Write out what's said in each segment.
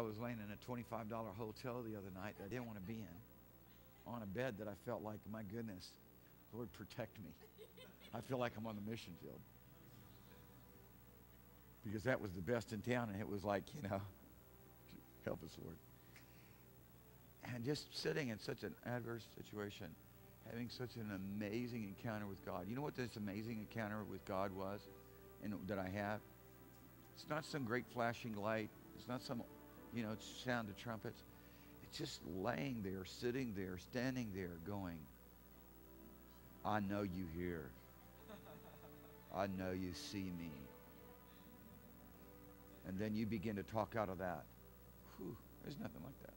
I was laying in a $25 hotel the other night that I didn't want to be in, on a bed that I felt like, my goodness, Lord, protect me. I feel like I'm on the mission field. Because that was the best in town, and it was like, you know, help us, Lord. And just sitting in such an adverse situation, having such an amazing encounter with God. You know what this amazing encounter with God was and that I have? It's not some great flashing light. It's not some, you know, sound of trumpets. It's just laying there, sitting there, standing there, going, I know you hear. I know you see me. And then you begin to talk out of that. Whew, there's nothing like that.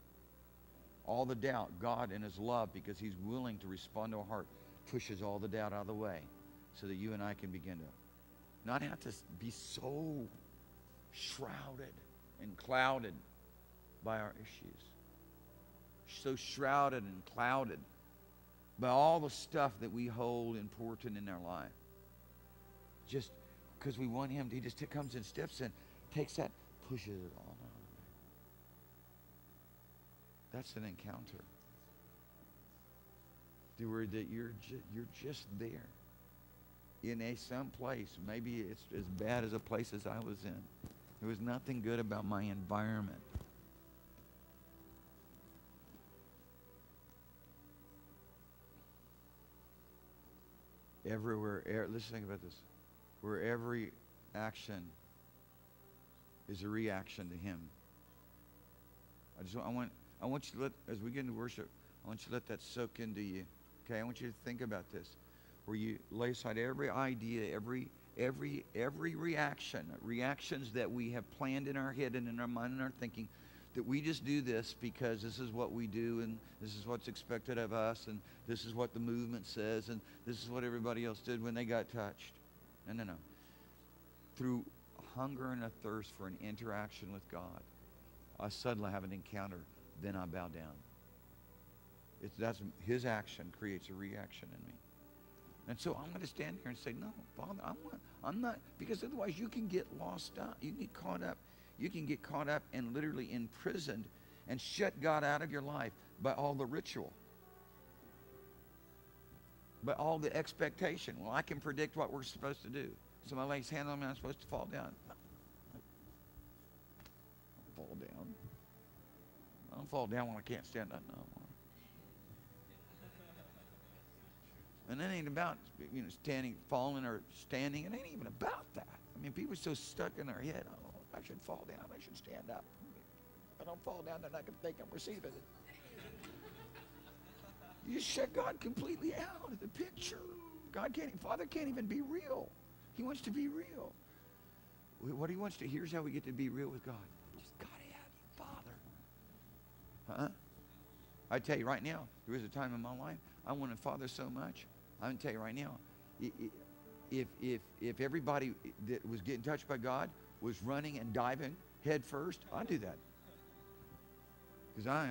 All the doubt, God in his love, because he's willing to respond to our heart, pushes all the doubt out of the way so that you and I can begin to not have to be so shrouded and clouded by our issues. So shrouded and clouded by all the stuff that we hold important in our life. Just because we want him, he just comes and steps in, takes that, pushes it all out. That's an encounter. Where that you're ju- you're just there in a some place. Maybe it's as bad as a place as I was in. There was nothing good about my environment. Everywhere, er, let's think about this. Where every action is a reaction to Him. I just I want I want you to let as we get into worship, I want you to let that soak into you. Okay, I want you to think about this, where you lay aside every idea, every every every reaction, reactions that we have planned in our head and in our mind and our thinking, that we just do this because this is what we do and this is what's expected of us and this is what the movement says and this is what everybody else did when they got touched. No, no, no. Through hunger and a thirst for an interaction with God, I suddenly have an encounter. Then I bow down. It's, that's his action creates a reaction in me. And so I'm going to stand here and say, no, Father, I'm not, I'm not, because otherwise you can get lost up. You can get caught up. You can get caught up and literally imprisoned and shut God out of your life by all the ritual, by all the expectation. Well, I can predict what we're supposed to do. Somebody lays hand on me, I'm supposed to fall down. fall down. I don't fall down when I can't stand up no. And it ain't about you know standing, falling, or standing. It ain't even about that. I mean, people are so stuck in their head. Oh, I should fall down. I should stand up. If I don't fall down, then I can think I'm receiving it. You shut God completely out of the picture. God can't, Father can't even be real. He wants to be real. What he wants to, here's how we get to be real with God. Just got to have you, Father. Huh? I tell you right now, there was a time in my life I wanted Father so much. I'm going to tell you right now, if, if, if everybody that was getting touched by God was running and diving head first, I'd do that. Because I,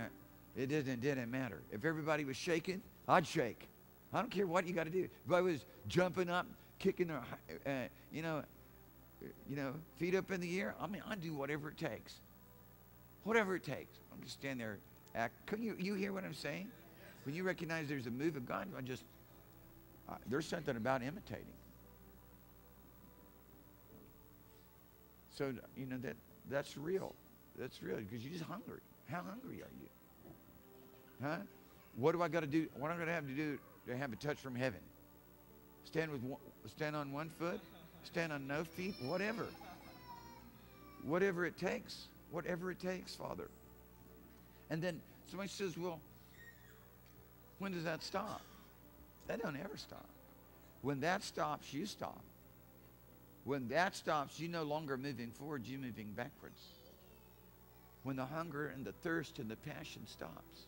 it didn't, didn't matter. If everybody was shaking, I'd shake. I don't care what you got to do. If I was jumping up, kicking their, uh, you know, you know, feet up in the air, I mean, I do whatever it takes. Whatever it takes. I'm just stand there. Act. Can you, you hear what I'm saying? When you recognize there's a move of God, I just, there's something about imitating. So, you know, that that's real. That's real because you're just hungry. How hungry are you? Huh? What do I got to do? What am I going to have to do to have a touch from heaven? Stand with one, stand on one foot, stand on no feet, whatever. Whatever it takes. Whatever it takes, Father. And then somebody says, well, when does that stop? That don't ever stop. When that stops, you stop. When that stops, you're no longer moving forward, you're moving backwards. When the hunger and the thirst and the passion stops.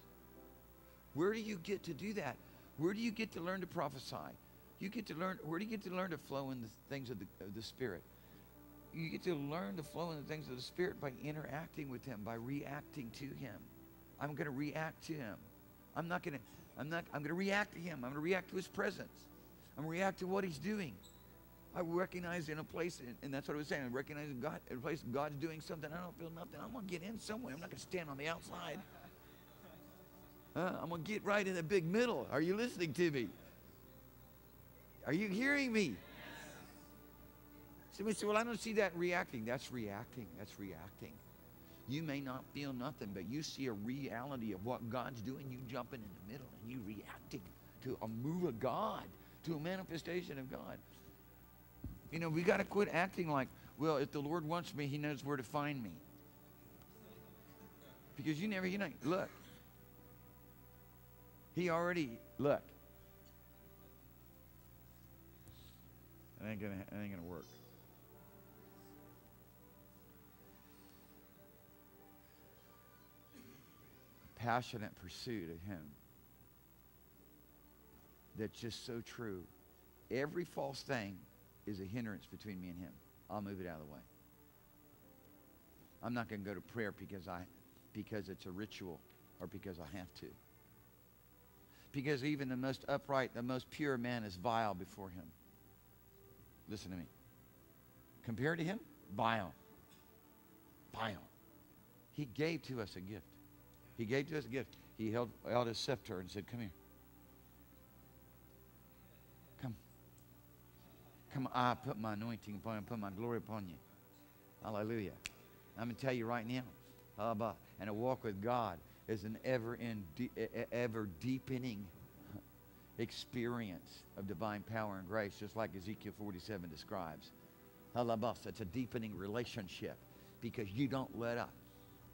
Where do you get to do that? Where do you get to learn to prophesy? You get to learn, where do you get to learn to flow in the things of the, of the Spirit? You get to learn to flow in the things of the Spirit by interacting with Him, by reacting to Him. I'm going to react to Him. I'm not going to, I'm not, I'm going to react to Him. I'm going to react to His presence. I'm going to react to what He's doing. I recognize in a place, and- and that's what I was saying. I recognize God, in a place God's doing something. I don't feel nothing. I'm gonna get in somewhere. I'm not gonna stand on the outside. Huh? I'm gonna get right in the big middle. Are you listening to me? Are you hearing me? Somebody say, Well, I don't see that reacting. That's reacting. That's reacting. You may not feel nothing, but you see a reality of what God's doing. You jumping in the middle and you reacting to a move of God, to a manifestation of God. You know, we got to quit acting like, well, if the Lord wants me, He knows where to find me. Because you never, you know, look. He already, look. It ain't gonna, it ain't gonna work. Passionate pursuit of Him. That's just so true. Every false thing is a hindrance between me and Him. I'll move it out of the way. I'm not going to go to prayer because I, because it's a ritual, or because I have to. Because even the most upright, the most pure man is vile before Him. Listen to me. Compared to Him, vile. Vile. He gave to us a gift. He gave to us a gift. He held out his scepter and said, Come here. Come, I put my anointing upon you, put my glory upon you. Hallelujah. I'm going to tell you right now, about, and a walk with God is an ever, in, ever deepening experience of divine power and grace, just like Ezekiel 47 describes. It's a deepening relationship because you don't let up.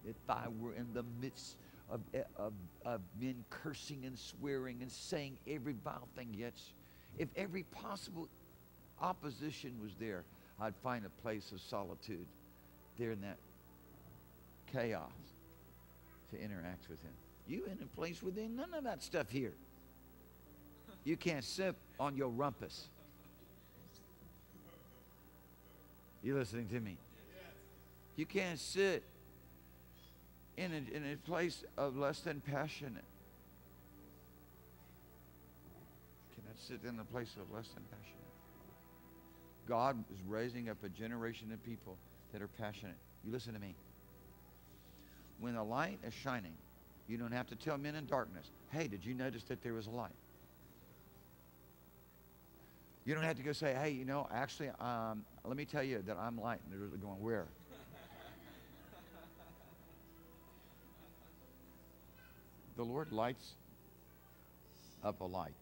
If I were in the midst of, of, of men cursing and swearing and saying every vile thing, yet if every possible opposition was there, I'd find a place of solitude there in that chaos to interact with him. You in a place within none of that stuff here. You can't sip on your rumpus. You listening to me? You can't sit in a, in a place of less than passionate. Cannot sit in a place of less than passionate. God is raising up a generation of people that are passionate. You listen to me. When the light is shining, you don't have to tell men in darkness, hey, did you notice that there was a light? You don't have to go say, hey, you know, actually, um, let me tell you that I'm light. And they're going, where? the Lord lights up a light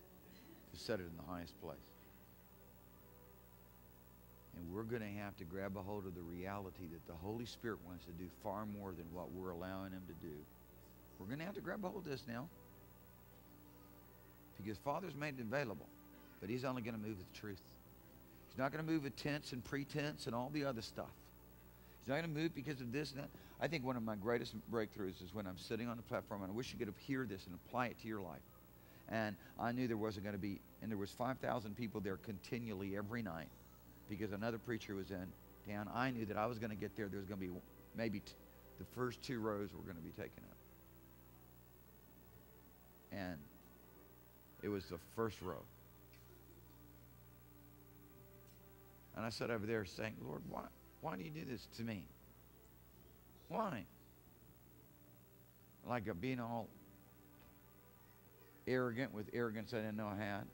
to set it in the highest place. And we're going to have to grab a hold of the reality that the Holy Spirit wants to do far more than what we're allowing Him to do. We're going to have to grab a hold of this now. Because Father's made it available, but He's only going to move with truth. He's not going to move with tense and pretense and all the other stuff. He's not going to move because of this and that. I think one of my greatest breakthroughs is when I'm sitting on the platform, and I wish you could hear this and apply it to your life. And I knew there wasn't going to be, and there was 5,000 people there continually every night because another preacher was in town. I knew that I was going to get there. There was going to be maybe the first two rows were going to be taken up. And it was the first row. And I sat over there saying, Lord, why, why do you do this to me? Why? Like a, being all arrogant with arrogance I didn't know I had.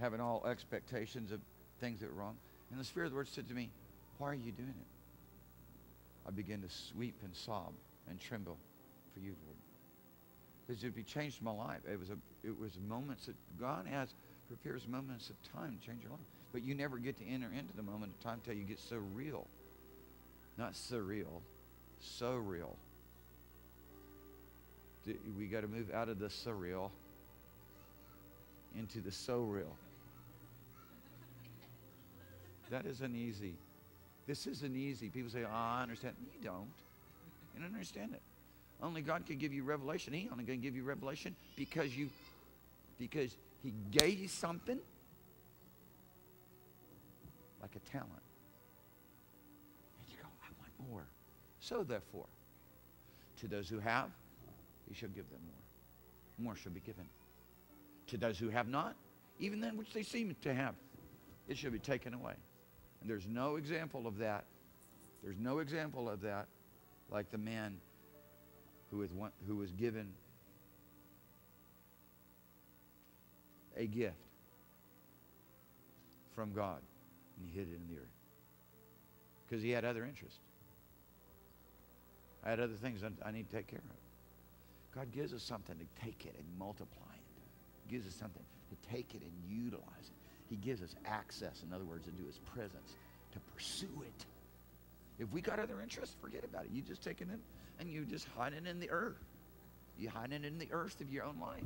Having all expectations of things that were wrong. And the Spirit of the Word said to me, Why are you doing it? I began to sweep and sob and tremble for you, Lord. Because it would be changed my life. It was a it was moments that God has prepares moments of time to change your life. But you never get to enter into the moment of time until you get so real. Not surreal, so real. We got to move out of the surreal into the so real. That isn't easy. This isn't easy. People say, oh, I understand. You don't. You don't understand it. Only God can give you revelation. He only can give you revelation because you because he gave you something like a talent. And you go, I want more. So therefore, to those who have, he shall give them more. More shall be given. To those who have not, even then which they seem to have, it shall be taken away. And there's no example of that. There's no example of that like the man who was, one, who was given a gift from God and he hid it in the earth because he had other interests. I had other things I need to take care of. God gives us something to take it and multiply it. He gives us something to take it and utilize it. He gives us access, in other words, into his presence to pursue it. If we got other interests, forget about it. You just take it and you just hide it in the earth. You hide it in the earth of your own life.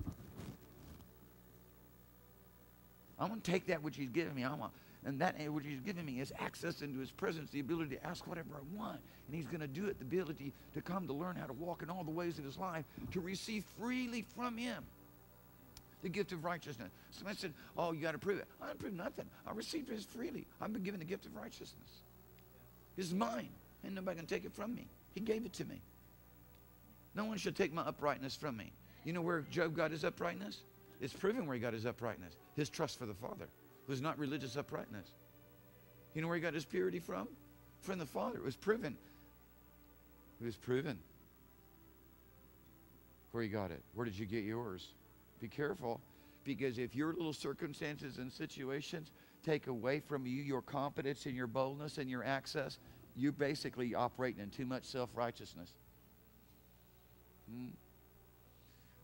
I'm going to take that which he's given me. I'm going and that which he's given me is access into his presence, the ability to ask whatever I want. And he's going to do it, the ability to come to learn how to walk in all the ways of his life, to receive freely from him the gift of righteousness. Somebody said, Oh, you got to prove it. I didn't prove nothing. I received it freely. I've been given the gift of righteousness. It's mine. and nobody can take it from me. He gave it to me. No one should take my uprightness from me. You know where Job got his uprightness? It's proven where he got his uprightness. His trust for the Father it was not religious uprightness. You know where he got his purity from? From the Father. It was proven. It was proven. Where you got it. Where did you get yours? Be careful because if your little circumstances and situations take away from you your confidence and your boldness and your access, you're basically operating in too much self righteousness. Hmm.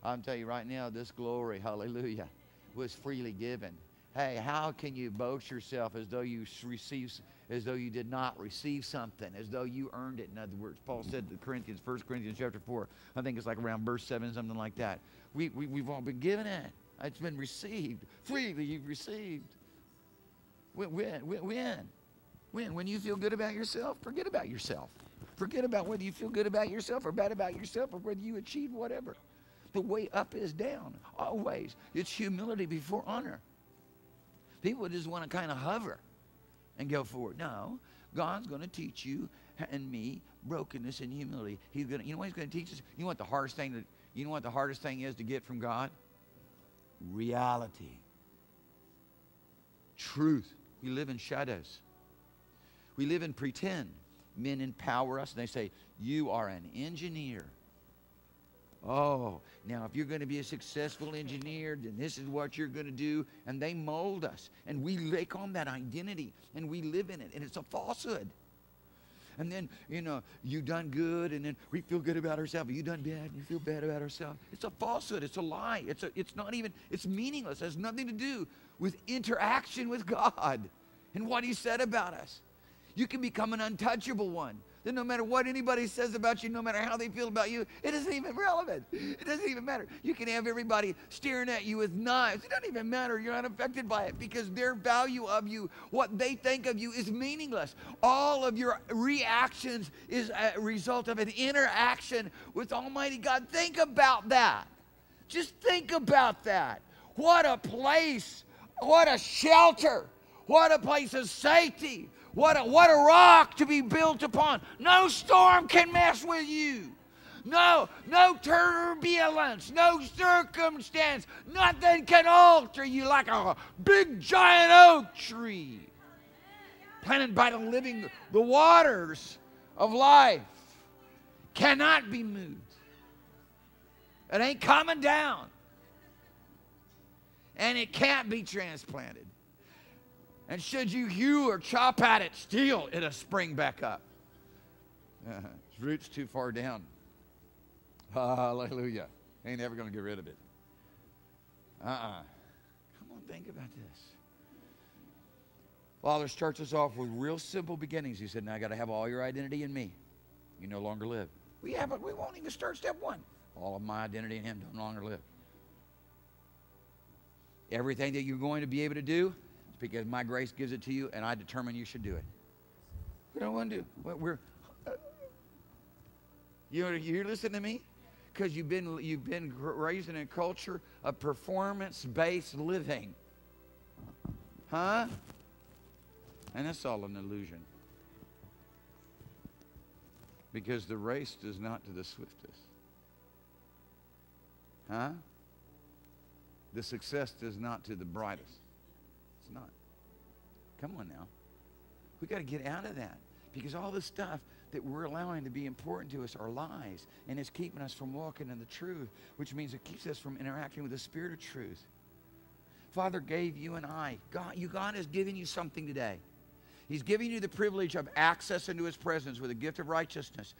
I'm telling you right now, this glory, hallelujah, was freely given. Hey, how can you boast yourself as though you receive, as though you did not receive something, as though you earned it? In other words, Paul said to the Corinthians, 1 Corinthians chapter 4, I think it's like around verse 7, something like that. We, we, we've all been given it. It's been received. Freely you've received. When, when, when? When? When you feel good about yourself, forget about yourself. Forget about whether you feel good about yourself or bad about yourself or whether you achieve whatever. The way up is down, always. It's humility before honor. People just want to kind of hover and go forward. No, God's going to teach you and me brokenness and humility. He's going to, you know what he's going to teach us? You know what the hardest thing that, you know what the hardest thing is to get from God? Reality. Truth. We live in shadows. We live in pretend. Men empower us and they say, You are an engineer. Oh, now if you're going to be a successful engineer, then this is what you're going to do. And they mold us. And we take on that identity and we live in it. And it's a falsehood. And then, you know, you done good, and then we feel good about ourselves. You done bad, and you feel bad about ourselves. It's a falsehood. It's a lie. It's, a, it's not even, it's meaningless. It has nothing to do with interaction with God and what He said about us. You can become an untouchable one that no matter what anybody says about you, no matter how they feel about you, it isn't even relevant. It doesn't even matter. You can have everybody staring at you with knives. It doesn't even matter. You're not affected by it because their value of you, what they think of you, is meaningless. All of your reactions is a result of an interaction with Almighty God. Think about that. Just think about that. What a place. What a shelter. What a place of safety. What a, what a rock to be built upon. No storm can mess with you. No, no turbulence, no circumstance. Nothing can alter you like a big giant oak tree planted by the living, the waters of life cannot be moved. It ain't coming down. And it can't be transplanted. And should you hew or chop at it, still it'll spring back up. Uh, its roots too far down. Hallelujah. Ain't ever going to get rid of it. Uh-uh. Come on, think about this. Father starts us off with real simple beginnings. He said, now I got to have all your identity in me. You no longer live. We haven't, we won't even start step one. All of my identity in him no longer live. Everything that you're going to be able to do, because my grace gives it to you and I determine you should do it. We don't want to do. We're, uh, you you listening to me? Because you've been you've been raised in a culture of performance-based living, huh? And that's all an illusion. Because the race is not to the swiftest. Huh? The success is not to the brightest. It's not. Come on now. We got to get out of that because all the stuff that we're allowing to be important to us are lies, and it's keeping us from walking in the truth, which means it keeps us from interacting with the Spirit of truth. Father gave you and I, God, you God has given you something today. He's giving you the privilege of access into His presence with the gift of righteousness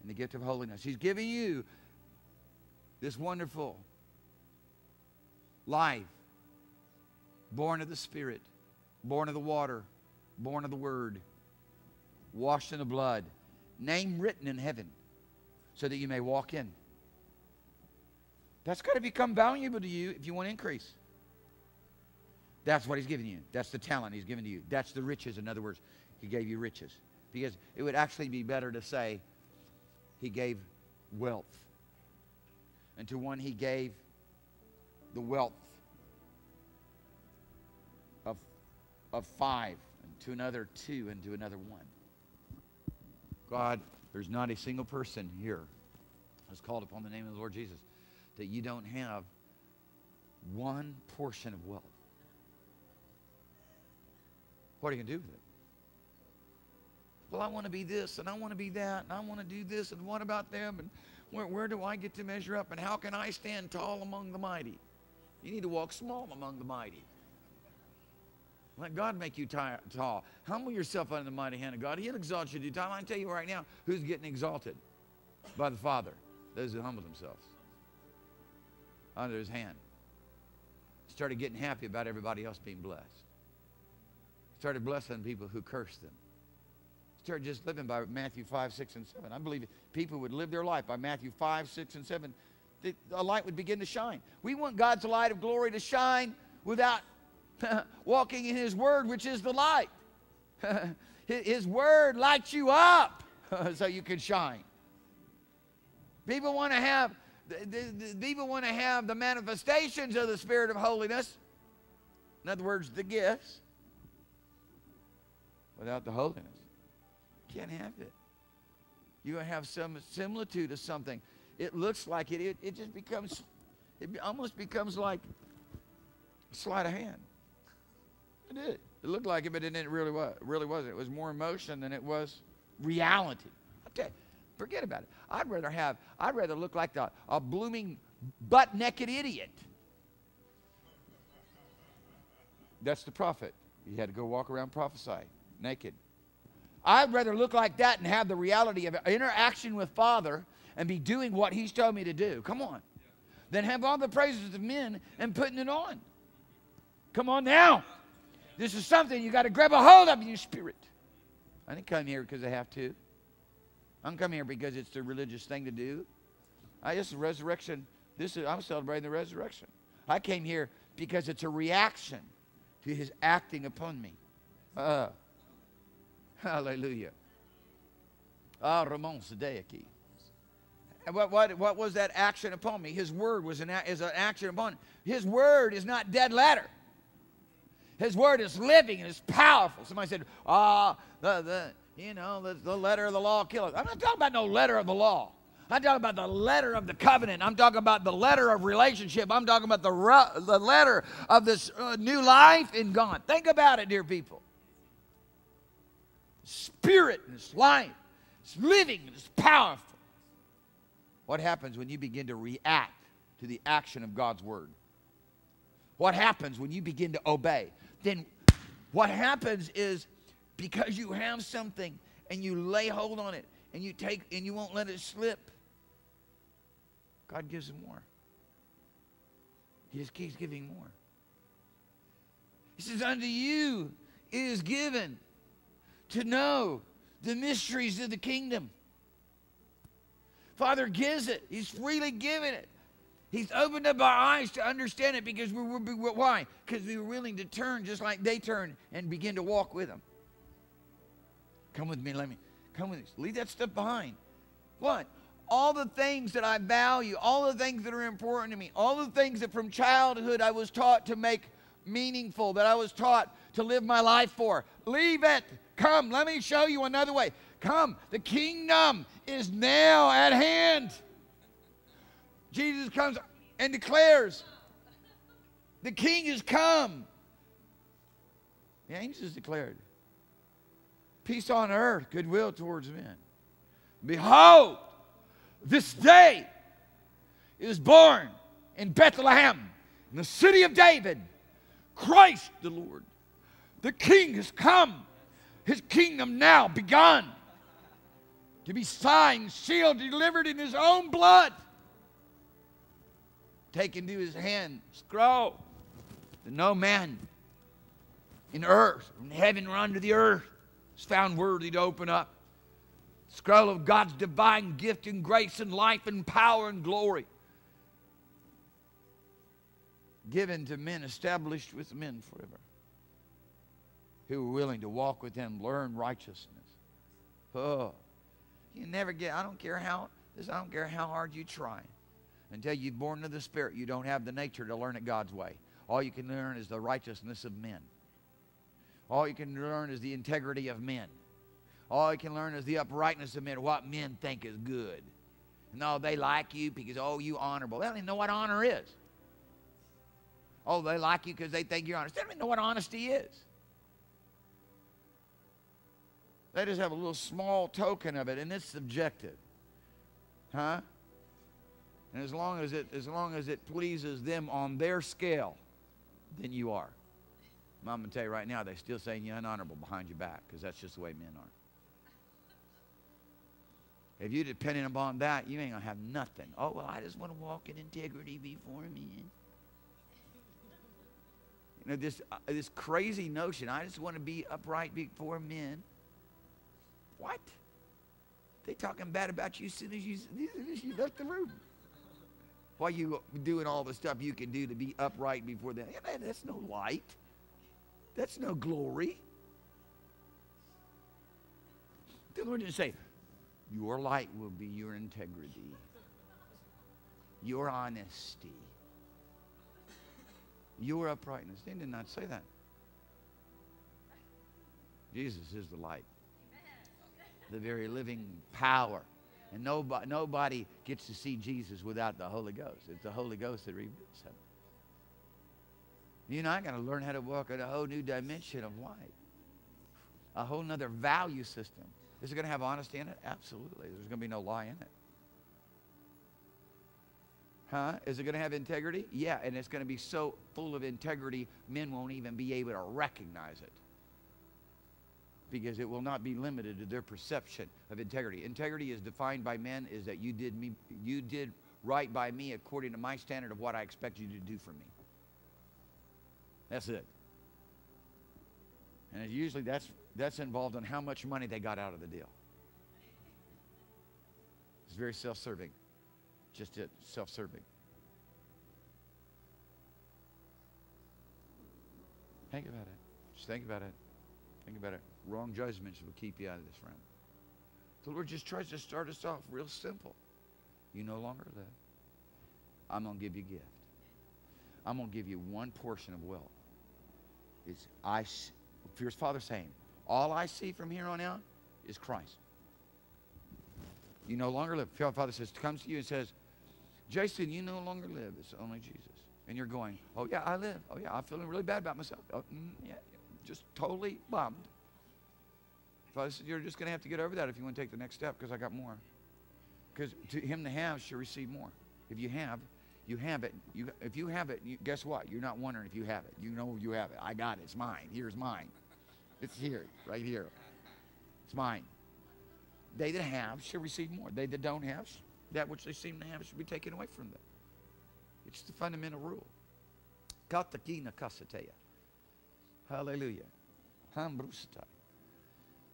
and the gift of holiness. He's giving you this wonderful life, born of the Spirit, born of the water, born of the Word, washed in the blood, name written in heaven, so that you may walk in. That's got to become valuable to you if you want to increase. That's what he's given you. That's the talent he's given to you. That's the riches. In other words, he gave you riches. Because it would actually be better to say he gave wealth. And to one he gave the wealth of five, and to another two, and to another one. God, there's not a single person here who's called upon the name of the Lord Jesus that you don't have one portion of wealth. What are you going to do with it? Well, I want to be this and I want to be that and I want to do this and what about them and where, where do I get to measure up and how can I stand tall among the mighty? You need to walk small among the mighty. Let God make you tall. Humble yourself under the mighty hand of God. He'll exalt you due time. I tell you right now who's getting exalted by the Father. Those who humble themselves under his hand. Started getting happy about everybody else being blessed. Started blessing people who cursed them. Started just living by Matthew 5, 6, and 7. I believe people would live their life by Matthew 5, 6, and 7. The, a light would begin to shine. We want God's light of glory to shine without walking in His Word, which is the light. His Word lights you up so you can shine. People want to have people want to have the manifestations of the Spirit of holiness. In other words, the gifts. Without the holiness, you can't have it. To have some similitude of something. It looks like it. It, it just becomes, it almost becomes like sleight of hand. It did. It looked like it, but it didn't really was. Really wasn't. It was more emotion than it was reality. Okay, forget about it. I'd rather have. I'd rather look like the, a blooming butt naked idiot. That's the prophet. He had to go walk around prophesy naked. I'd rather look like that and have the reality of interaction with Father and be doing what He's told me to do. Come on. Than have all the praises of men and putting it on. Come on now. This is something you got to grab a hold of in your spirit. I didn't come here because I have to. I'm coming here because it's the religious thing to do. I just resurrection. This is I'm celebrating the resurrection. I came here because it's a reaction to his acting upon me. Uh, hallelujah. Ah, Ramon Sadeki. What, what, what was that action upon me? His word was an, is an action upon me. His word is not dead letter. His word is living and it's powerful. Somebody said, ah, the, the, you know, the, the letter of the law kills. I'm not talking about no letter of the law. I'm talking about the letter of the covenant. I'm talking about the letter of relationship. I'm talking about the, the letter of this uh, new life in God. Think about it, dear people. Spirit and it's life. It's living and it's powerful. What happens when you begin to react to the action of God's word? What happens when you begin to obey? Then what happens is because you have something and you lay hold on it and you take and you won't let it slip, God gives more. He just keeps giving more. He says, Unto you it is given to know the mysteries of the kingdom. Father gives it, He's freely giving it. He's opened up our eyes to understand it because we were, why? Because we were willing to turn just like they turned and begin to walk with them. Come with me, let me, come with me. Leave that stuff behind. What? All the things that I value, all the things that are important to me, all the things that from childhood I was taught to make meaningful, that I was taught to live my life for. Leave it. Come, let me show you another way. Come, the kingdom is now at hand. Jesus comes and declares, The king has come. The angels declared, Peace on earth, goodwill towards men. Behold, this day is born in Bethlehem, in the city of David, Christ the Lord. The King has come, his kingdom now begun to be signed, sealed, delivered in his own blood. Taken into his hand, scroll that no man in earth, from heaven or under the earth, is found worthy to open up. Scroll of God's divine gift and grace and life and power and glory. Given to men, established with men forever. Who are willing to walk with him, learn righteousness. Oh, you never get, I don't care how, this, I don't care how hard you try. Until you're born of the Spirit, you don't have the nature to learn it God's way. All you can learn is the righteousness of men. All you can learn is the integrity of men. All you can learn is the uprightness of men, what men think is good. No, oh, they like you because, oh, you honorable. They don't even know what honor is. Oh, they like you because they think you're honest. They don't even know what honesty is. They just have a little small token of it, and it's subjective. Huh? And as long as it, as long as it pleases them on their scale, then you are. I'm going to tell you right now, they're still saying you're unhonorable behind your back because that's just the way men are. If you're depending upon that, you ain't going to have nothing. Oh, well, I just want to walk in integrity before men. You know, this, uh, this crazy notion, I just want to be upright before men. What? They talking bad about you as soon as you, as soon as you left the room. Why you doing all the stuff you can do to be upright before them? Yeah, that's no light. That's no glory. The Lord didn't say, Your light will be your integrity, your honesty, your uprightness. He did not say that. Jesus is the light the very living power. And nobody, nobody gets to see Jesus without the Holy Ghost. It's the Holy Ghost that reveals him. You know, I got to learn how to walk in a whole new dimension of life, a whole other value system. Is it going to have honesty in it? Absolutely. There's going to be no lie in it. Huh? Is it going to have integrity? Yeah, and it's going to be so full of integrity, men won't even be able to recognize it because it will not be limited to their perception of integrity. Integrity is defined by men is that you did me you did right by me according to my standard of what I expect you to do for me. That's it. And usually that's that's involved in how much money they got out of the deal. It's very self-serving. Just it, self-serving. Think about it. Just think about it. Think about it. Wrong judgments will keep you out of this realm. The Lord just tries to start us off real simple. You no longer live. I'm going to give you a gift. I'm going to give you one portion of wealth. It's I, here's Father saying, all I see from here on out is Christ. You no longer live. Father says, comes to you and says, Jason, you no longer live. It's only Jesus. And you're going, oh, yeah, I live. Oh, yeah, I'm feeling really bad about myself. Oh, mm, yeah, just totally bummed. You're just going to have to get over that if you want to take the next step because I got more. Because to him to have shall receive more. If you have, you have it. You, if you have it, you, guess what? You're not wondering if you have it. You know you have it. I got it. It's mine. Here's mine. It's here, right here. It's mine. They that have shall receive more. They that don't have, that which they seem to have should be taken away from them. It's the fundamental rule. Katakina kasateya. Hallelujah. Hambrusatai.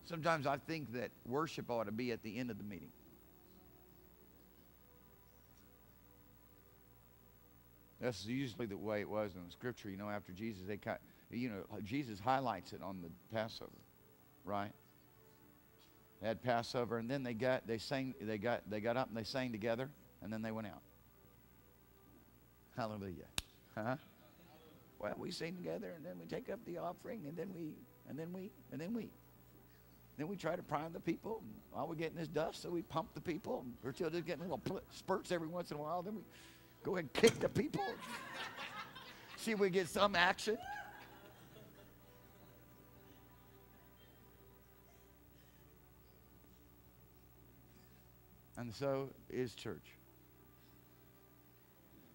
Sometimes I think that worship ought to be at the end of the meeting. That's usually the way it was in the scripture. You know, after Jesus, they cut, you know, Jesus highlights it on the Passover, right? They had Passover, and then they got they sang they got they got up and they sang together, and then they went out. Hallelujah, huh? Well, we sing together, and then we take up the offering, and then we and then we and then we then we try to prime the people. All we're getting is dust, so we pump the people. We're still just getting little spurts every once in a while. Then we go ahead and kick the people. See if we get some action. And so is church.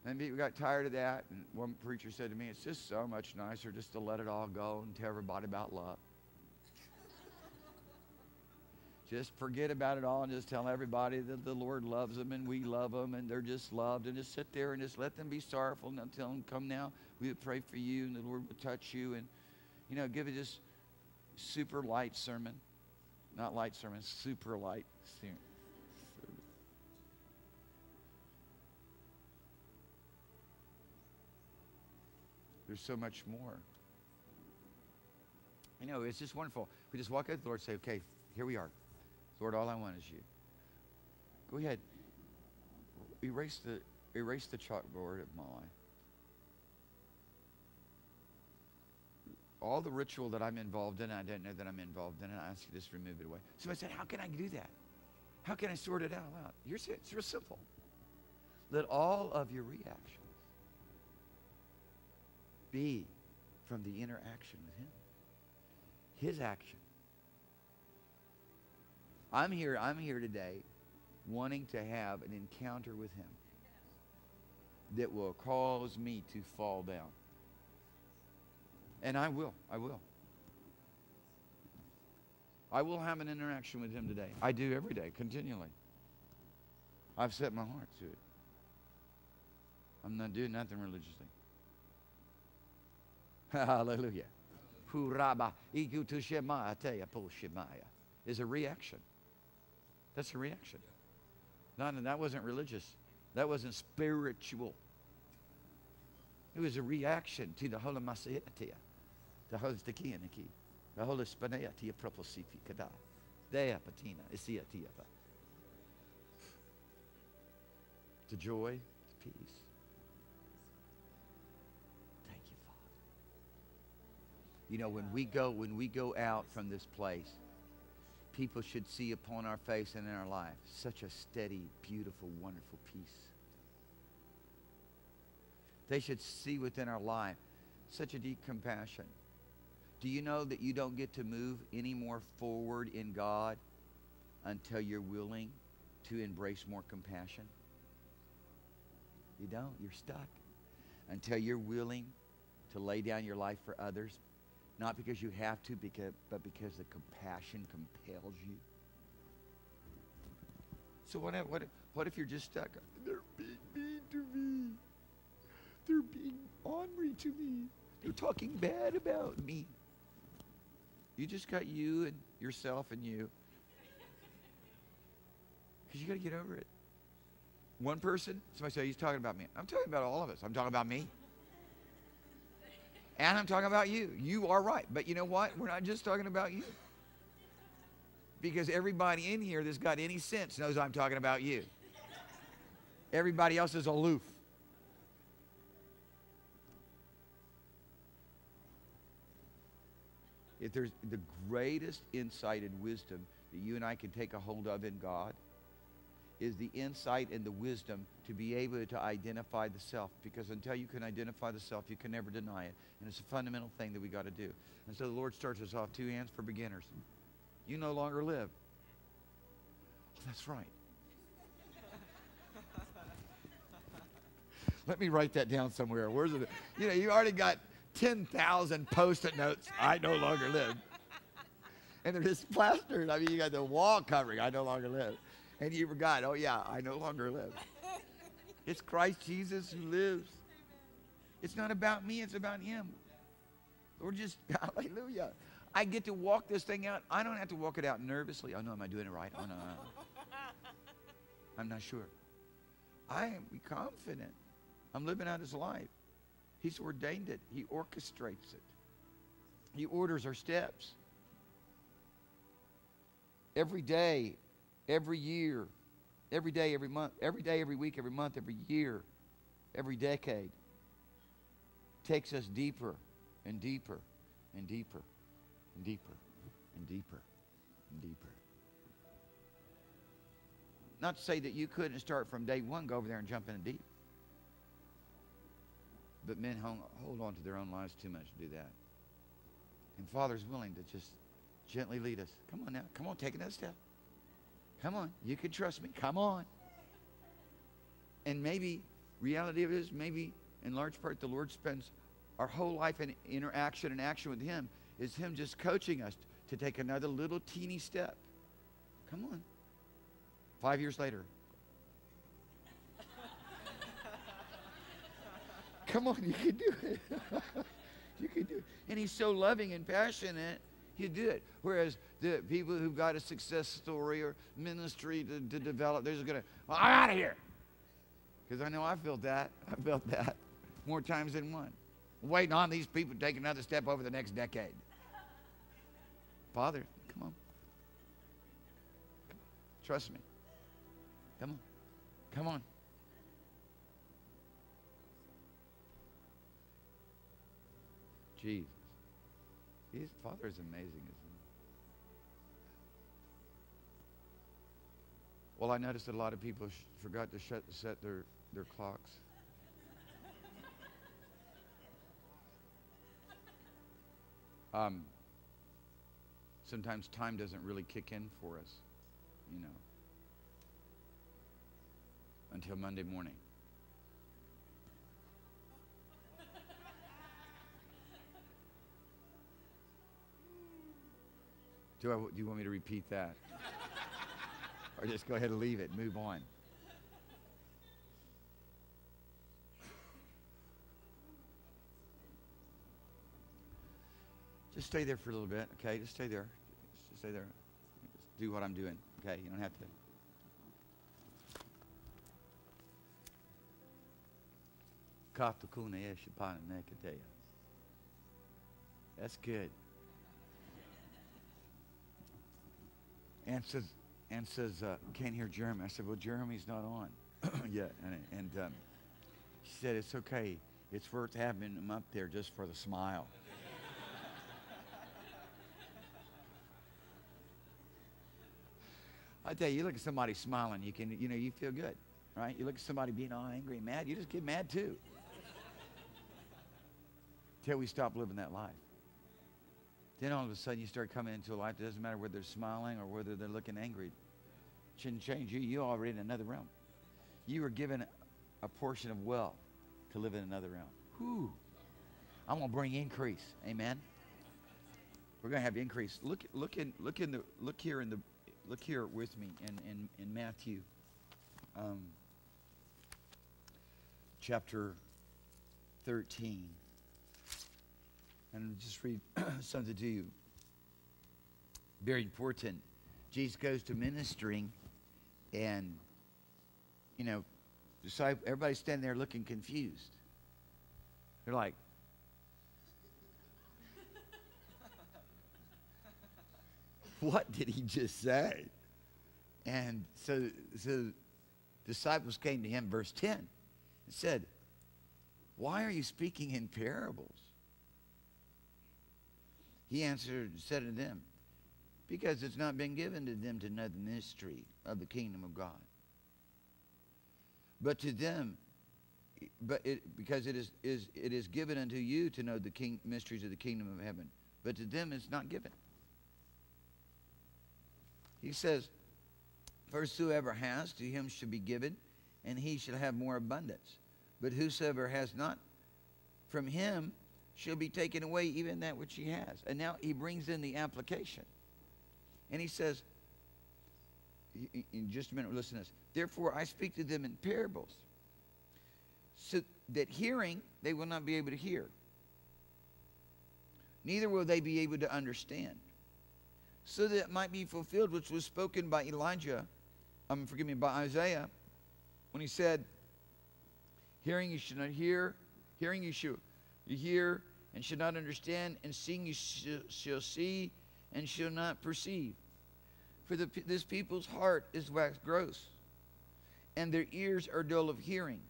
And we got tired of that. And one preacher said to me, It's just so much nicer just to let it all go and tell everybody about love just forget about it all and just tell everybody that the Lord loves them and we love them and they're just loved. And just sit there and just let them be sorrowful and tell them, Come now, we would pray for you and the Lord would touch you. And, you know, give it just super light sermon. Not light sermon, super light sermon. There's so much more. You know, it's just wonderful. We just walk out the Lord and say, okay, here we are. Lord, all I want is you. Go ahead. Erase the, erase the chalkboard of my life. All the ritual that I'm involved in, I don't know that I'm involved in, and I ask you to just remove it away. So I said, how can I do that? How can I sort it out? Well, it's real simple. Let all of your reactions be from the interaction with Him. His action. I'm here, I'm here today wanting to have an encounter with Him that will cause me to fall down. And I will. I will. I will have an interaction with Him today. I do every day, continually. I've set my heart to it. I'm not doing nothing religiously. Hallelujah. Is a reaction. That's a reaction. Not, that wasn't religious. That wasn't spiritual. It was a reaction to the Holy Masiatia, the Holy the Holy Spaneatia Proposifi Kada, Dea Patina, Isiatiapa. To joy, to peace. Thank you, Father. You know, when we go, when we go out from this place, people should see upon our face and in our life such a steady, beautiful, wonderful peace. They should see within our life such a deep compassion. Do you know that you don't get to move any more forward in God until you're willing to embrace more compassion? You don't. You're stuck. Until you're willing to lay down your life for others, not because you have to, because, but because the compassion compels you. So what if, what if, what if you're just stuck? They're being mean to me. They're being ornery to me. They're talking bad about me. You just got you and yourself and you. Because you got to get over it. One person, somebody say, he's talking about me. I'm talking about all of us. I'm talking about me. And I'm talking about you. You are right. But you know what? We're not just talking about you. Because everybody in here that's got any sense knows I'm talking about you. Everybody else is aloof. If there's the greatest insight and wisdom that you and I can take a hold of in God, is the insight and the wisdom to be able to identify the self. Because until you can identify the self, you can never deny it. And it's a fundamental thing that we got to do. And so the Lord starts us off two hands for beginners. You no longer live. Oh, that's right. Let me write that down somewhere. Where's it? You know, you already got 10,000 post-it notes. I no longer live. And they're just plastered. I mean, you got the wall covering. I no longer live and you forgot, oh yeah, I no longer live. It's Christ Jesus who lives. It's not about me, it's about him. Lord, just hallelujah. I get to walk this thing out. I don't have to walk it out nervously. Oh no, am I doing it right? Oh no. no. I'm not sure. I am confident. I'm living out his life. He's ordained it. He orchestrates it. He orders our steps. Every day every year, every day, every month, every day, every week, every month, every year, every decade takes us deeper and deeper and deeper and deeper and deeper and deeper. Not to say that you couldn't start from day one, go over there and jump in deep. But men hold on to their own lives too much to do that. And Father's willing to just gently lead us. Come on now. Come on, take another step. Come on. You can trust me. Come on. And maybe, reality of it is, maybe in large part, the Lord spends our whole life in interaction and action with Him is Him just coaching us to take another little teeny step. Come on. Five years later. Come on, you can do it. you can do it. And He's so loving and passionate you do it. Whereas the people who've got a success story or ministry to, to develop, they're just going to, well, I'm out of here. Because I know I felt that. I felt that more times than one. Waiting on these people to take another step over the next decade. Father, come on. Trust me. Come on. Come on. Jesus. His Father is amazing, isn't he? Well, I noticed that a lot of people forgot to shut, set their, their clocks. Um, sometimes time doesn't really kick in for us, you know, until Monday morning. Do, I, do you want me to repeat that? or just go ahead and leave it, move on? Just stay there for a little bit, okay? Just stay there. Just stay there. Just do what I'm doing, okay? You don't have to. That's good. And says, and says, uh, can't hear Jeremy. I said, well, Jeremy's not on yet. And, and um, she said, it's okay. It's worth having him up there just for the smile. I tell you, you look at somebody smiling, you can, you know, you feel good, right? You look at somebody being all angry and mad, you just get mad too. Till we stop living that life. Then all of a sudden you start coming into a life that doesn't matter whether they're smiling or whether they're looking angry. It Shouldn't change you. You're already in another realm. You were given a portion of wealth to live in another realm. Whew. I'm gonna bring increase. Amen. We're gonna have increase. Look, look in, look in the, look here in the, look here with me in in, in Matthew, um, chapter thirteen and just read something to you. Very important. Jesus goes to ministering, and you know, everybody's standing there looking confused. They're like, "What did he just say?" And so, so disciples came to him, verse ten, and said, "Why are you speaking in parables?" He answered and said to them, Because it's not been given to them to know the mystery of the kingdom of God. But to them, but it, because it is, is, it is given unto you to know the king, mysteries of the kingdom of heaven. But to them it's not given. He says, First, whoever has, to him shall be given, and he shall have more abundance. But whosoever has not, from him shall be taken away even that which she has. And now he brings in the application. And he says, in just a minute, listen to this. Therefore, I speak to them in parables, so that hearing they will not be able to hear, neither will they be able to understand, so that it might be fulfilled which was spoken by Elijah, um, forgive me, by Isaiah, when he said, Hearing you should not hear, hearing you should you hear and shall not understand, and seeing you shall see and shall not perceive. For the, this people's heart is waxed gross, and their ears are dull of hearing,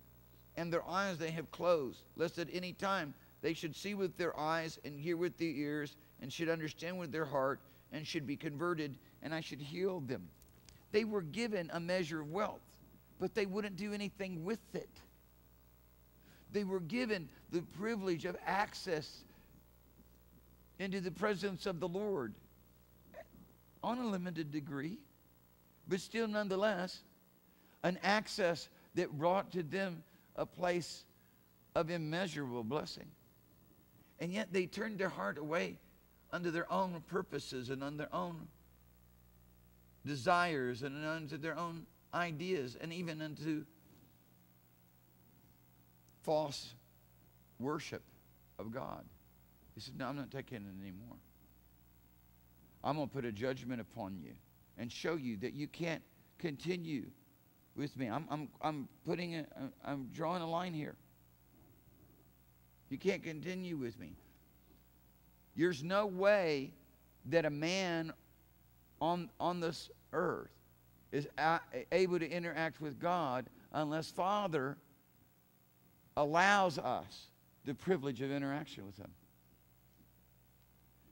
and their eyes they have closed, lest at any time they should see with their eyes and hear with their ears, and should understand with their heart, and should be converted, and I should heal them. They were given a measure of wealth, but they wouldn't do anything with it. They were given the privilege of access into the presence of the Lord on a limited degree. but still, nonetheless, an access that brought to them a place of immeasurable blessing. And yet they turned their heart away under their own purposes and on their own desires and unto their own ideas and even unto false worship of God. He said, No, I'm not taking it anymore. I'm going to put a judgment upon you and show you that you can't continue with me. I'm, I'm, I'm putting a, I'm drawing a line here. You can't continue with me. There's no way that a man on, on this earth is a, able to interact with God unless Father allows us the privilege of interaction with Him.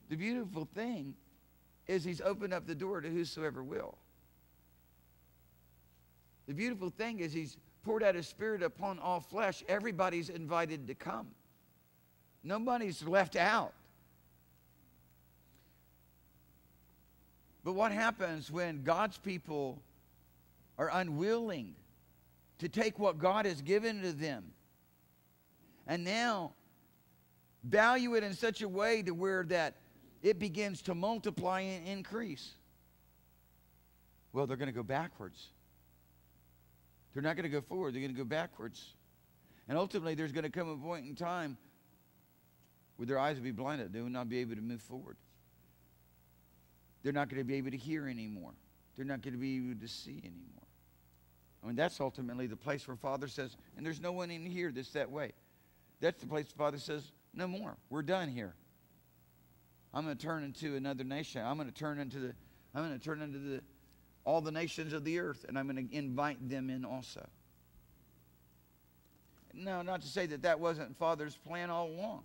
The beautiful thing is He's opened up the door to whosoever will. The beautiful thing is He's poured out His Spirit upon all flesh. Everybody's invited to come, nobody's left out. But what happens when God's people are unwilling to take what God has given to them and now value it in such a way to where that it begins to multiply and increase? Well, they're going to go backwards. They're not going to go forward, they're going to go backwards. And ultimately, there's going to come a point in time where their eyes will be blinded. They will not be able to move forward. They're not going to be able to hear anymore. They're not going to be able to see anymore. I mean, that's ultimately the place where Father says, and there's no one in here that's that way. That's the place the Father says, no more. We're done here. I'm going to turn into another nation. I'm going to turn into the, I'm going to turn into the, all the nations of the earth, and I'm going to invite them in also. No, not to say that that wasn't Father's plan all along.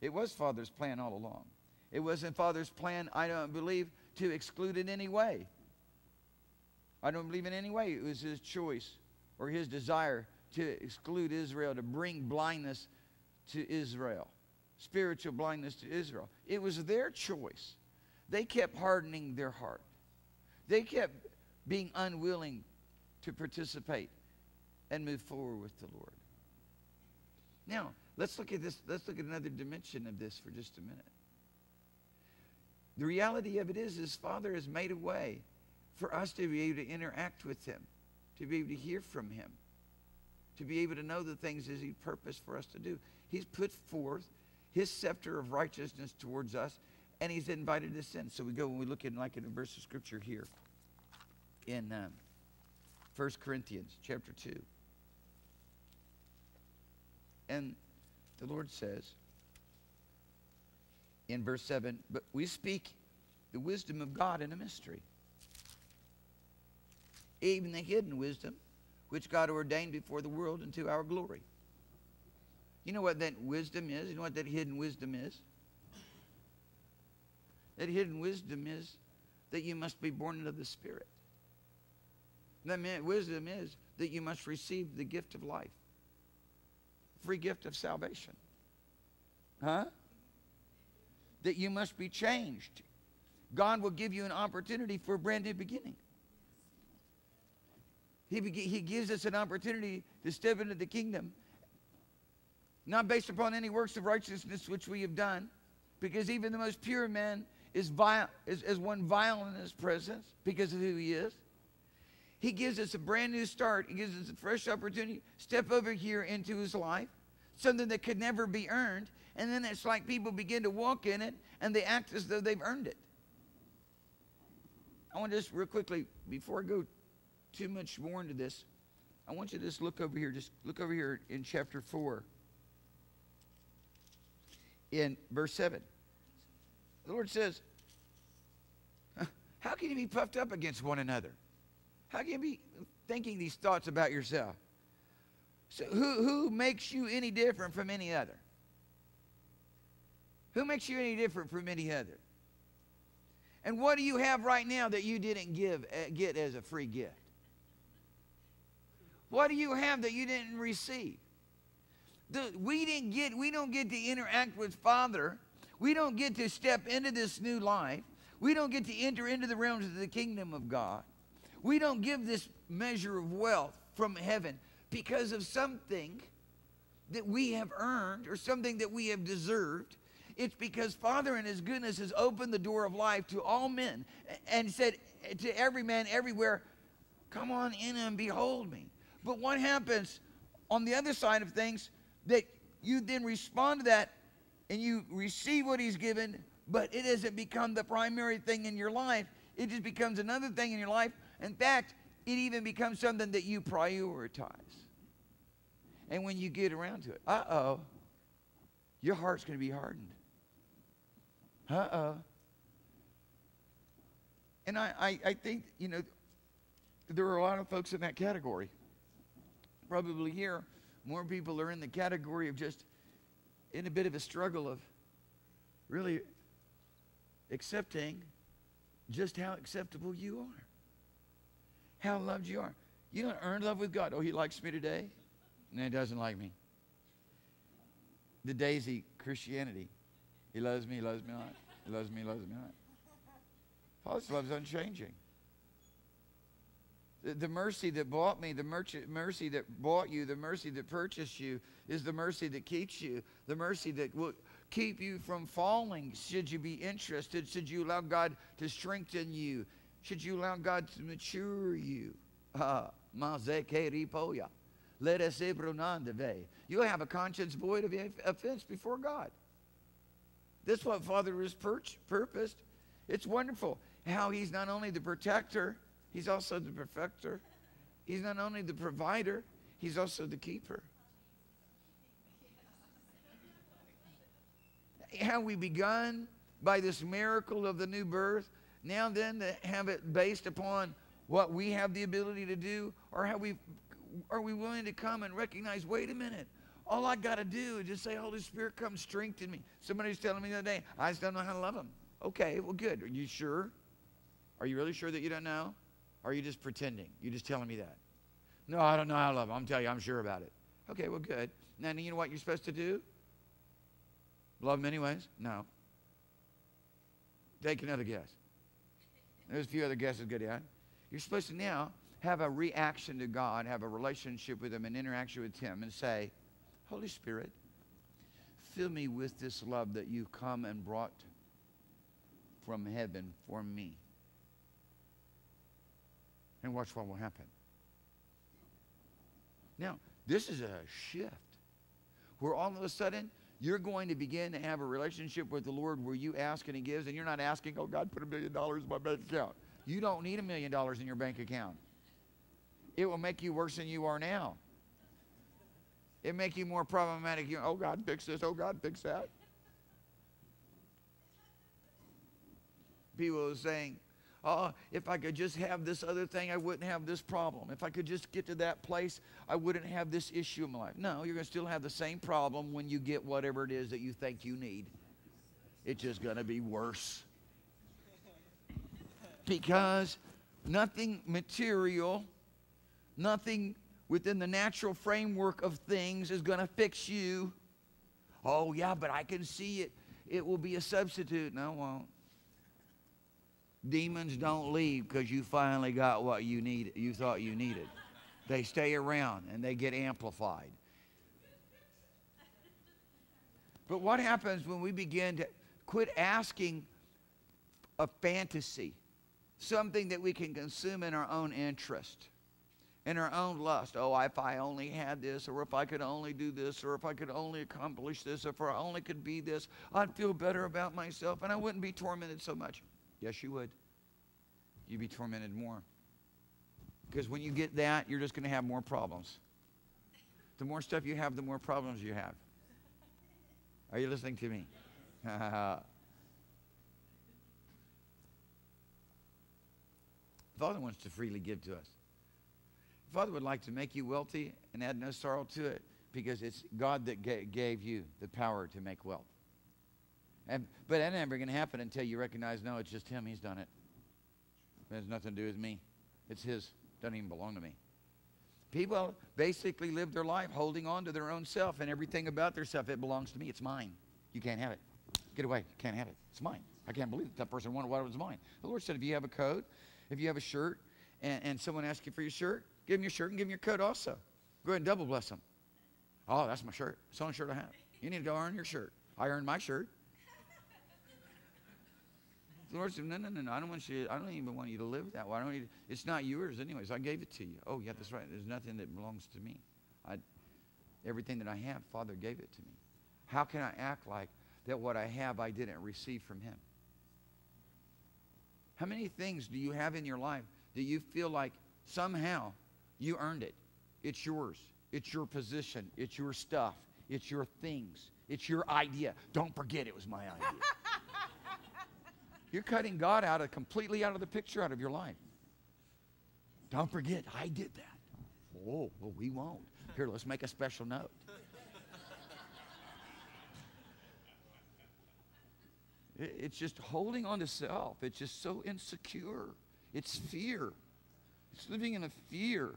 It was Father's plan all along. It wasn't Father's plan, I don't believe, to exclude in any way. I don't believe in any way it was his choice or his desire to exclude Israel, to bring blindness to Israel, spiritual blindness to Israel. It was their choice. They kept hardening their heart, they kept being unwilling to participate and move forward with the Lord. Now, let's look at this. Let's look at another dimension of this for just a minute. The reality of it is, his Father has made a way for us to be able to interact with him, to be able to hear from him, to be able to know the things as he purposed for us to do. He's put forth his scepter of righteousness towards us, and he's invited us in. So we go when we look in like in a verse of scripture here in um, 1 Corinthians chapter 2. And the Lord says, in verse 7 But we speak the wisdom of God in a mystery, even the hidden wisdom which God ordained before the world unto our glory. You know what that wisdom is? You know what that hidden wisdom is? That hidden wisdom is that you must be born of the Spirit. That wisdom is that you must receive the gift of life, free gift of salvation. Huh? that you must be changed. God will give you an opportunity for a brand new beginning. He, he gives us an opportunity to step into the kingdom, not based upon any works of righteousness which we have done, because even the most pure man is, vile, is, is one vile in his presence because of who he is. He gives us a brand new start. He gives us a fresh opportunity. Step over here into his life, something that could never be earned. And then it's like people begin to walk in it and they act as though they've earned it. I want to just real quickly, before I go too much more into this, I want you to just look over here. Just look over here in chapter 4, in verse 7. The Lord says, How can you be puffed up against one another? How can you be thinking these thoughts about yourself? So, who, who makes you any different from any other? Who makes you any different from any other? And what do you have right now that you didn't give uh, get as a free gift? What do you have that you didn't receive? We didn't get we don't get to interact with Father. We don't get to step into this new life. We don't get to enter into the realms of the kingdom of God We don't give this measure of wealth from heaven because of something that we have earned or something that we have deserved. It's because Father in His goodness has opened the door of life to all men and said to every man everywhere, Come on in and behold me. But what happens on the other side of things that you then respond to that and you receive what He's given, but it hasn't become the primary thing in your life. It just becomes another thing in your life. In fact, it even becomes something that you prioritize. And when you get around to it, uh oh, your heart's going to be hardened. Uh oh. And I, I, I think, you know, there are a lot of folks in that category. Probably here, more people are in the category of just in a bit of a struggle of really accepting just how acceptable you are, how loved you are. You don't earn love with God. Oh, He likes me today, and He doesn't like me. The daisy Christianity. He loves me, he loves me not. He loves me, he loves me not. Father's love is unchanging. The, mercy that bought me, the mercy that bought you, the mercy that purchased you is the mercy that keeps you, the mercy that will keep you from falling should you be interested, should you allow God to strengthen you, should you allow God to mature you. Ah, You'll have a conscience void of offense before God. That's what Father has purposed. It's wonderful how He's not only the protector, He's also the perfecter. He's not only the provider, He's also the keeper. Have we begun by this miracle of the new birth? Now then, to have it based upon what we have the ability to do, or have we, are we willing to come and recognize, wait a minute, all I got to do is just say, Holy Spirit, come strengthen me. Somebody was telling me the other day, I just don't know how to love him. Okay, well, good. Are you sure? Are you really sure that you don't know? Or are you just pretending? You're just telling me that? No, I don't know how love him. I'm telling you, I'm sure about it. Okay, well, good. Now, you know what you're supposed to do? Love him anyways? No. Take another guess. There's a few other guesses good at. You're supposed to now have a reaction to God, have a relationship with Him, an interaction with Him, and say, Holy Spirit, fill me with this love that you've come and brought from heaven for me. And watch what will happen. Now, this is a shift where all of a sudden you're going to begin to have a relationship with the Lord where you ask and He gives, and you're not asking, oh, God, put a million dollars in my bank account. You don't need a million dollars in your bank account. It will make you worse than you are now. It make you more problematic. You, oh, God, fix this. Oh, God, fix that. People are saying, oh, if I could just have this other thing, I wouldn't have this problem. If I could just get to that place, I wouldn't have this issue in my life. No, you're going to still have the same problem when you get whatever it is that you think you need. It's just going to be worse. Because nothing material, nothing within the natural framework of things is going to fix you. Oh, yeah, but I can see it. It will be a substitute. No, it won't. Demons don't leave because you finally got what you need, you thought you needed. They stay around and they get amplified. But what happens when we begin to quit asking a fantasy, something that we can consume in our own interest? in our own lust. Oh, if I only had this, or if I could only do this, or if I could only accomplish this, or if I only could be this, I'd feel better about myself and I wouldn't be tormented so much. Yes, you would. You'd be tormented more. Because when you get that, you're just going to have more problems. The more stuff you have, the more problems you have. Are you listening to me? Father wants to freely give to us. Father would like to make you wealthy and add no sorrow to it because it's God that gave you the power to make wealth. And, but that's never going to happen until you recognize, no, it's just Him. He's done it. It has nothing to do with me. It's His. Doesn't even belong to me. People basically live their life holding on to their own self and everything about their self. It belongs to me. It's mine. You can't have it. Get away. Can't have it. It's mine. I can't believe that, that person wanted what was mine. The Lord said, if you have a coat, if you have a shirt, and, and someone asks you for your shirt, give them your shirt and give them your coat also. Go ahead and double bless them. Oh, that's my shirt. It's the only shirt I have. You need to go earn your shirt. I earned my shirt. The Lord said, No, no, no, no. I don't want you. I don't even want you to live that way. I don't need. It's not yours, anyways. I gave it to you. Oh, yeah, that's right. There's nothing that belongs to me. I, everything that I have, Father gave it to me. How can I act like that? What I have, I didn't receive from Him. How many things do you have in your life that you feel like somehow you earned it? It's yours. It's your position. It's your stuff. It's your things. It's your idea. Don't forget it was my idea. You're cutting God out of completely out of the picture out of your life. Don't forget, I did that. Oh, well, we won't. Here, let's make a special note. It's just holding on to self. It's just so insecure. It's fear. It's living in a fear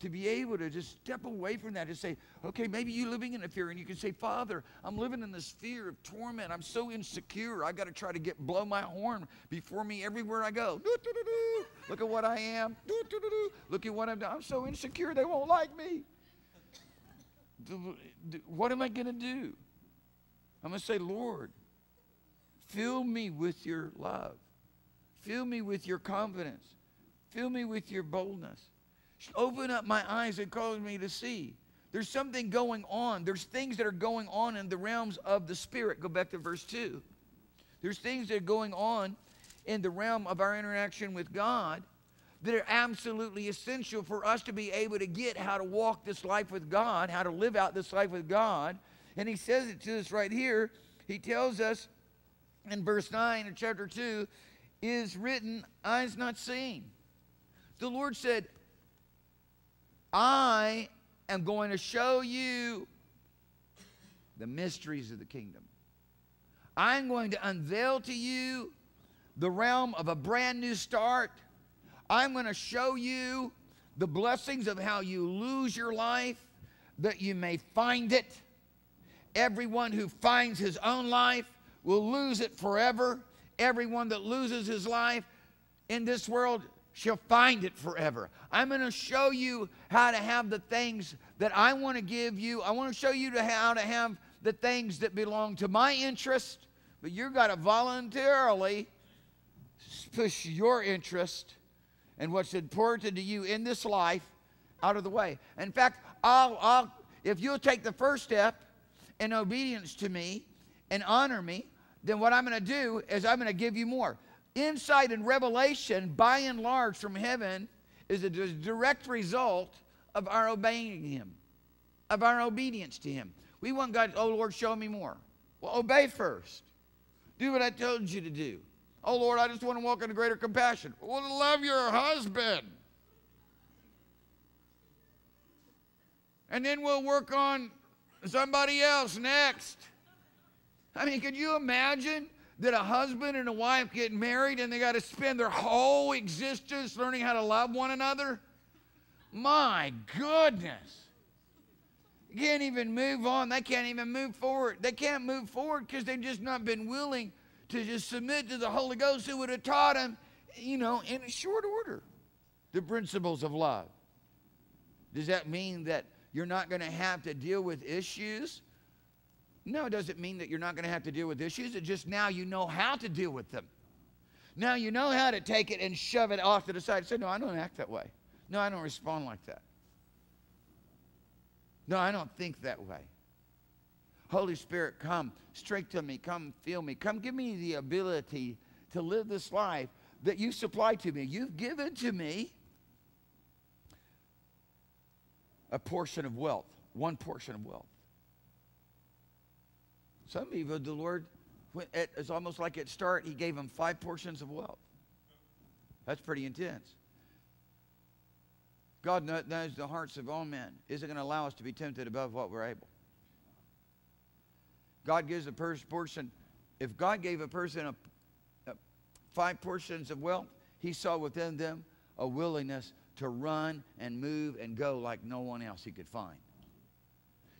to be able to just step away from that and say, okay, maybe you're living in a fear, and you can say, Father, I'm living in this fear of torment. I'm so insecure. I got to try to get blow my horn before me everywhere I go. Look at what I am. Look at what I'm. I'm so insecure they won't like me. What am I going to do? I'm going to say, Lord, fill me with your love. Fill me with your confidence. Fill me with your boldness. Open up my eyes and cause me to see. There's something going on. There's things that are going on in the realms of the Spirit. Go back to verse 2. There's things that are going on in the realm of our interaction with God that are absolutely essential for us to be able to get how to walk this life with God, how to live out this life with God. And he says it to us right here. He tells us in verse 9 of chapter 2 is written, eyes not seen. The Lord said, I am going to show you the mysteries of the kingdom. I'm going to unveil to you the realm of a brand new start. I'm going to show you the blessings of how you lose your life, that you may find it. Everyone who finds his own life will lose it forever. Everyone that loses his life in this world she'll find it forever. I'm going to show you how to have the things that I want to give you. I want to show you how to have the things that belong to my interest, but you've got to voluntarily push your interest and what's important to you in this life out of the way. In fact, I'll, I'll, if you'll take the first step in obedience to me and honor me, then what I'm going to do is I'm going to give you more insight and revelation, by and large, from heaven, is a direct result of our obeying Him, of our obedience to Him. We want God, oh Lord, show me more. Well, obey first. Do what I told you to do. Oh Lord, I just want to walk in greater compassion. Well, love your husband. And then we'll work on somebody else next. I mean, could you imagine that a husband and a wife get married and they got to spend their whole existence learning how to love one another? My goodness. You can't even move on. They can't even move forward. They can't move forward because they've just not been willing to just submit to the Holy Ghost who would have taught them, you know, in a short order, the principles of love. Does that mean that you're not going to have to deal with issues no, it doesn't mean that you're not going to have to deal with issues. It just now you know how to deal with them. Now you know how to take it and shove it off to the side. Say, no, I don't act that way. No, I don't respond like that. No, I don't think that way. Holy Spirit, come to me. Come feel me. Come give me the ability to live this life that you supplied to me. You've given to me a portion of wealth, one portion of wealth. Some people, the Lord, it's almost like at start, He gave them five portions of wealth. That's pretty intense. God knows the hearts of all men. Isn't going to allow us to be tempted above what we're able. God gives a person, if God gave a person a, a five portions of wealth, He saw within them a willingness to run and move and go like no one else He could find.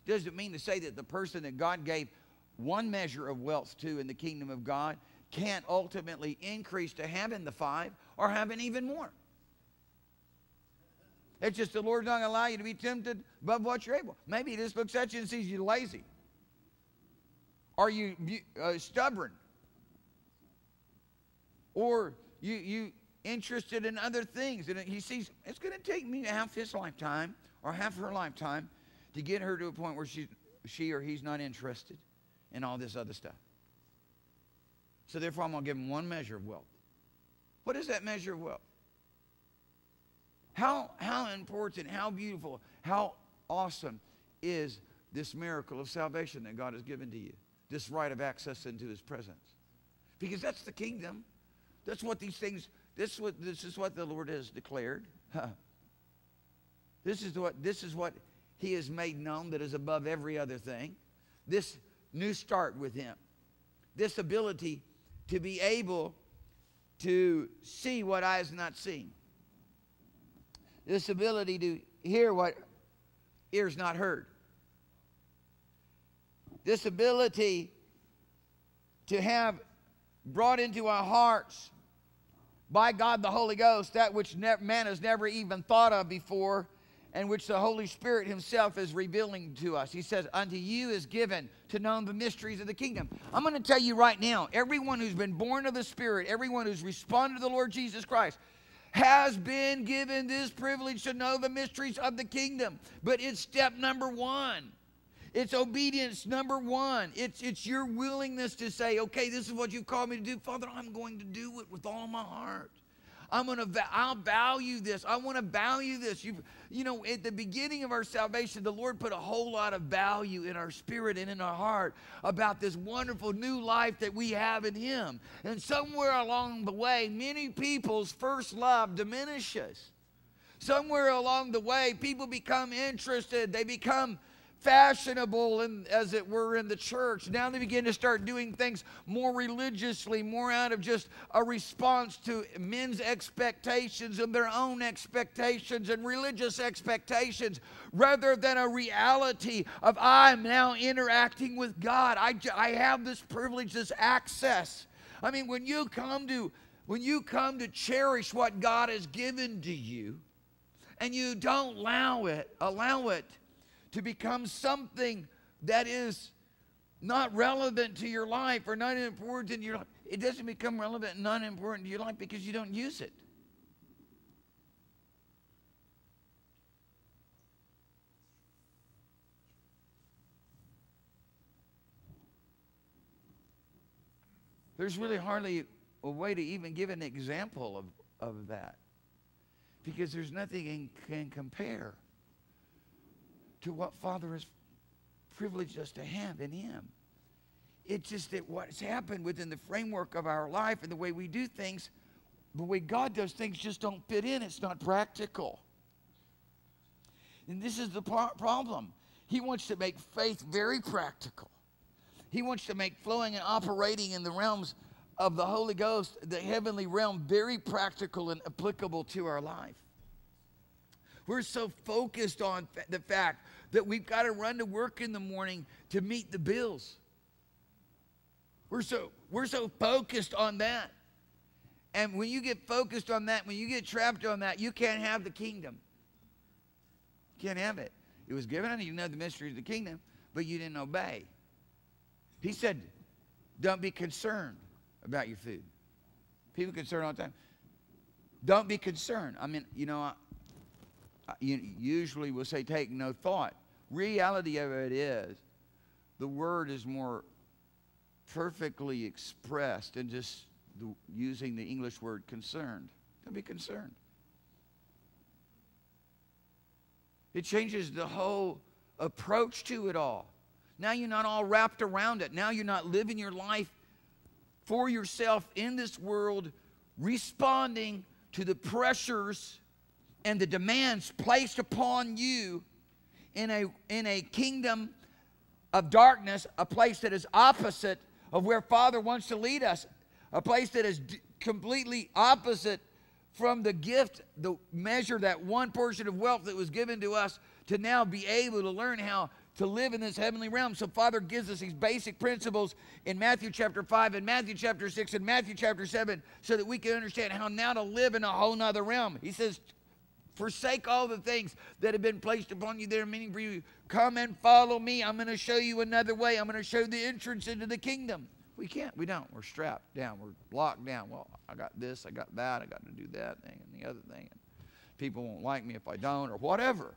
Doesn't mean to say that the person that God gave one measure of wealth to in the kingdom of God can't ultimately increase to having the five or having even more. It's just the Lord's not going to allow you to be tempted above what you're able. Maybe He just looks at you and sees you lazy. Are you uh, stubborn? Or you, you interested in other things? And he sees it's going to take me half his lifetime or half her lifetime to get her to a point where she, she or he's not interested in all this other stuff. So therefore, I'm going to give him one measure of wealth. What is that measure of wealth? How, how important, how beautiful, how awesome is this miracle of salvation that God has given to you? This right of access into his presence. Because that's the kingdom. That's what these things, this is what, this is what the Lord has declared. this, is what, this is what he has made known that is above every other thing. This new start with him. This ability to be able to see what eyes not seen this ability to hear what ears not heard. This ability to have brought into our hearts by God the Holy Ghost that which man has never even thought of before and which the Holy Spirit Himself is revealing to us. He says, Unto you is given to know the mysteries of the kingdom. I'm going to tell you right now everyone who's been born of the Spirit, everyone who's responded to the Lord Jesus Christ, has been given this privilege to know the mysteries of the kingdom. But it's step number one. It's obedience number one. It's, it's your willingness to say, okay, this is what you've called me to do. Father, I'm going to do it with all my heart. I'm going to, I'll value this. I want to value this. You, you know, at the beginning of our salvation, the Lord put a whole lot of value in our spirit and in our heart about this wonderful new life that we have in Him. And somewhere along the way, many people's first love diminishes. Somewhere along the way, people become interested. They become fashionable, in, as it were, in the church. Now they begin to start doing things more religiously, more out of just a response to men's expectations and their own expectations and religious expectations, rather than a reality of I'm now interacting with God. I, I have this privilege, this access. I mean, when you come to when you come to cherish what God has given to you, and you don't allow it, allow it to become something that is not relevant to your life or not important in your life. It doesn't become relevant and not important to your life because you don't use it. There's really hardly a way to even give an example of, of that because there's nothing in, can compare to what Father has privileged us to have in Him. It's just that what's happened within the framework of our life and the way we do things, the way God does things just don't fit in. It's not practical. And this is the problem. He wants to make faith very practical. He wants to make flowing and operating in the realms of the Holy Ghost, the heavenly realm, very practical and applicable to our life. We're so focused on the fact that we've got to run to work in the morning to meet the bills. We're so, we're so focused on that. And when you get focused on that, when you get trapped on that, you can't have the kingdom. You can't have it. It was given unto you know the mysteries of the kingdom, but you didn't obey. He said, Don't be concerned about your food. People concerned all the time. Don't be concerned. I mean, you know, Uh, usually will say take no thought. Reality of it is, the word is more perfectly expressed than just the, using the English word concerned. Don't be concerned. It changes the whole approach to it all. Now you're not all wrapped around it. Now you're not living your life for yourself in this world, responding to the pressures and the demands placed upon you in a, in a kingdom of darkness, a place that is opposite of where Father wants to lead us, a place that is completely opposite from the gift, the measure, that one portion of wealth that was given to us to now be able to learn how to live in this heavenly realm. So, Father gives us these basic principles in Matthew chapter 5 and Matthew chapter 6 and Matthew chapter 7 so that we can understand how now to live in a whole nother realm. He says, Forsake all the things that have been placed upon you that are meaning for you. Come and follow me. I'm going to show you another way. I'm going to show the entrance into the kingdom. We can't. We don't. We're strapped down. We're locked down. Well, I got this. I got that. I got to do that thing and the other thing. And people won't like me if I don't or whatever.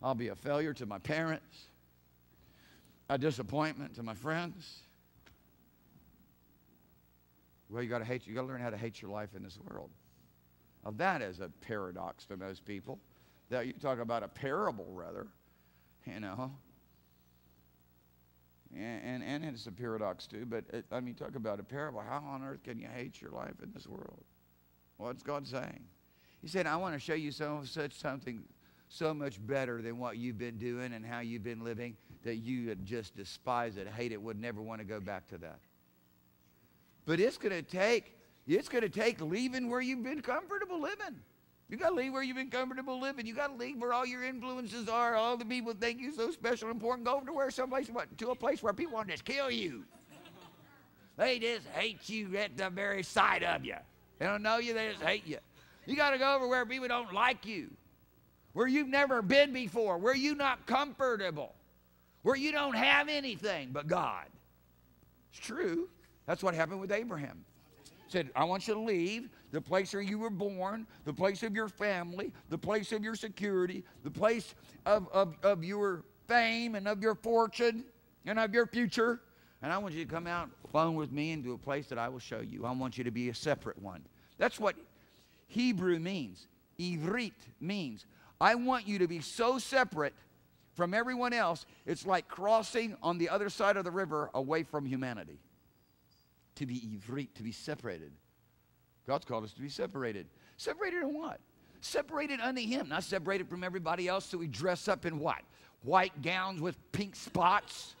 I'll be a failure to my parents, a disappointment to my friends. Well, you got to hate. You got to learn how to hate your life in this world. Now that is a paradox to most people. That you talk about a parable, rather, you know. And, and, and it's a paradox too. But it, I mean, talk about a parable. How on earth can you hate your life in this world? What's God saying? He said, "I want to show you some such something so much better than what you've been doing and how you've been living that you just despise it, hate it, would never want to go back to that." But it's going to take it's going to take leaving where you've been comfortable living. You got to leave where you've been comfortable living. You got to leave where all your influences are. All the people think you so special and important. Go over to where someplace to a place where people want to just kill you. they just hate you at the very sight of you. They don't know you. They just hate you. You got to go over where people don't like you, where you've never been before, where you're not comfortable, where you don't have anything but God. It's true. That's what happened with Abraham said, I want you to leave the place where you were born, the place of your family, the place of your security, the place of, of, of your fame and of your fortune and of your future. And I want you to come out along with me into a place that I will show you. I want you to be a separate one. That's what Hebrew means. Ivrit means. I want you to be so separate from everyone else, it's like crossing on the other side of the river away from humanity to be ivrit, to be separated. God's called us to be separated. Separated in what? Separated unto Him, not separated from everybody else. So we dress up in what? White gowns with pink spots?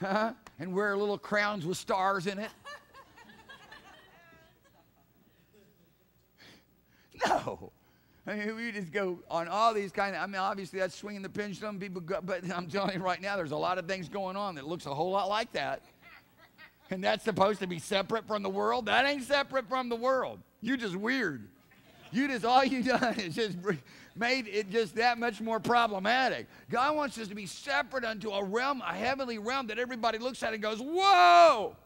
Huh? And wear little crowns with stars in it? No. I mean, we just go on all these kind of. I mean, obviously that's swinging the pendulum. People, go, but I'm telling you right now, there's a lot of things going on that looks a whole lot like that, and that's supposed to be separate from the world. That ain't separate from the world. You just weird. You just all you done is just made it just that much more problematic. God wants us to be separate unto a realm, a heavenly realm that everybody looks at and goes, "Whoa."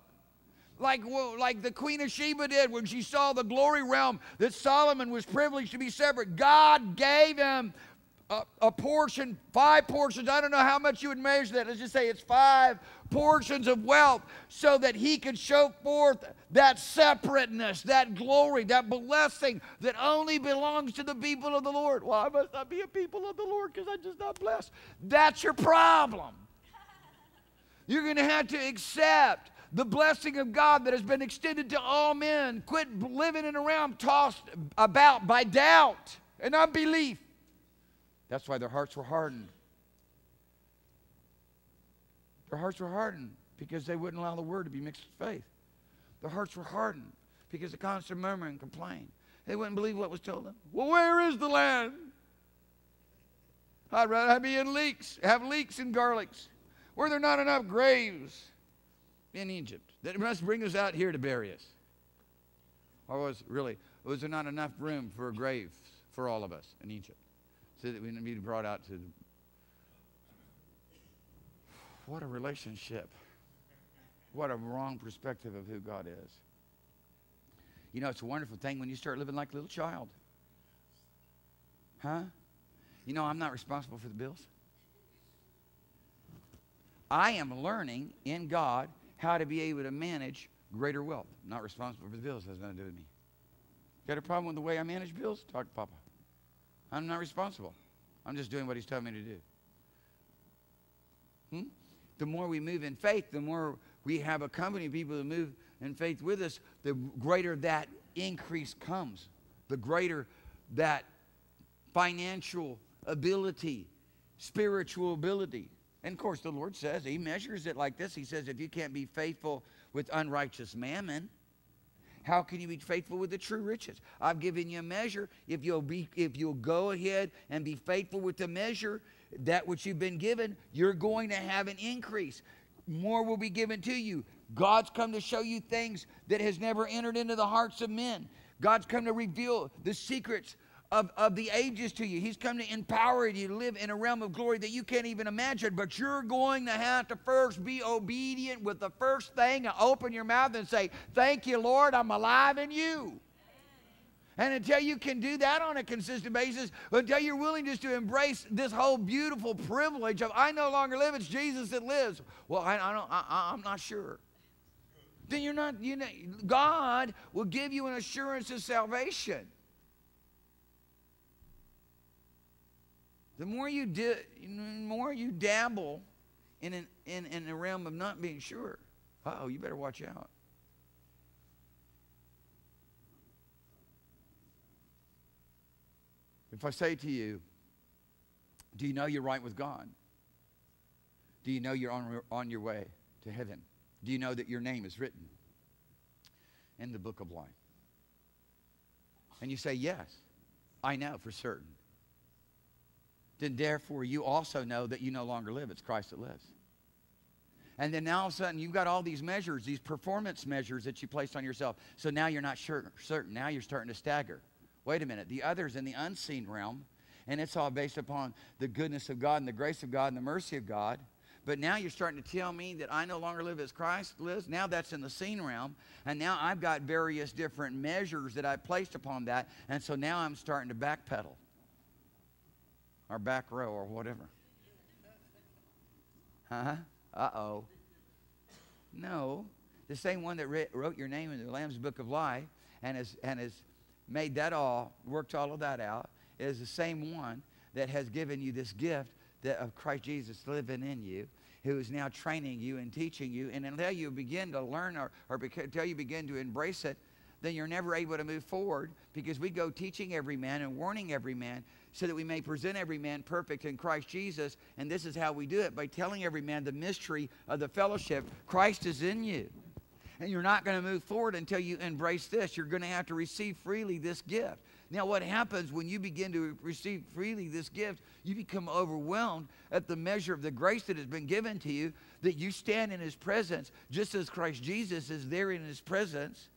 Like, like the Queen of Sheba did when she saw the glory realm that Solomon was privileged to be separate. God gave him a, a, portion, five portions. I don't know how much you would measure that. Let's just say it's five portions of wealth so that he could show forth that separateness, that glory, that blessing that only belongs to the people of the Lord. Well, I must not be a people of the Lord because I'm just not blessed. That's your problem. You're going to have to accept the blessing of God that has been extended to all men. Quit living in a realm tossed about by doubt and unbelief. That's why their hearts were hardened. Their hearts were hardened because they wouldn't allow the word to be mixed with faith. Their hearts were hardened because of constant murmuring and complaint. They wouldn't believe what was told them. Well, where is the land? I'd rather be in leeks, have leeks and garlics, where there not enough graves in Egypt that must bring us out here to bury us? Or was really, was there not enough room for a grave for all of us in Egypt? So that we need to be brought out to. What a relationship. What a wrong perspective of who God is. You know, it's a wonderful thing when you start living like a little child. Huh? You know, I'm not responsible for the bills. I am learning in God how to be able to manage greater wealth. I'm not responsible for the bills. Has nothing to do with me. Got a problem with the way I manage bills? Talk to Papa. I'm not responsible. I'm just doing what he's telling me to do. Hmm? The more we move in faith, the more we have a company of people that move in faith with us, the greater that increase comes. The greater that financial ability, spiritual ability. And of course, the Lord says, He measures it like this. He says, if you can't be faithful with unrighteous mammon, how can you be faithful with the true riches? I've given you a measure. If you'll be, if you'll go ahead and be faithful with the measure, that which you've been given, you're going to have an increase. More will be given to you. God's come to show you things that has never entered into the hearts of men. God's come to reveal the secrets of, of the ages to you. He's come to empower you to live in a realm of glory that you can't even imagine. But you're going to have to first be obedient with the first thing and open your mouth and say, Thank you, Lord, I'm alive in you. And until you can do that on a consistent basis, until you're willing just to embrace this whole beautiful privilege of I no longer live, it's Jesus that lives. Well, I, I don't, I, I'm not sure. Then you're not, you know, God will give you an assurance of salvation. The more you di- more you dabble in an, in, in the realm of not being sure, oh, you better watch out. If I say to you, do you know you're right with God? Do you know you're on, on your way to heaven? Do you know that your name is written in the book of life? And you say, Yes, I know for certain. Then therefore you also know that you no longer live, it's Christ that lives. And then now all of a sudden you've got all these measures, these performance measures that you placed on yourself. So now you're not sure, certain. Now you're starting to stagger. Wait a minute. The others in the unseen realm, and it's all based upon the goodness of God and the grace of God and the mercy of God. But now you're starting to tell me that I no longer live as Christ lives. Now that's in the seen realm. And now I've got various different measures that I've placed upon that. And so now I'm starting to backpedal or back row or whatever. Huh? Uh oh. No. The same one that wrote your name in the Lamb's Book of Life and has, and has made that all, worked all of that out, is the same one that has given you this gift that of Christ Jesus living in you who is now training you and teaching you. And until you begin to learn or, or until you begin to embrace it, then you're never able to move forward because we go teaching every man and warning every man so that we may present every man perfect in Christ Jesus. And this is how we do it by telling every man the mystery of the fellowship. Christ is in you. And you're not going to move forward until you embrace this. You're going to have to receive freely this gift. Now, what happens when you begin to receive freely this gift, you become overwhelmed at the measure of the grace that has been given to you, that you stand in His presence, just as Christ Jesus is there in His presence,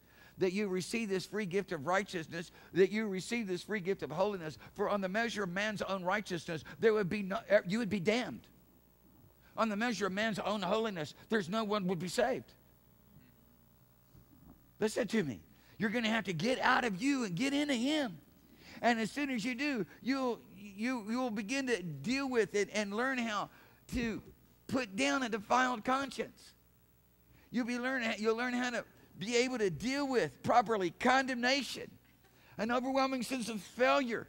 that you receive this free gift of righteousness, that you receive this free gift of holiness. For on the measure of man's own righteousness, there would be no, er, you would be damned. On the measure of man's own holiness, there's no one would be saved. Listen to me. You're going to have to get out of you and get into Him. And as soon as you do, you'll, you, you'll begin to deal with it and learn how to put down a defiled conscience. You'll, be learn, you'll learn how to be able to deal with properly condemnation, an overwhelming sense of failure.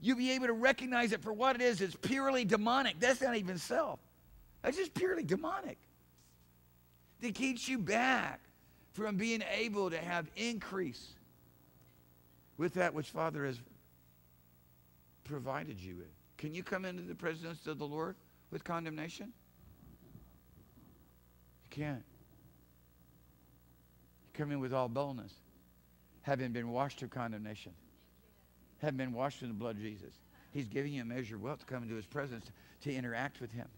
You'll be able to recognize it for what it is. It's purely demonic. That's not even self, that's just purely demonic. That keeps you back from being able to have increase with that which Father has provided you with. Can you come into the presence of the Lord with condemnation? You can't. Come in with all boldness, having been washed of condemnation, having been washed in the blood of Jesus. He's giving you a measure of wealth to come into his presence to interact with him.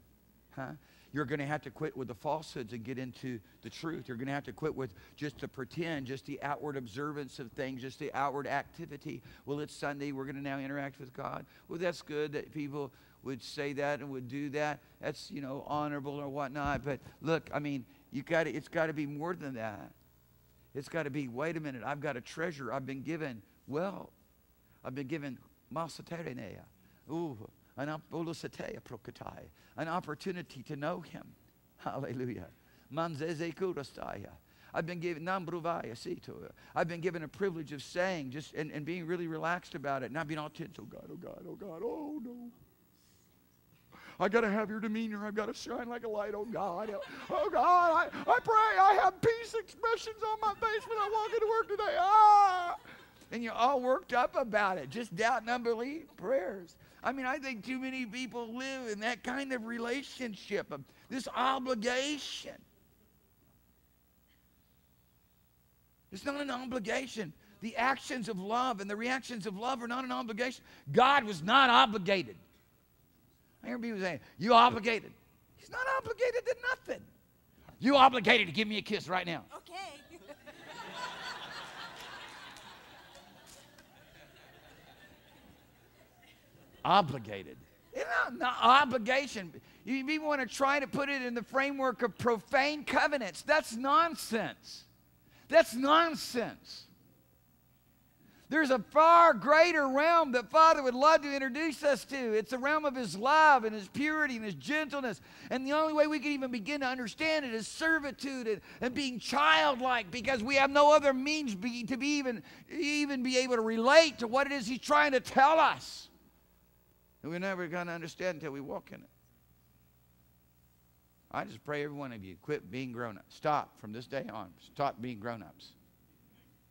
Huh? You're going to have to quit with the falsehoods and get into the truth. You're going to have to quit with just the pretend, just the outward observance of things, just the outward activity. Well, it's Sunday. We're going to now interact with God. Well, that's good that people would say that and would do that. That's, you know, honorable or whatnot. But look, I mean, you got it's got to be more than that. It's got to be, wait a minute, I've got a treasure. I've been given well. I've been given masaterenea. Ooh, an opportunity to know him. Hallelujah. I've been given I've been given a privilege of saying just and, and being really relaxed about it, not being all oh, tense. Oh God, oh God, oh God, oh no. I got to have your demeanor. I've got to shine like a light. Oh God, oh God, I, I pray I have peace expressions on my face when I walk into work today. Ah, and you're all worked up about it. Just doubt and unbelief prayers. I mean, I think too many people live in that kind of relationship, of this obligation. It's not an obligation. The actions of love and the reactions of love are not an obligation. God was not obligated. I hear people saying, You obligated. He's not obligated to nothing. You obligated to give me a kiss right now. Okay. Obligated. It's not, not obligation. You even want to try to put it in the framework of profane covenants. That's nonsense. That's nonsense. There's a far greater realm that Father would love to introduce us to. It's the realm of His love and His purity and His gentleness. And the only way we can even begin to understand it is servitude and, and being childlike because we have no other means be, to be even, even be able to relate to what it is He's trying to tell us. And we're never going to understand until we walk in it. I just pray every one of you quit being grown ups. Stop from this day on. Stop being grown ups.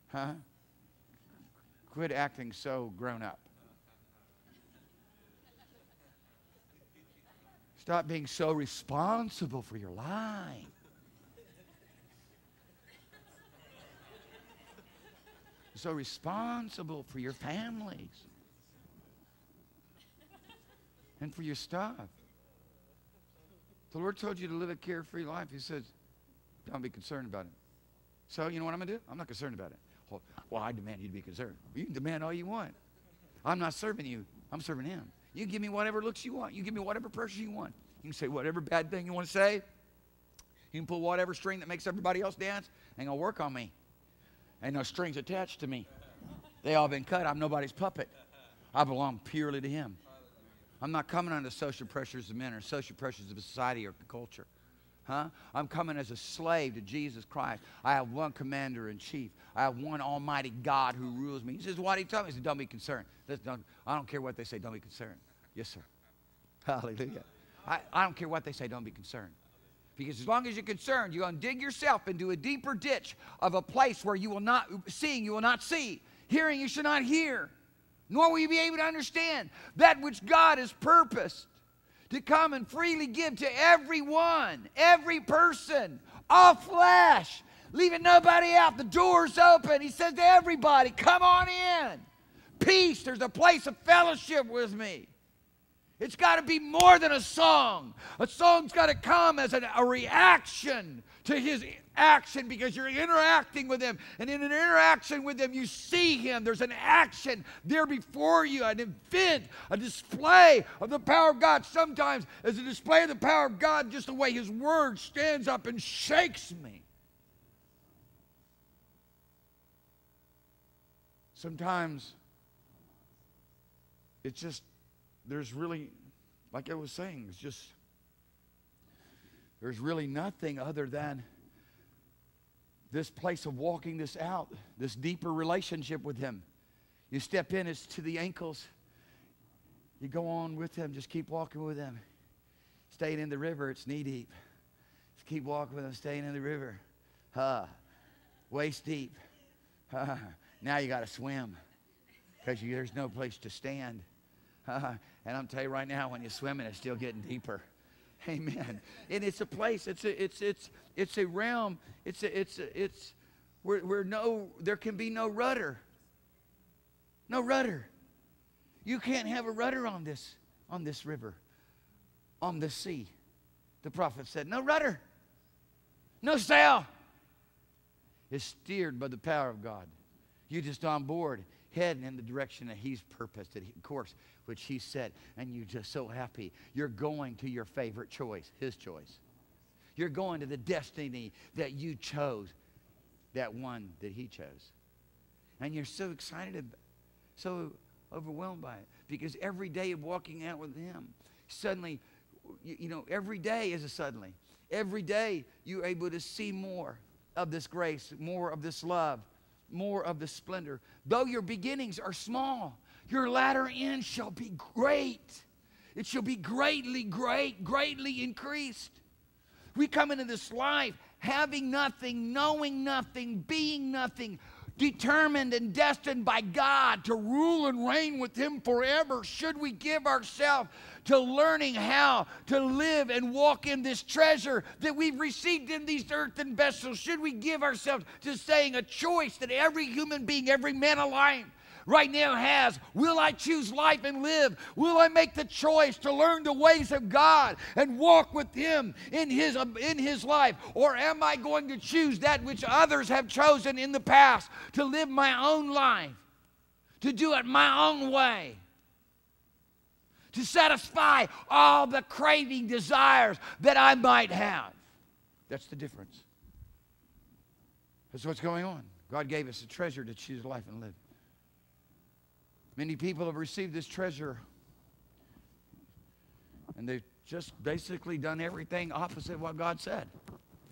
Huh? Quit acting so grown up. Stop being so responsible for your life. So responsible for your families and for your stuff. The Lord told you to live a carefree life. He says, don't be concerned about it. So, you know what I'm going to do? I'm not concerned about it. Well, I demand you to be concerned. You can demand all you want. I'm not serving you. I'm serving him. You give me whatever looks you want. You give me whatever pressure you want. You can say whatever bad thing you want to say. You can pull whatever string that makes everybody else dance. Ain't gonna work on me. Ain't no strings attached to me. They all been cut. I'm nobody's puppet. I belong purely to him. I'm not coming under social pressures of men or social pressures of society or culture. Huh? I'm coming as a slave to Jesus Christ. I have one commander in chief. I have one almighty God who rules me. He says, What he tell me? He said, Don't be concerned. Don't, I don't care what they say, don't be concerned. Yes, sir. Hallelujah. I, I don't care what they say, don't be concerned. Because as long as you're concerned, you're going to dig yourself into a deeper ditch of a place where you will not, seeing, you will not see, hearing, you should not hear, nor will you be able to understand that which God has purposed to come and freely give to everyone, every person, all flesh, leaving nobody out. The door's open. He says to everybody, Come on in. Peace. There's a place of fellowship with me. It's got to be more than a song. A song's got to come as a reaction to his action because you're interacting with him. And in an interaction with him, you see him. There's an action there before you, an event, a display of the power of God. Sometimes, as a display of the power of God, just the way his word stands up and shakes me. Sometimes it's just, there's really, like I was saying, it's just, there's really nothing other than this place of walking this out, this deeper relationship with Him. You step in, it's to the ankles. You go on with Him, just keep walking with Him. Staying in the river, it's knee deep. Just keep walking with Him, staying in the river. Huh. Waist deep. Huh. Now you got to swim because there's no place to stand. And I'm telling you right now, when you're swimming, it's still getting deeper. Amen. And it's a place, it's a, it's, it's, it's a realm, it's a, it's a, it's where, where no, there can be no rudder. No rudder. You can't have a rudder on this, on this river, on the sea. The prophet said, no rudder, no sail. It's steered by the power of God. You're just on board heading in the direction that He's purposed, it, of course, which He said, and you're just so happy. You're going to your favorite choice, His choice. You're going to the destiny that you chose, that one that He chose. And you're so excited, so overwhelmed by it, because every day of walking out with Him, suddenly, you, you know, every day is a suddenly. Every day you're able to see more of this grace, more of this love, more of the splendor. Though your beginnings are small, your latter end shall be great. It shall be greatly, great, greatly increased. We come into this life having nothing, knowing nothing, being nothing, determined and destined by God to rule and reign with Him forever. Should we give ourselves to learning how to live and walk in this treasure that we've received in these earthen vessels? Should we give ourselves to saying a choice that every human being, every man alive, right now has. Will I choose life and live? Will I make the choice to learn the ways of God and walk with Him in His, in his life? Or am I going to choose that which others have chosen in the past to live my own life, to do it my own way? To satisfy all the craving desires that I might have. That's the difference. That's what's going on. God gave us a treasure to choose life and live. Many people have received this treasure and they've just basically done everything opposite what God said,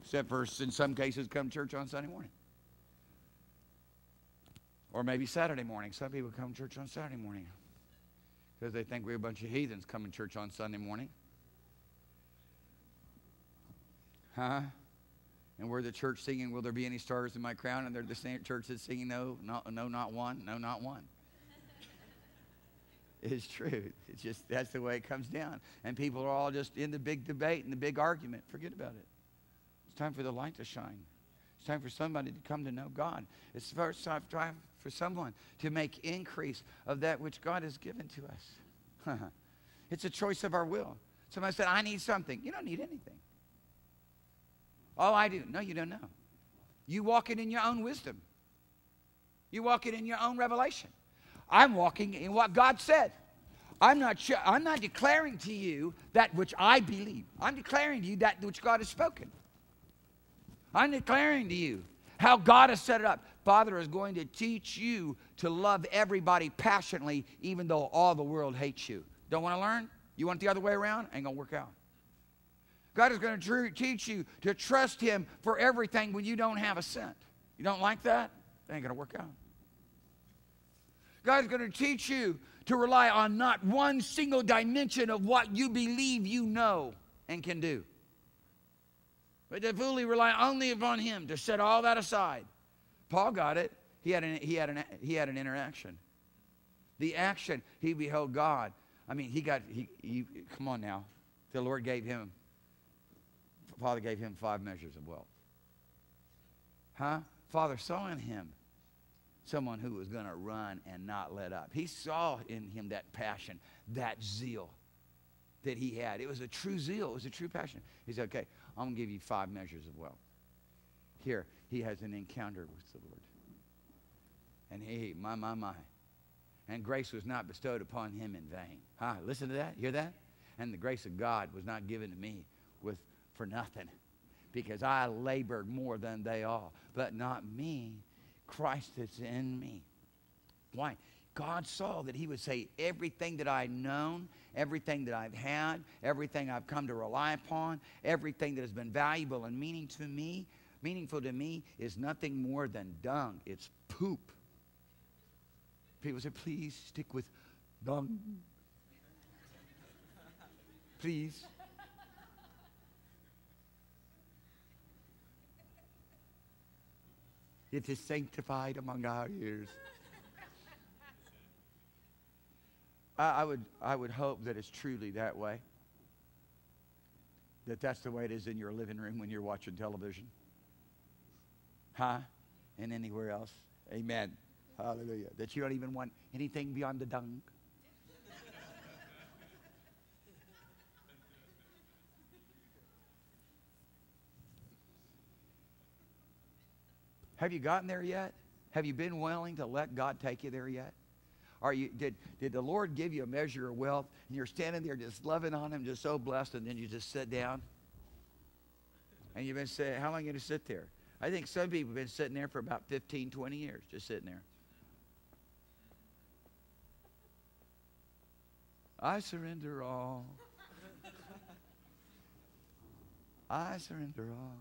except for in some cases come to church on Sunday morning. Or maybe Saturday morning. Some people come to church on Saturday morning because they think we're a bunch of heathens coming to church on Sunday morning. Huh? And we're the church singing, Will there be any stars in my crown? And they're the same church that's singing, No, no, no, not one. No, not one. It's true. It's just that's the way it comes down. And people are all just in the big debate and the big argument. Forget about it. It's time for the light to shine. It's time for somebody to come to know God. It's first time for someone to make increase of that which God has given to us. it's a choice of our will. Somebody said, I need something. You don't need anything. All I do. No, you don't know. You walk it in your own wisdom. You walk it in your own revelation. I'm walking in what God said. I'm not, sure, I'm not declaring to you that which I believe. I'm declaring to you that which God has spoken. I'm declaring to you how God has set it up. Father is going to teach you to love everybody passionately, even though all the world hates you. Don't want to learn? You want it the other way around? Ain't going to work out. God is going to teach you to trust Him for everything when you don't have a cent. You don't like that? That ain't going to work out. God is going to teach you to rely on not one single dimension of what you believe you know and can do, but to fully rely only upon Him, to set all that aside. Paul got it. He had an, he had an, he had an interaction. The action, he beheld God. I mean, he got, he, he, come on now. The Lord gave him Father gave him five measures of wealth. Huh? Father saw in him someone who was going to run and not let up. He saw in him that passion, that zeal that he had. It was a true zeal, it was a true passion. He said, Okay, I'm going to give you five measures of wealth. Here, he has an encounter with the Lord. And he, my, my, my. And grace was not bestowed upon him in vain. Huh? Listen to that. Hear that? And the grace of God was not given to me with for nothing because I labored more than they all. But not me. Christ is in me. Why? God saw that He would say, everything that I've known, everything that I've had, everything I've come to rely upon, everything that has been valuable and meaning to me, meaningful to me, is nothing more than dung. It's poop. People say, please stick with dung. Please. It is sanctified among our ears. I, I, would, I would hope that it's truly that way. That that's the way it is in your living room when you're watching television. Huh? And anywhere else. Amen. Hallelujah. That you don't even want anything beyond the dung. Have you gotten there yet? Have you been willing to let God take you there yet? Are you, did, did the Lord give you a measure of wealth and you're standing there just loving on Him, just so blessed, and then you just sit down? And you've been saying, how long are you going to sit there? I think some people have been sitting there for about 15, 20 years, just sitting there. I surrender all. I surrender all.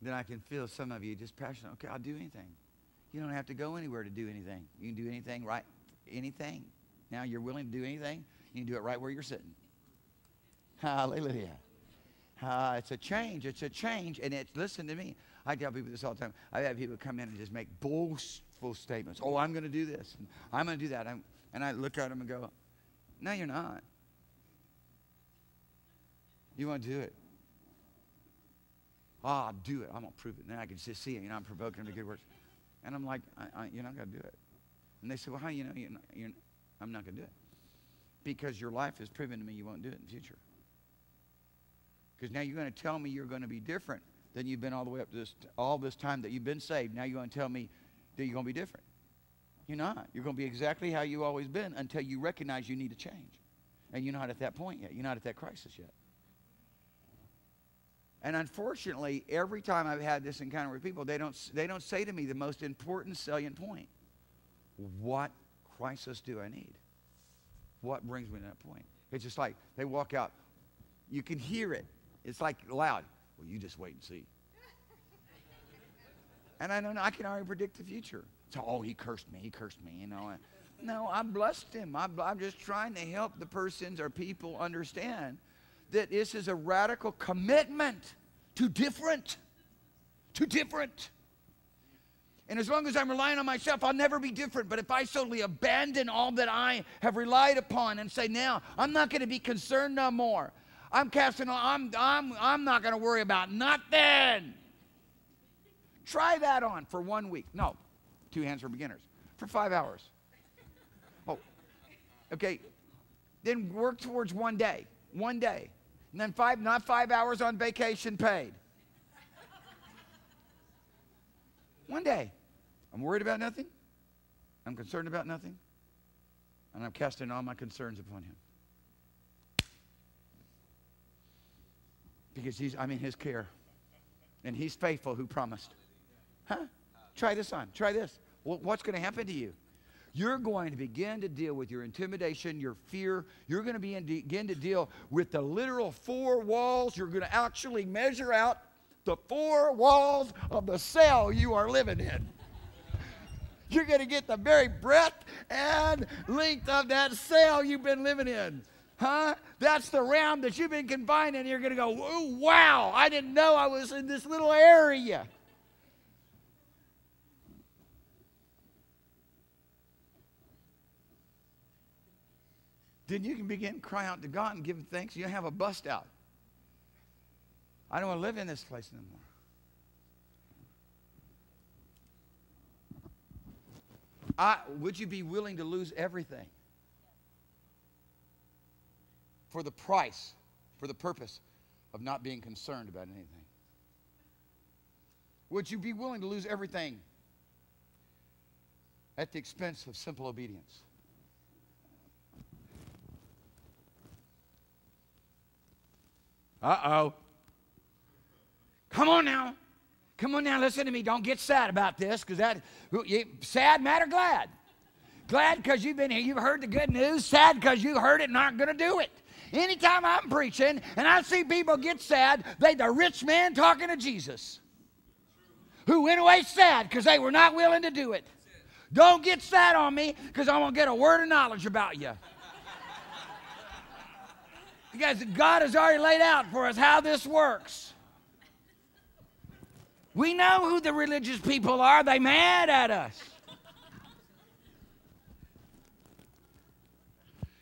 Then I can feel some of you just passionate. Okay, I'll do anything. You don't have to go anywhere to do anything. You can do anything right, anything. Now you're willing to do anything. You can do it right where you're sitting. Hallelujah. Uh, it's a change. It's a change. And it's, listen to me. I tell people this all the time. I have people come in and just make boastful statements. Oh, I'm going to do this. I'm going to do that. I'm, and I look at them and go, no, you're not. You want to do it. Oh, I'll do it. I'm going to prove it. And then I can just see it. You know, I'm provoking them to good works. And I'm like, I, I, you're not going to do it. And they say, well, how you know you're not, you're, I'm not going to do it? Because your life has proven to me you won't do it in the future. Because now you're going to tell me you're going to be different than you've been all the way up to this, all this time that you've been saved. Now you're going to tell me that you're going to be different. You're not. You're going to be exactly how you've always been until you recognize you need to change. And you're not at that point yet. You're not at that crisis yet. And unfortunately, every time I've had this encounter with people, they don't, they don't say to me the most important salient point. What crisis do I need? What brings me to that point? It's just like they walk out. You can hear it. It's like loud. Well, you just wait and see. and I don't know. I can already predict the future. So, oh, he cursed me. He cursed me. You know. No, I blessed him. I'm, I'm just trying to help the persons or people understand that this is a radical commitment to different. To different. And as long as I'm relying on myself, I'll never be different. But if I solely abandon all that I have relied upon and say, now, I'm not going to be concerned no more. I'm casting, I'm, I'm, I'm not going to worry about nothing. Try that on for one week. No, two hands for beginners. For five hours. Oh, okay. Then work towards one day. One day. And then five, not five hours on vacation paid. One day. I'm worried about nothing. I'm concerned about nothing. And I'm casting all my concerns upon him. Because he's, I'm in his care. And he's faithful who promised. Huh? Try this on. Try this. What's going to happen to you? You're going to begin to deal with your intimidation, your fear. You're going to begin to deal with the literal four walls. You're going to actually measure out the four walls of the cell you are living in. You're going to get the very breadth and length of that cell you've been living in. Huh? That's the realm that you've been confined in. You're going to go, oh, wow, I didn't know I was in this little area. Then you can begin to cry out to God and give him thanks. You have a bust out. I don't want to live in this place anymore. I, would you be willing to lose everything for the price, for the purpose of not being concerned about anything? Would you be willing to lose everything at the expense of simple obedience? Uh oh. Come on now. Come on now, listen to me. Don't get sad about this because that sad, mad, or glad. Glad because you've been here, you've heard the good news. Sad because you heard it aren't going to do it. Anytime I'm preaching and I see people get sad, they the rich man talking to Jesus, who went away sad because they were not willing to do it. Don't get sad on me because I'm going to get a word of knowledge about you. Because God has already laid out for us how this works. We know who the religious people are. They mad at us.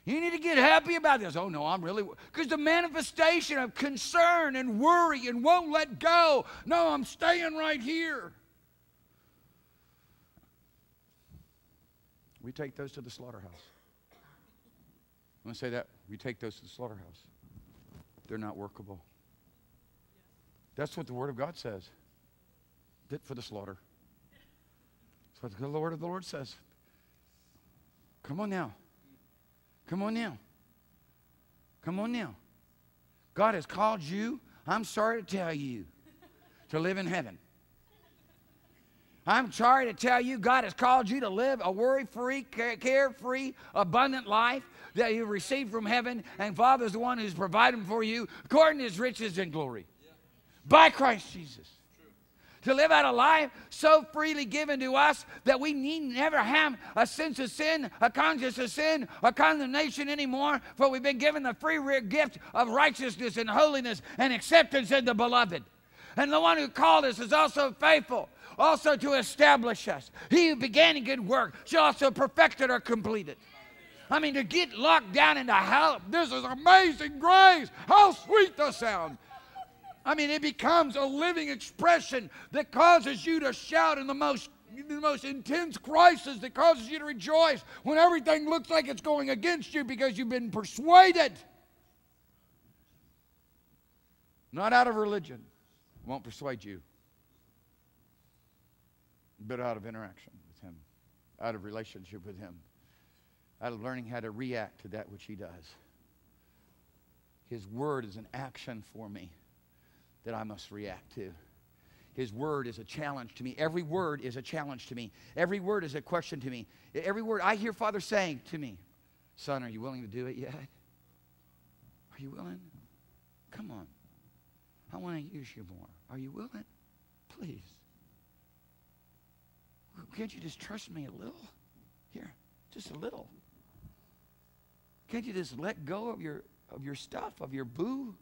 You need to get happy about this. Oh no, I'm really because the manifestation of concern and worry and won't let go. No, I'm staying right here. We take those to the slaughterhouse. I'm going to say that. We take those to the slaughterhouse. They're not workable. That's what the Word of God says. Fit for the slaughter. That's what the Word of the Lord says. Come on now. Come on now. Come on now. God has called you, I'm sorry to tell you, to live in heaven. I'm sorry to tell you, God has called you to live a worry free, care free, abundant life that you received from heaven, and Father's the one who's providing for you according to his riches and glory by Christ Jesus. To live out a life so freely given to us that we need never have a sense of sin, a conscience of sin, a condemnation anymore, for we've been given the free gift of righteousness and holiness and acceptance in the beloved. And the one who called us is also faithful also to establish us. He who began a good work shall also perfect it or complete it. I mean, to get locked down into hell, this is amazing grace. How sweet the sound. I mean, it becomes a living expression that causes you to shout in the most the most intense crisis that causes you to rejoice when everything looks like it's going against you because you've been persuaded. Not out of religion, won't persuade you, but out of interaction with Him, out of relationship with Him, out of learning how to react to that which He does. His Word is an action for me that I must react to. His word is a challenge to me. Every word is a challenge to me. Every word is a question to me. Every word I hear Father saying to me, Son, are you willing to do it yet? Are you willing? Come on. I want to use you more. Are you willing? Please. Can't you just trust me a little? Here, just a little. Can't you just let go of your of your stuff, of your boo?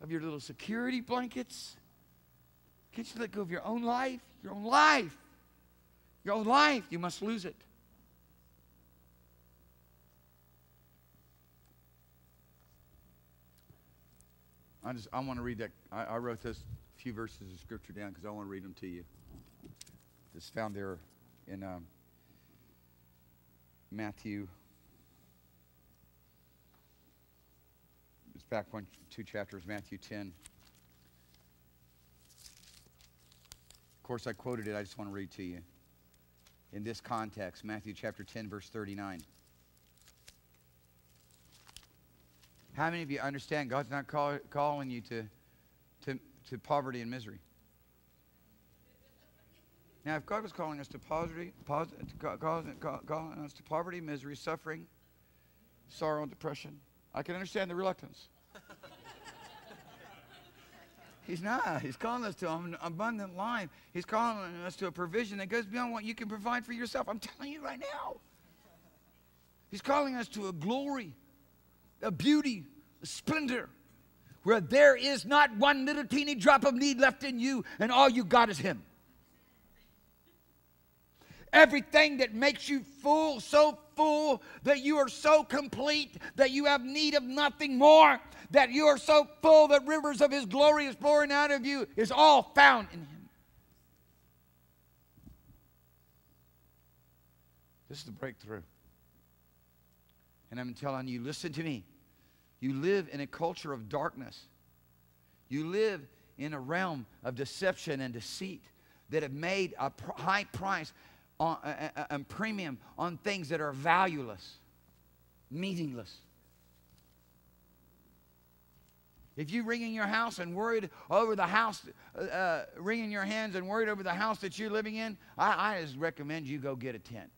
of your little security blankets? Can't you let go of your own life? Your own life. Your own life. You must lose it. I just I want to read that. I, I wrote this few verses of scripture down because I want to read them to you. It's found there in um, Matthew It's back one, two chapters, Matthew 10. Of course, I quoted it. I just want to read to you. In this context, Matthew chapter 10, verse 39. How many of you understand God's not call, calling you to, to, to poverty and misery? Now, if God was calling us to poverty, calling, us to poverty, misery, suffering, sorrow, and depression, I can understand the reluctance. He's not. He's calling us to an abundant life. He's calling us to a provision that goes beyond what you can provide for yourself. I'm telling you right now. He's calling us to a glory, a beauty, a splendor, where there is not one little teeny drop of need left in you, and all you got is Him. Everything that makes you full, so full that you are so complete that you have need of nothing more, that you are so full that rivers of His glory is pouring out of you, is all found in Him. This is the breakthrough. And I'm telling you, listen to me. You live in a culture of darkness. You live in a realm of deception and deceit that have made a high price on, uh, uh, premium on things that are valueless, meaningless. If you ring in your house and worried over the house, uh, uh, wringing your hands and worried over the house that you're living in, I, I just recommend you go get a tent.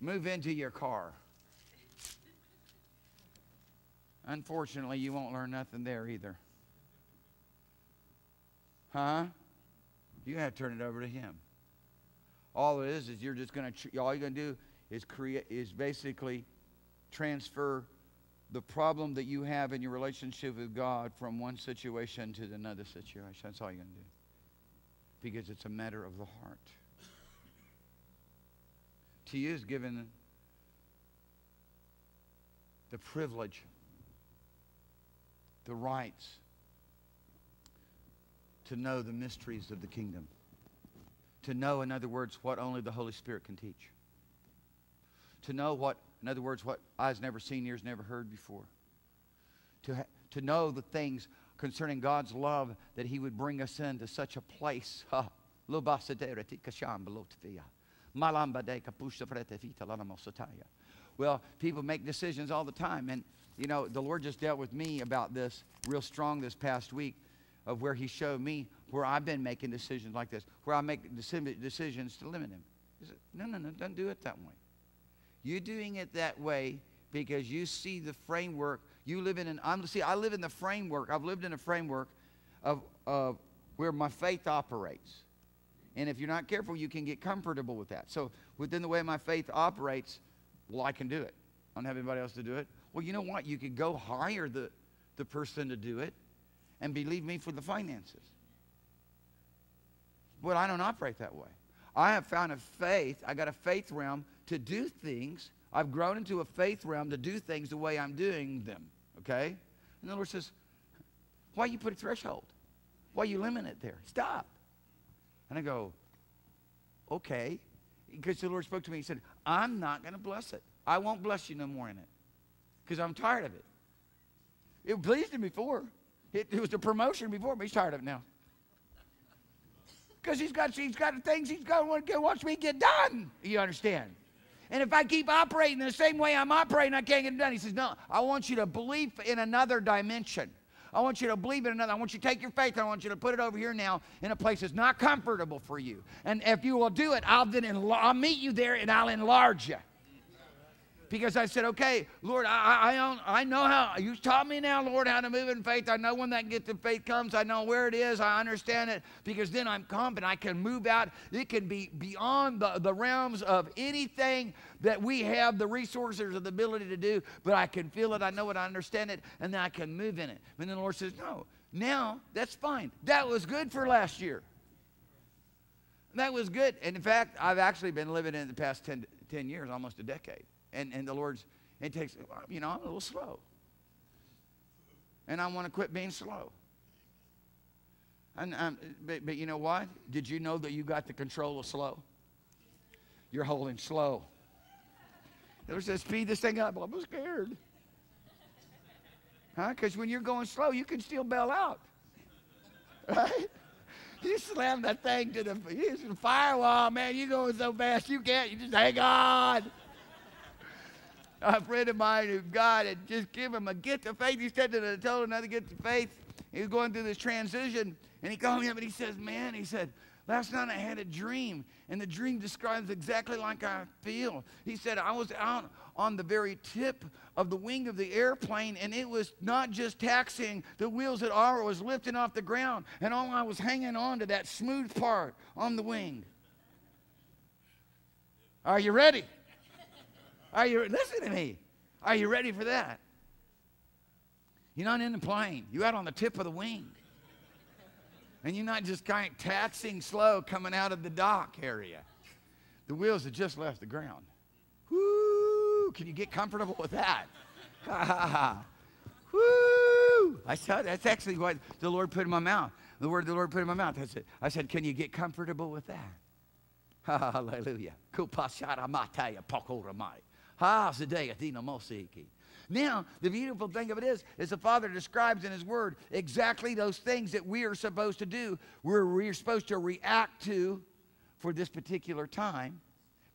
Move into your car. Unfortunately, you won't learn nothing there either. Huh? You have to turn it over to Him. All it is is you're just going to all you're going to do is create is basically transfer the problem that you have in your relationship with God from one situation to another situation. That's all you're going to do. Because it's a matter of the heart. To you is given the privilege, the rights, to know the mysteries of the kingdom. To know, in other words, what only the Holy Spirit can teach. To know what, in other words, what eyes never seen, ears never heard before. To, ha- to know the things concerning God's love that He would bring us into such a place. Well, people make decisions all the time. And, you know, the Lord just dealt with me about this real strong this past week of where he showed me where I've been making decisions like this, where I make decisions to limit him. He said, no, no, no, don't do it that way. You're doing it that way because you see the framework. You live in an, I'm, see, I live in the framework. I've lived in a framework of, of where my faith operates. And if you're not careful, you can get comfortable with that. So within the way my faith operates, well, I can do it. I don't have anybody else to do it. Well, you know what? You could go hire the, the person to do it and believe me for the finances. But I don't operate that way. I have found a faith, I got a faith realm to do things I've grown into a faith realm to do things the way I'm doing them. Okay? And the Lord says, Why you put a threshold? Why you limit it there? Stop. And I go, Okay. Because the Lord spoke to me. He said, I'm not going to bless it. I won't bless you no more in it. Because I'm tired of it. It pleased him before. It, it was a promotion before, but he's tired of it now. Because he's got, he's got things he's got to watch me get done. You understand? And if I keep operating the same way I'm operating, I can't get it done. He says, No, I want you to believe in another dimension. I want you to believe in another. I want you to take your faith. I want you to put it over here now in a place that's not comfortable for you. And if you will do it, I'll then enla- I'll meet you there and I'll enlarge you because I said, okay, Lord, I, I, I know how, you taught me now, Lord, how to move in faith. I know when that gift of faith comes. I know where it is. I understand it because then I'm confident. I can move out. It can be beyond the, the realms of anything that we have the resources or the ability to do, but I can feel it. I know it. I understand it. And then I can move in it. And then the Lord says, no, now that's fine. That was good for last year. That was good. And in fact, I've actually been living in the past 10, 10 years, almost a decade. And, and the Lord's, it takes, you know, I'm a little slow. And I want to quit being slow. And, um, but, but you know what? Did you know that you got the control of slow? You're holding slow. The Lord says, speed this thing up. I'm scared. Huh? Because when you're going slow, you can still bail out. Right? You slam that thing to the, the firewall, man. You're going so fast you can't. You just hang on a friend of mine who God had just given him a gift of faith. He said I told another gift of faith. He was going through this transition, and he called me up and he says, Man, he said, Last night I had a dream, and the dream describes exactly like I feel. He said, I was out on the very tip of the wing of the airplane, and it was not just taxiing the wheels at all, it was lifting off the ground, and all I was hanging on to that smooth part on the wing. Are you ready? Are you, listen to me. Are you ready for that? You're not in the plane. You're out on the tip of the wing. And you're not just kind of taxing slow coming out of the dock area. The wheels have just left the ground. Woo! Can you get comfortable with that? Ha ha ha. Woo! I said that's actually what the Lord put in my mouth. The word the Lord put in my mouth. I said, I said, can you get comfortable with that? Hallelujah. Now, the beautiful thing of it is, is the Father describes in His Word exactly those things that we are supposed to do, we're, we're supposed to react to for this particular time,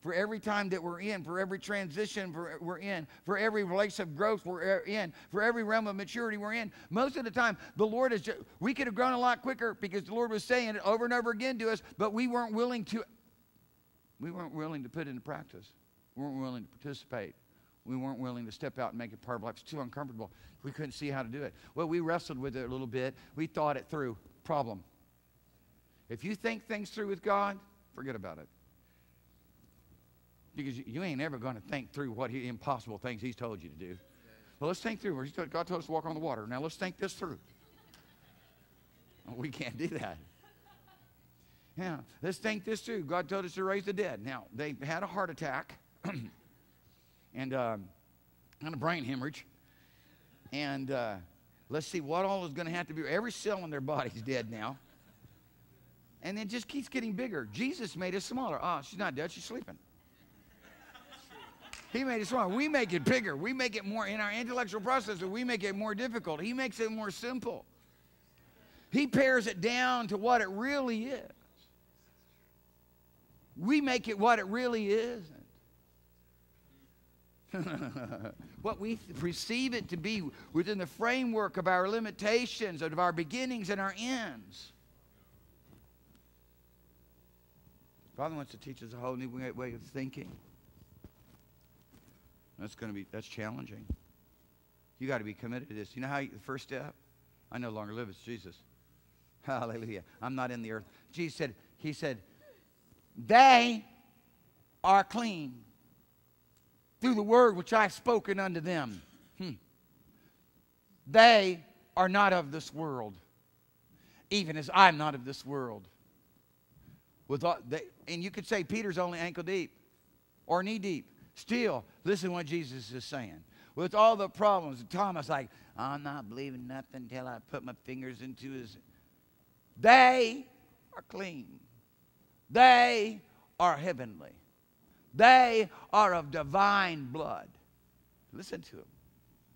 for every time that we're in, for every transition we're in, for every place of growth we're uh, in, for every realm of maturity we're in. Most of the time, the Lord is just, we could have grown a lot quicker because the Lord was saying it over and over again to us, but we weren't willing to, we weren't willing to put it into practice. We weren't willing to participate. We weren't willing to step out and make it part of life. It's too uncomfortable. We couldn't see how to do it. Well, we wrestled with it a little bit. We thought it through. Problem. If you think things through with God, forget about it. Because you ain't ever going to think through what he, impossible things He's told you to do. Well, let's think through. God told us to walk on the water. Now let's think this through. We can't do that. Yeah, let's think this through. God told us to raise the dead. Now, they had a heart attack and uh, kind of brain hemorrhage. And uh, let's see what all is going to have to be. Every cell in their body's dead now. And it just keeps getting bigger. Jesus made it smaller. Oh, she's not dead, she's sleeping. He made it smaller. We make it bigger. We make it more, in our intellectual process. we make it more difficult. He makes it more simple. He pares it down to what it really is. We make it what it really is. what we perceive it to be within the framework of our limitations, of our beginnings and our ends. Father wants to teach us a whole new way of thinking. That's going to be that's challenging. You got to be committed to this. You know how you, the first step? I no longer live, it's Jesus. Hallelujah. I'm not in the earth. Jesus said, He said, they are clean through the word which I've spoken unto them. Hmm. They are not of this world, even as I'm not of this world. With all, they, and you could say Peter's only ankle deep or knee deep. Still, listen what Jesus is saying. With all the problems, Thomas like, I'm not believing nothing until I put my fingers into his. They are clean. They are heavenly. They are of divine blood. Listen to him.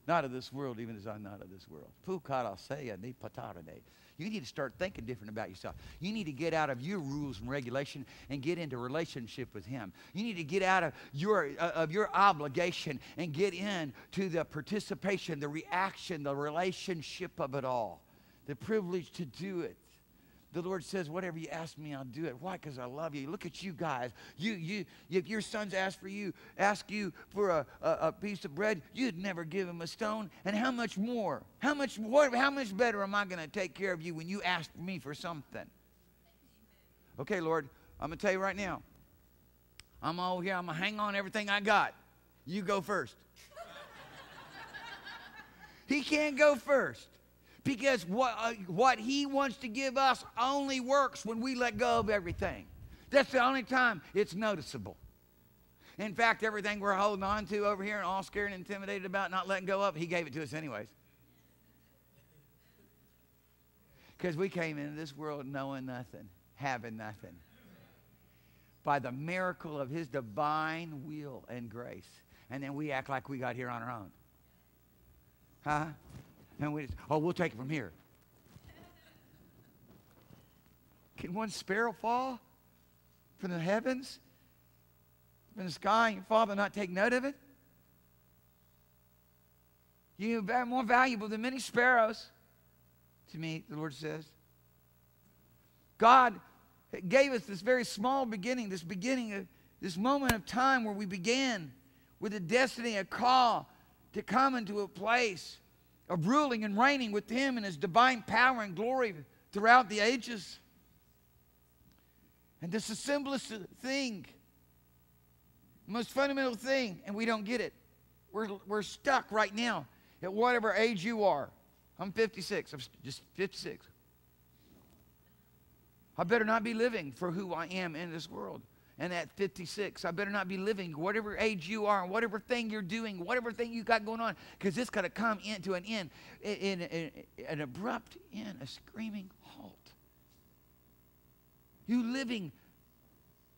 Not of this world, even as I'm not of this world. You need to start thinking different about yourself. You need to get out of your rules and regulation and get into relationship with Him. You need to get out of your, uh, of your obligation and get into the participation, the reaction, the relationship of it all. The privilege to do it the Lord says, whatever you ask me, I'll do it. Why? Because I love you. Look at you guys. You, you, if your sons ask for you, ask you for a, a, a, piece of bread, you'd never give him a stone. And how much more? How much what, How much better am I going to take care of you when you ask me for something? Okay, Lord, I'm going to tell you right now. I'm all here. I'm going to hang on everything I got. You go first. he can't go first. Because what, uh, what He wants to give us only works when we let go of everything. That's the only time it's noticeable. In fact, everything we're holding on to over here and all scared and intimidated about not letting go of, He gave it to us anyways. Because we came into this world knowing nothing, having nothing. By the miracle of His divine will and grace. And then we act like we got here on our own. Huh? And we, oh, we'll take it from here. Can one sparrow fall from the heavens, from the sky, and your father not take note of it? You are more valuable than many sparrows to me, the Lord says. God gave us this very small beginning, this beginning of this moment of time where we began with a destiny, a call to come into a place of ruling and reigning with Him in His divine power and glory throughout the ages. And this is the simplest thing, the most fundamental thing, and we don't get it. We're, we're stuck right now at whatever age you are. I'm 56. I'm just 56. I better not be living for who I am in this world and at 56. I better not be living whatever age you are, and whatever thing you're doing, whatever thing you got going on, because it's got to come into an end, in, in, in, an abrupt end, a screaming halt. You living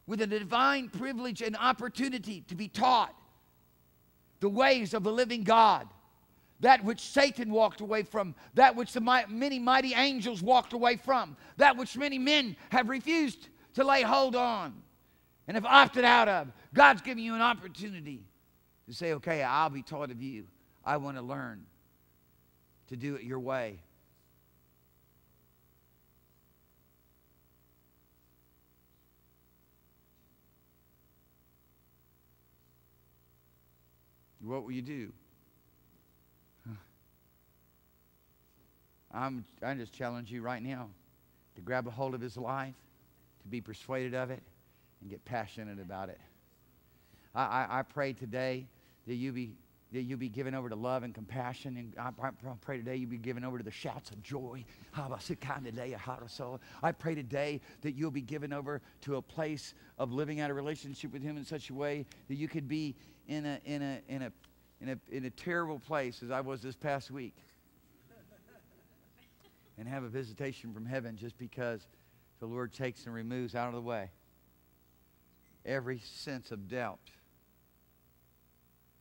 with a divine privilege and opportunity to be taught the ways of the living God. That which Satan walked away from, that which the many mighty angels walked away from, that which many men have refused to lay hold on and have opted out of. God's giving you an opportunity to say, okay, I'll be taught of you. I want to learn to do it your way. What will you do? I'm, I just challenge you right now to grab a hold of his life, to be persuaded of it, and get passionate about it. I, I, I pray today that you be that you be given over to love and compassion. And I, I pray today you be given over to the shouts of joy. I pray today that you'll be given over to a place of living out a relationship with Him in such a way that you could be in a, in a, in a, in a, in a terrible place as I was this past week and have a visitation from heaven just because the Lord takes and removes out of the way every sense of doubt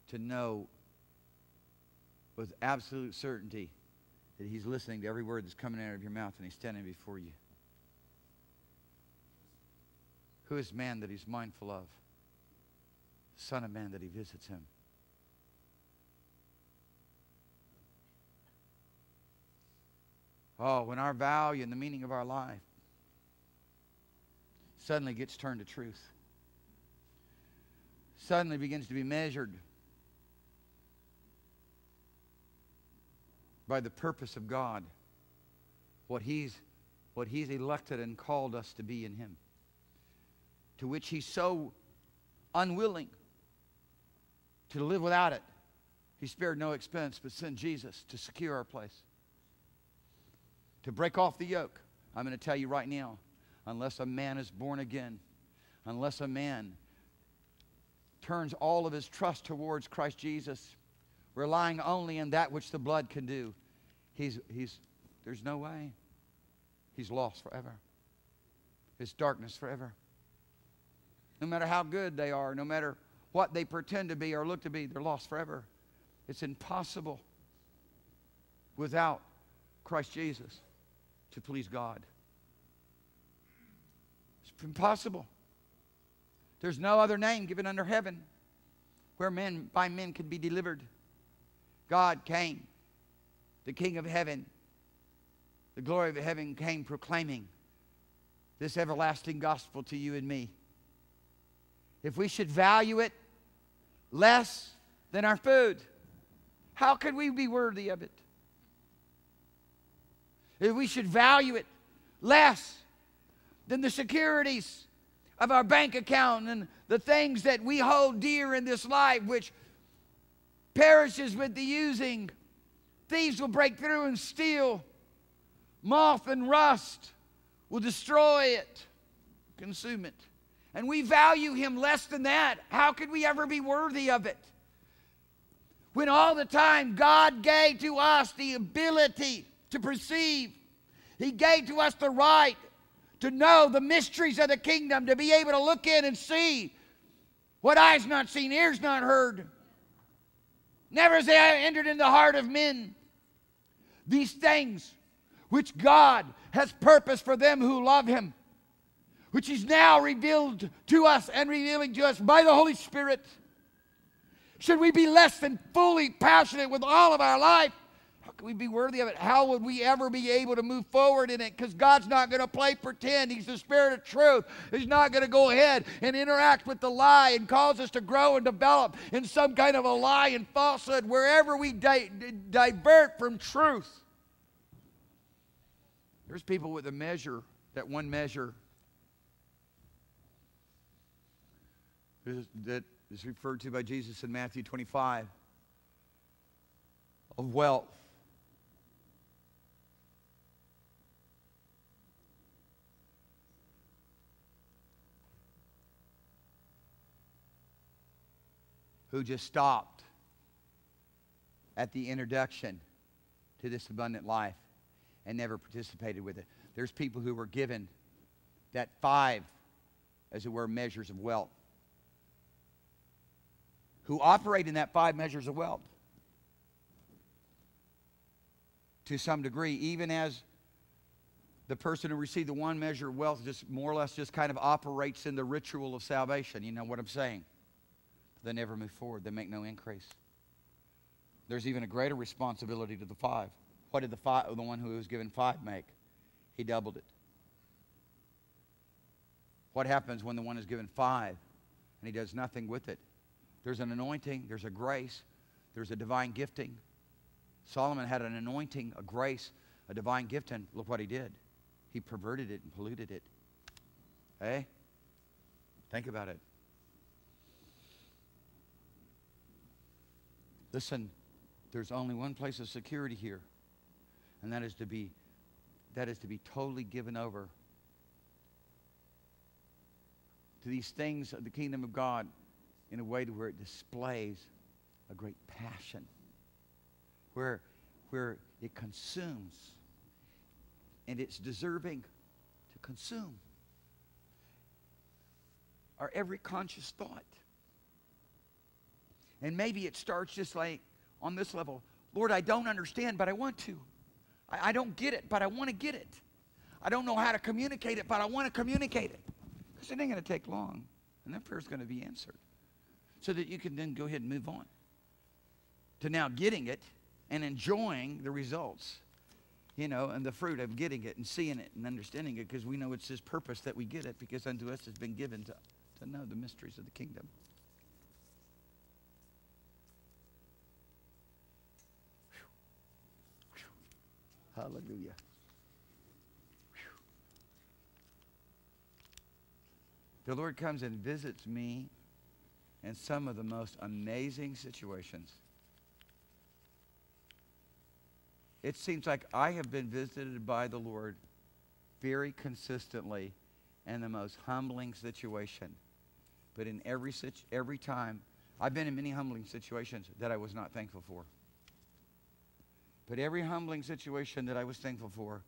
to know with absolute certainty that he's listening to every word that's coming out of your mouth and he's standing before you. Who is man that he's mindful of? Son of man that he visits him. Oh, when our value and the meaning of our life suddenly gets turned to truth suddenly begins to be measured by the purpose of God, what He's, what he's elected and called us to be in Him, to which He's so unwilling to live without it. He spared no expense but sent Jesus to secure our place, to break off the yoke. I'm going to tell you right now unless a man is born again, unless a man turns all of his trust towards Christ Jesus, relying only in that which the blood can do, he's, he's, there's no way. He's lost forever. It's darkness forever. No matter how good they are, no matter what they pretend to be or look to be, they're lost forever. It's impossible without Christ Jesus to please God. It's impossible. There's no other name given under heaven where men by men can be delivered. God came, the King of heaven, the glory of heaven came proclaiming this everlasting gospel to you and me. If we should value it less than our food, how could we be worthy of it? If we should value it less than the securities of our bank account and the things that we hold dear in this life, which perishes with the using. Thieves will break through and steal. Moth and rust will destroy it, consume it. And we value him less than that. How could we ever be worthy of it? When all the time God gave to us the ability to perceive, He gave to us the right to know the mysteries of the kingdom, to be able to look in and see what eyes not seen, ears not heard. Never has they entered in the heart of men. These things which God has purposed for them who love Him, which He's now revealed to us and revealing to us by the Holy Spirit. Should we be less than fully passionate with all of our life could we be worthy of it? How would we ever be able to move forward in it? Because God's not going to play pretend. He's the Spirit of truth. He's not going to go ahead and interact with the lie and cause us to grow and develop in some kind of a lie and falsehood wherever we di- divert from truth. There's people with a measure, that one measure that is referred to by Jesus in Matthew 25 of wealth. Who just stopped at the introduction to this abundant life and never participated with it. There's people who were given that five, as it were, measures of wealth, who operate in that five measures of wealth to some degree, even as the person who received the one measure of wealth just more or less just kind of operates in the ritual of salvation. You know what I'm saying? They never move forward. They make no increase. There's even a greater responsibility to the five. What did the five, the one who was given five make? He doubled it. What happens when the one is given five and he does nothing with it? There's an anointing, there's a grace, there's a divine gifting. Solomon had an anointing, a grace, a divine gift, and look what he did. He perverted it and polluted it. Hey? Think about it. Listen, there's only one place of security here, and that is to be that is to be totally given over to these things of the kingdom of God in a way to where it displays a great passion, where, where it consumes and it's deserving to consume our every conscious thought. And maybe it starts just like on this level Lord, I don't understand, but I want to. I, I don't get it, but I want to get it. I don't know how to communicate it, but I want to communicate it. Because it ain't going to take long, and that prayer is going to be answered. So that you can then go ahead and move on to now getting it and enjoying the results, you know, and the fruit of getting it and seeing it and understanding it because we know it's His purpose that we get it because unto us has been given to, to know the mysteries of the kingdom. Hallelujah. The Lord comes and visits me in some of the most amazing situations. It seems like I have been visited by the Lord very consistently in the most humbling situation. But in every, every time, I've been in many humbling situations that I was not thankful for. But every humbling situation that I was thankful for,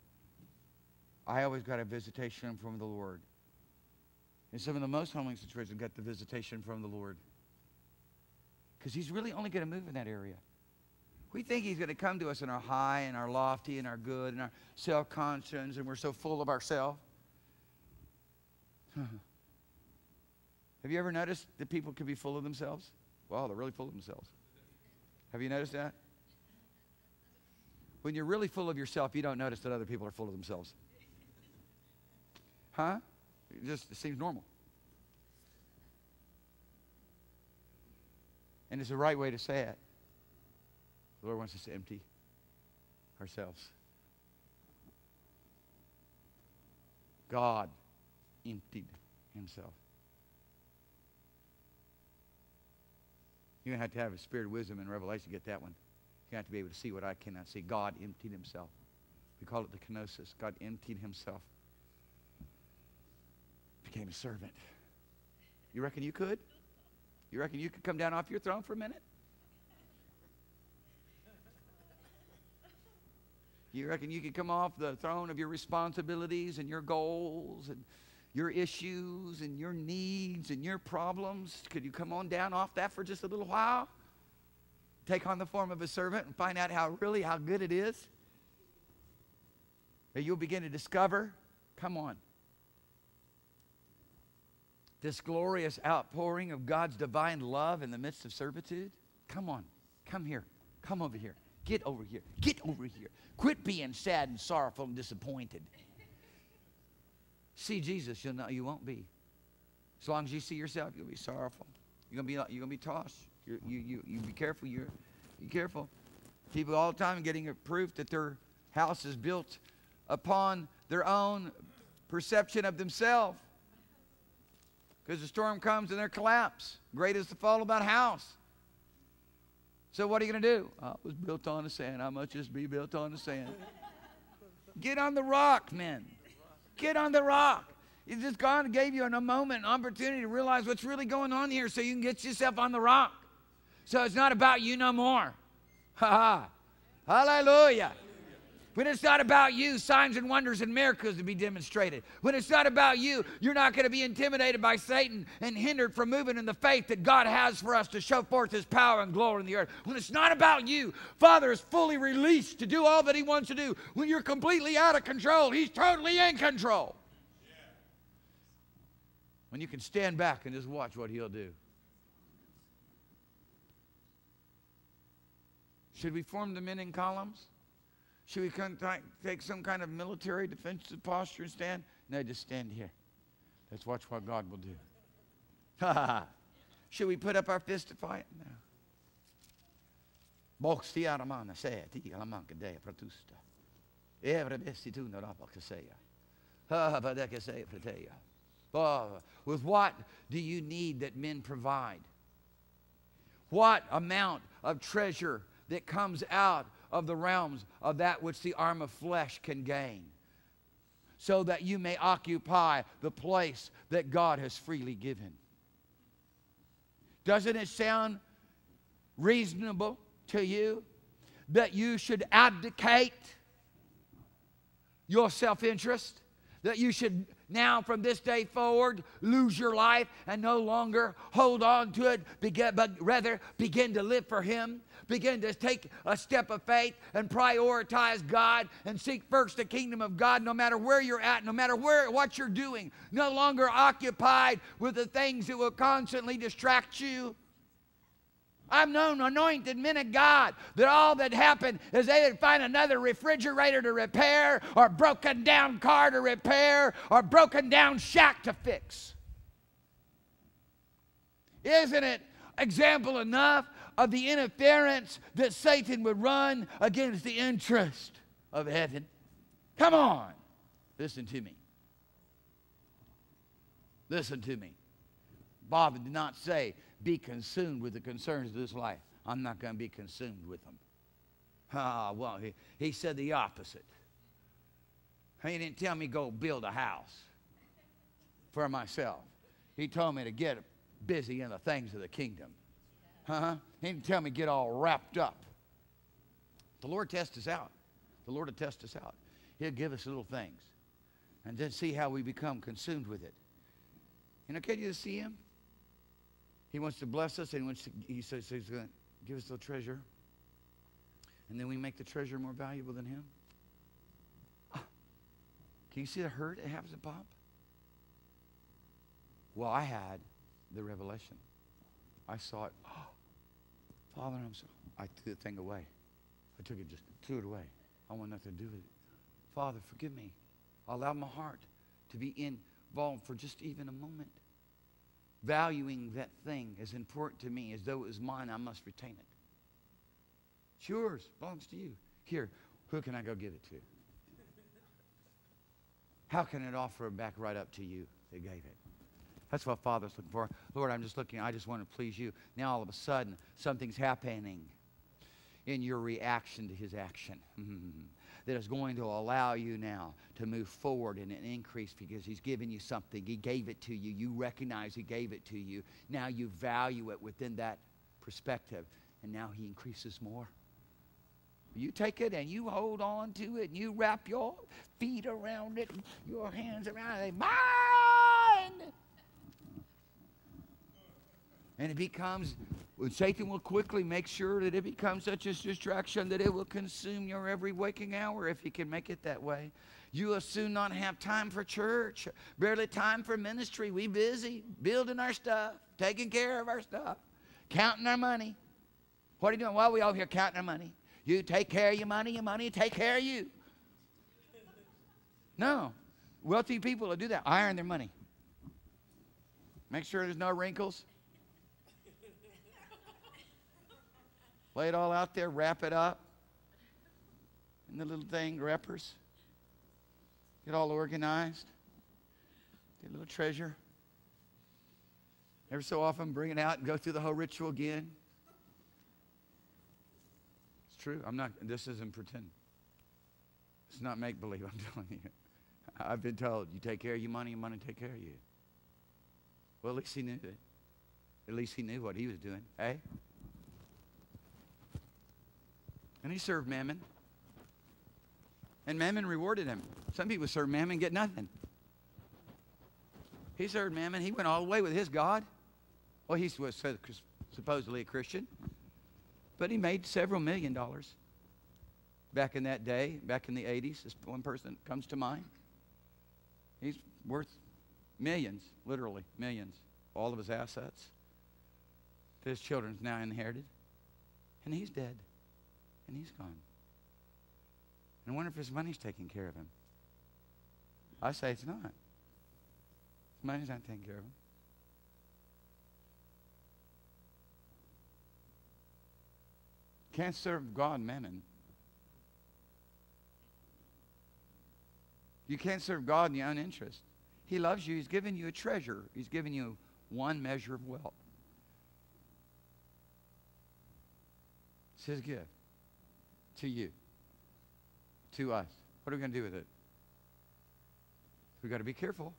I always got a visitation from the Lord. In some of the most humbling situations, I got the visitation from the Lord. Because He's really only going to move in that area. We think He's going to come to us in our high and our lofty and our good and our self conscience, and we're so full of ourselves. Have you ever noticed that people can be full of themselves? Wow, they're really full of themselves. Have you noticed that? When you're really full of yourself, you don't notice that other people are full of themselves. Huh? It just it seems normal. And it's the right way to say it. The Lord wants us to empty ourselves. God emptied himself. You have to have a spirit of wisdom and revelation to get that one. You have to be able to see what I cannot see. God emptied himself. We call it the kenosis. God emptied himself. Became a servant. You reckon you could? You reckon you could come down off your throne for a minute? You reckon you could come off the throne of your responsibilities and your goals and your issues and your needs and your problems? Could you come on down off that for just a little while? Take on the form of a servant and find out how really how good it is? That you'll begin to discover. Come on. This glorious outpouring of God's divine love in the midst of servitude. Come on. Come here. Come over here. Get over here. Get over here. Quit being sad and sorrowful and disappointed. See Jesus, you'll know you won't be. As long as you see yourself, you'll be sorrowful. You're gonna be you're gonna be tossed. You're, you you you be careful. You're be careful. People all the time getting a proof that their house is built upon their own perception of themselves. Because the storm comes and they collapse. Great is the fall of that house. So what are you going to do? I was built on the sand. I must just be built on the sand. Get on the rock, men. Get on the rock. He's just God gave you in a moment, an opportunity to realize what's really going on here so you can get yourself on the rock. So it's not about you no more. Ha ha. Hallelujah. When it's not about you, signs and wonders and miracles to be demonstrated. When it's not about you, you're not going to be intimidated by Satan and hindered from moving in the faith that God has for us to show forth his power and glory in the earth. When it's not about you, Father is fully released to do all that he wants to do. When you're completely out of control, he's totally in control. When you can stand back and just watch what he'll do. Should we form the men in columns? Should we take some kind of military defensive posture and stand? No, just stand here. Let's watch what God will do. Should we put up our fist to fight? No. With what do you need that men provide? What amount of treasure that comes out of the realms of that which the arm of flesh can gain, so that you may occupy the place that God has freely given. Doesn't it sound reasonable to you that you should abdicate your self interest? That you should now, from this day forward, lose your life and no longer hold on to it, but rather begin to live for Him, begin to take a step of faith and prioritize God and seek first the kingdom of God no matter where you're at, no matter where what you're doing. No longer occupied with the things that will constantly distract you. I've known anointed men of God that all that happened is they would find another refrigerator to repair, or broken down car to repair, or broken down shack to fix. Isn't it example enough of the interference that Satan would run against the interest of heaven. Come on. Listen to me. Listen to me. Bob did not say, be consumed with the concerns of this life. I'm not going to be consumed with them. Ah, well, he, he said the opposite. He didn't tell me go build a house for myself. He told me to get busy in the things of the kingdom. Huh? He didn't tell me get all wrapped up. The Lord tests us out. The Lord will test us out. He'll give us little things. And then see how we become consumed with it. You know, can you see him? He wants to bless us and he, wants to, he says he's going to give us the treasure. And then we make the treasure more valuable than him. Can you see the hurt it happens to Pop? Well, I had the revelation. I saw it. Oh, Father, I'm so. I threw the thing away. I took it, just threw it away. I want nothing to do with it. Father, forgive me. Allow my heart to be involved for just even a moment. Valuing that thing as important to me as though it was mine, I must retain it. It's yours, belongs to you. Here, who can I go give it to? How can it offer back right up to you that gave it? That's what Father's looking for. Lord, I'm just looking, I just want to please you. Now all of a sudden, something's happening in your reaction to his action. that is going to allow you now to move forward in an increase because he's given you something. He gave it to you. You recognize he gave it to you. Now you value it within that perspective, and now he increases more. You take it and you hold on to it and you wrap your feet around it, and your hands around it. Mine! And it becomes, Satan will quickly make sure that it becomes such a distraction that it will consume your every waking hour if he can make it that way. You will soon not have time for church, barely time for ministry. We busy building our stuff, taking care of our stuff, counting our money. What are you doing? Well, we all here counting our money. You take care of your money, your money take care of you. No. Wealthy people will do that. Iron their money. Make sure there's no wrinkles. Lay it all out there, wrap it up in the little thing, wrappers. Get all organized. Get a little treasure. Every so often, bring it out and go through the whole ritual again. It's true. I'm not, this isn't pretend. It's not make believe, I'm telling you. I've been told, you take care of your money, your money take care of you. Well, at least he knew it. At least he knew what he was doing. Hey? And he served Mammon. And Mammon rewarded him. Some people serve Mammon and get nothing. He served Mammon. He went all the way with his God. Well, he was supposedly a Christian. But he made several million dollars back in that day, back in the 80s. This one person comes to mind. He's worth millions, literally millions, all of his assets that his children's now inherited. And he's dead and he's gone. And I wonder if his money's taking care of him. I say it's not. His money's not taking care of him. Can't serve God mammon. You can't serve God in your own interest. He loves you. He's given you a treasure. He's given you one measure of wealth. It's his gift to you, to us. What are we going to do with it? We've got to be careful.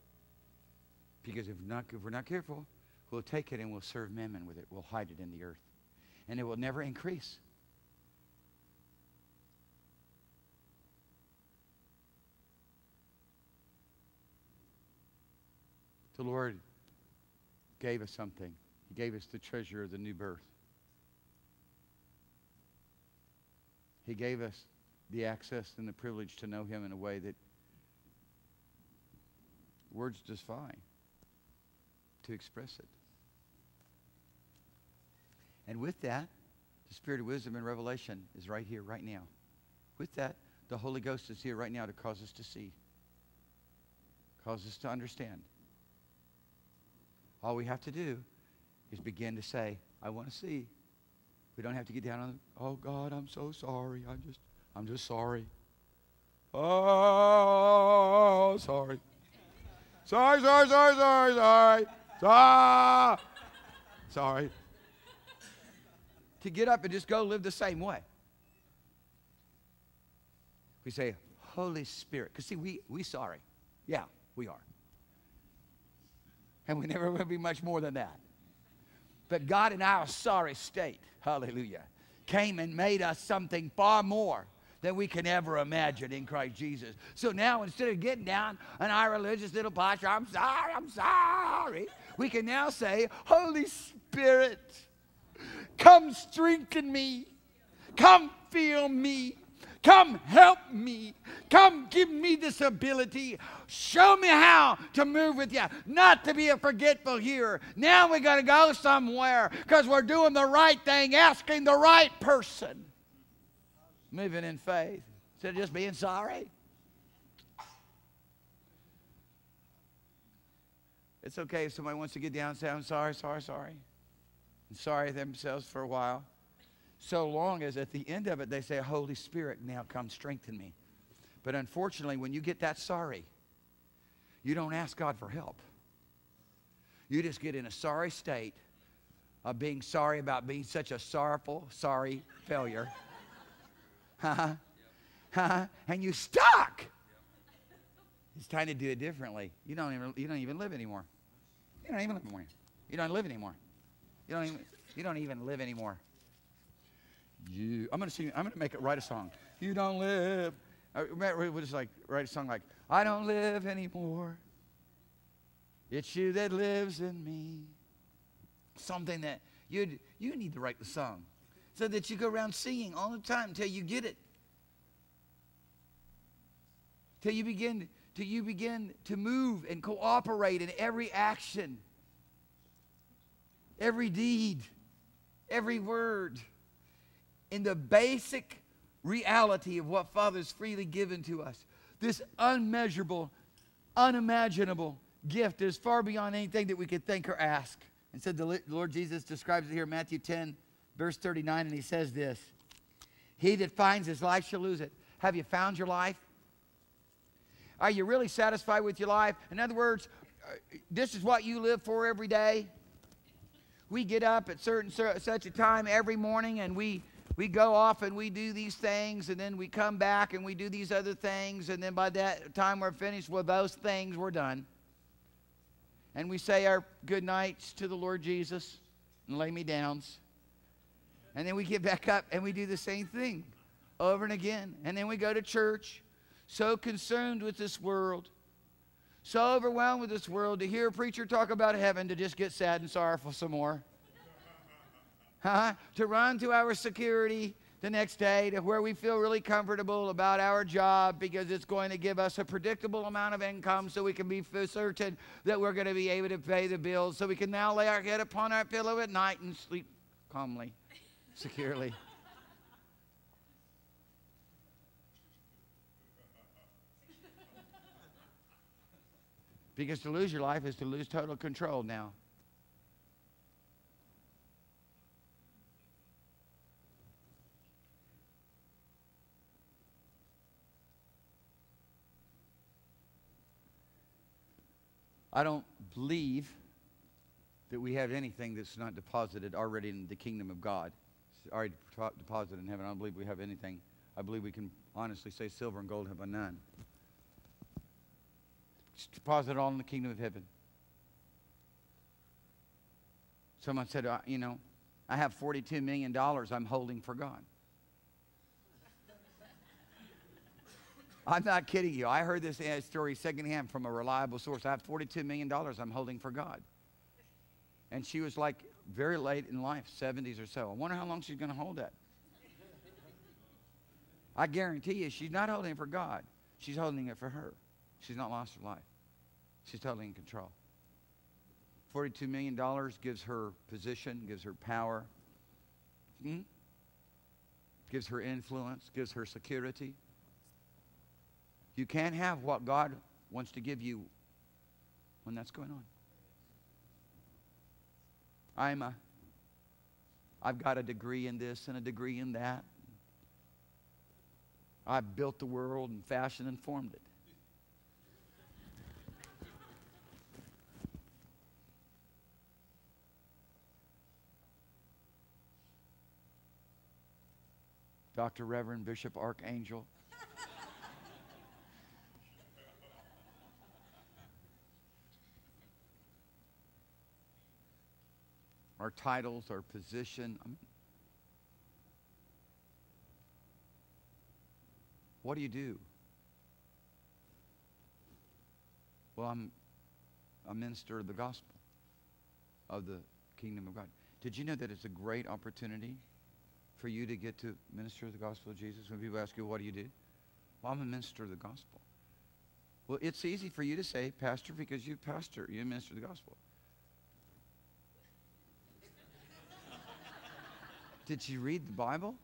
Because if, not, if we're not careful, we'll take it and we'll serve mammon with it. We'll hide it in the earth. And it will never increase. The Lord gave us something. He gave us the treasure of the new birth. He gave us the access and the privilege to know Him in a way that words fine to express it. And with that, the Spirit of wisdom and revelation is right here, right now. With that, the Holy Ghost is here right now to cause us to see, cause us to understand. All we have to do is begin to say, I want to see. We don't have to get down on, oh God, I'm so sorry. I'm just, I'm just sorry. Oh, sorry. Sorry, sorry, sorry, sorry, sorry. Sorry. Sorry. To get up and just go live the same way. We say, Holy Spirit. Because see, we we sorry. Yeah, we are. And we never will be much more than that. But God in our sorry state, hallelujah, came and made us something far more than we can ever imagine in Christ Jesus. So now instead of getting down on our religious little posture, I'm sorry, I'm sorry, we can now say, Holy Spirit, come strengthen me, come fill me. Come help me. Come give me this ability. Show me how to move with you. Not to be a forgetful hearer. Now we got to go somewhere because we're doing the right thing, asking the right person. Moving in faith instead of just being sorry. It's okay if somebody wants to get down and say, I'm sorry, sorry, sorry. And sorry themselves for a while so long as at the end of it they say, Holy Spirit, now come strengthen me. But unfortunately, when you get that sorry, you don't ask God for help. You just get in a sorry state of being sorry about being such a sorrowful, sorry failure. Huh? Huh? And you stuck. It's time to do it differently. You don't even, you don't even live anymore. You don't even live anymore. You don't live anymore. You don't even, you don't even live anymore. You, I'm gonna sing. I'm gonna make it write a song. You don't live. Uh, we'll just like write a song like, I don't live anymore. It's you that lives in me. Something that you you need to write the song, so that you go around singing all the time until you get it. Till you begin till you begin to move and cooperate in every action, every deed, every word in the basic reality of what Father's freely given to us. This unmeasurable, unimaginable gift is far beyond anything that we could think or ask. And so the Lord Jesus describes it here, in Matthew 10, verse 39, and he says this He that finds his life shall lose it. Have you found your life? Are you really satisfied with your life? In other words, uh, this is what you live for every day. We get up at certain such a time every morning and we we go off and we do these things, and then we come back and we do these other things, and then by that time we're finished with those things, we're done. And we say our good nights to the Lord Jesus and lay me downs. And then we get back up and we do the same thing over and again. And then we go to church, so consumed with this world, so overwhelmed with this world to hear a preacher talk about heaven to just get sad and sorrowful some more huh? to run to our security the next day to where we feel really comfortable about our job because it's going to give us a predictable amount of income so we can be certain that we're going to be able to pay the bills so we can now lay our head upon our pillow at night and sleep calmly, securely. because to lose your life is to lose total control now. I don't believe that we have anything that's not deposited already in the kingdom of God. It's already deposited in heaven. I don't believe we have anything. I believe we can honestly say silver and gold have I none. It's deposited all in the kingdom of heaven. Someone said, uh, you know, I have $42 million I'm holding for God. I'm not kidding you. I heard this story secondhand from a reliable source. I have $42 million I'm holding for God. And she was like very late in life, 70s or so. I wonder how long she's going to hold that. I guarantee you, she's not holding it for God. She's holding it for her. She's not lost her life. She's totally in control. $42 million gives her position, gives her power, hmm? gives her influence, gives her security. You can't have what God wants to give you when that's going on. I'm a I've got a degree in this and a degree in that. I've built the world and fashioned and formed it. Dr. Reverend Bishop Archangel our titles, our position. I mean, what do you do? Well, I'm a minister of the gospel of the kingdom of God. Did you know that it's a great opportunity for you to get to minister the gospel of Jesus? When people ask you, what do you do? Well, I'm a minister of the gospel. Well, it's easy for you to say, Pastor, because you pastor, you minister the gospel. Did you read the Bible?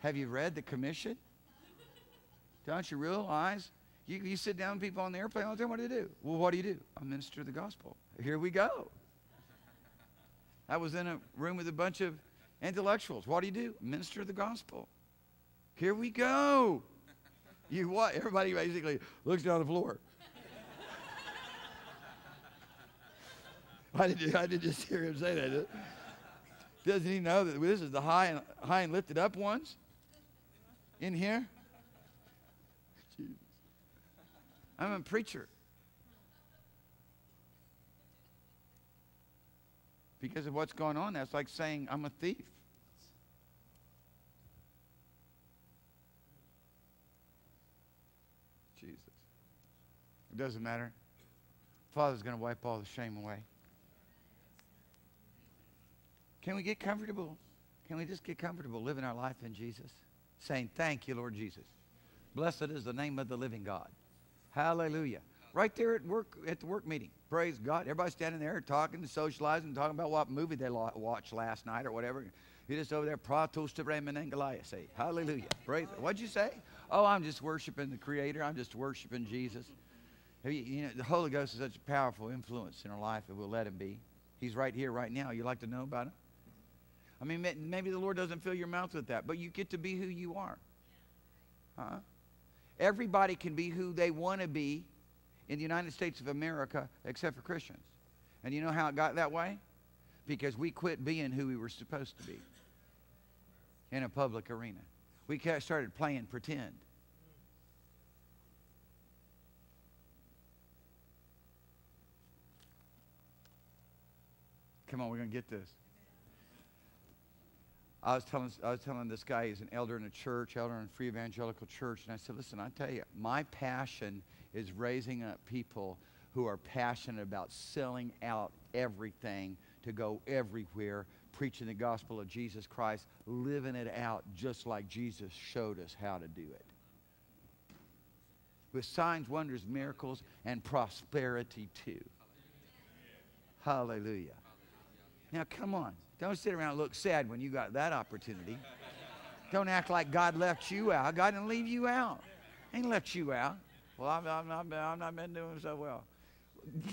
Have you read the commission? Don't you realize? You, you sit down with people on the airplane all the time, what do you do? Well, what do you do? I minister the gospel. Here we go. I was in a room with a bunch of intellectuals. What do you do? Minister the gospel. Here we go. You what? Everybody basically looks down the floor. I did, I did just hear him say that. Doesn't he know that this is the high and, high and lifted up ones in here? Jesus. I'm a preacher. Because of what's going on, that's like saying I'm a thief. Jesus. It doesn't matter. Father's going to wipe all the shame away. Can we get comfortable? Can we just get comfortable living our life in Jesus? Saying, Thank you, Lord Jesus. Blessed is the name of the living God. Hallelujah. Right there at work at the work meeting. Praise God. Everybody standing there talking, socializing, talking about what movie they watched last night or whatever. You're just over there, pratos to Raymond and Goliath. Say, Hallelujah. Praise. What'd you say? Oh, I'm just worshiping the Creator. I'm just worshiping Jesus. You, you know, the Holy Ghost is such a powerful influence in our life if we'll let Him be. He's right here, right now. You like to know about Him? I mean, maybe the Lord doesn't fill your mouth with that, but you get to be who you are. Huh? Everybody can be who they want to be in the United States of America except for Christians. And you know how it got that way? Because we quit being who we were supposed to be in a public arena. We started playing pretend. Come on, we're going to get this. I was telling I was telling this guy he's an elder in a church, elder in a free evangelical church, and I said, listen, I tell you, my passion is raising up people who are passionate about selling out everything to go everywhere, preaching the gospel of Jesus Christ, living it out just like Jesus showed us how to do it. With signs, wonders, miracles, and prosperity too. Hallelujah. Now, come on. Don't sit around and look sad when you got that opportunity. Don't act like God left you out. God didn't leave you out. He ain't left you out. Well, I'm, I'm, not, I'm not been doing so well.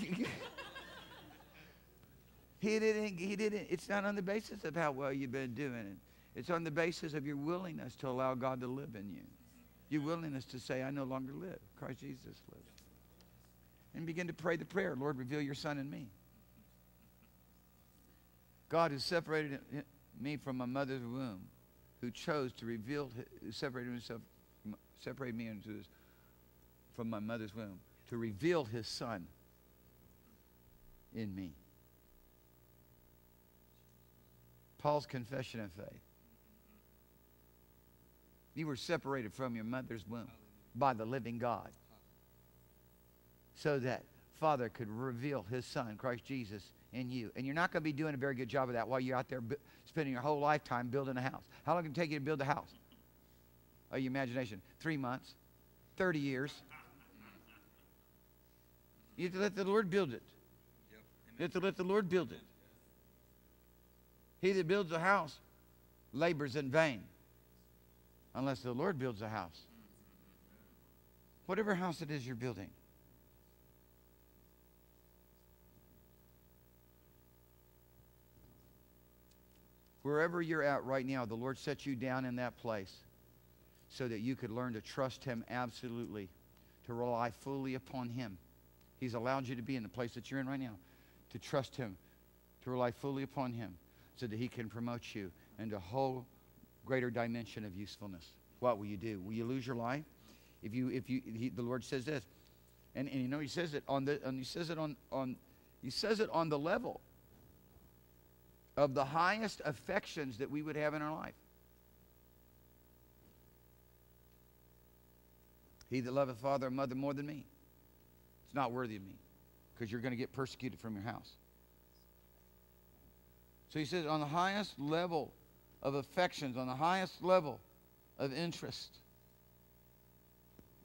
he didn't. He didn't. It's not on the basis of how well you've been doing. It. It's on the basis of your willingness to allow God to live in you. Your willingness to say, "I no longer live. Christ Jesus lives." And begin to pray the prayer, Lord, reveal your Son in me. God who separated me from my mother's womb, who chose to reveal, who separated himself, separated me into his, from my mother's womb, to reveal his son in me. Paul's confession of faith. You were separated from your mother's womb by the living God so that Father could reveal his son, Christ Jesus, in you. And you're not going to be doing a very good job of that while you're out there spending your whole lifetime building a house. How long can it take you to build a house? Oh, your imagination. Three months, 30 years. You have to let the Lord build it. You have to let the Lord build it. He that builds a house labors in vain unless the Lord builds a house. Whatever house it is you're building, Wherever you're at right now, the Lord set you down in that place so that you could learn to trust Him absolutely, to rely fully upon Him. He's allowed you to be in the place that you're in right now, to trust Him, to rely fully upon Him, so that He can promote you into a whole greater dimension of usefulness. What will you do? Will you lose your life? If you, if you, he, the Lord says this, and, and you know He says it on the, and He says it on, on, He says it on the level of the highest affections that we would have in our life. He that loveth father or mother more than me, it's not worthy of me, because you're going to get persecuted from your house. So he says, on the highest level of affections, on the highest level of interest.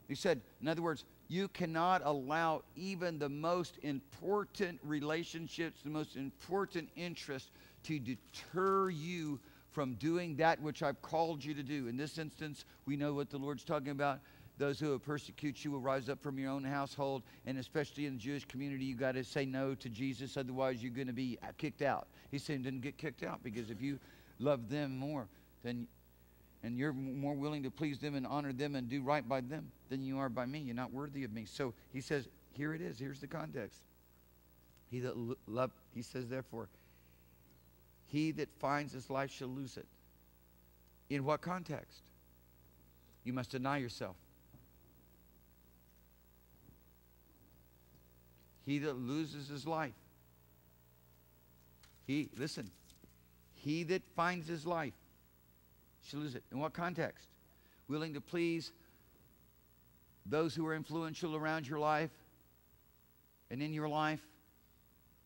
He said, in other words, you cannot allow even the most important relationships, the most important interests to deter you from doing that which I've called you to do. In this instance, we know what the Lord's talking about. Those who will persecute you will rise up from your own household, and especially in the Jewish community, you got to say no to Jesus, otherwise, you're going to be kicked out. He's saying, didn't get kicked out because if you love them more, then and you're more willing to please them and honor them and do right by them than you are by me. You're not worthy of me. So he says, here it is. Here's the context. He that love, he says, therefore, he that finds his life shall lose it. In what context? You must deny yourself. He that loses his life. He, listen, he that finds his life shall lose it. In what context? Willing to please those who are influential around your life and in your life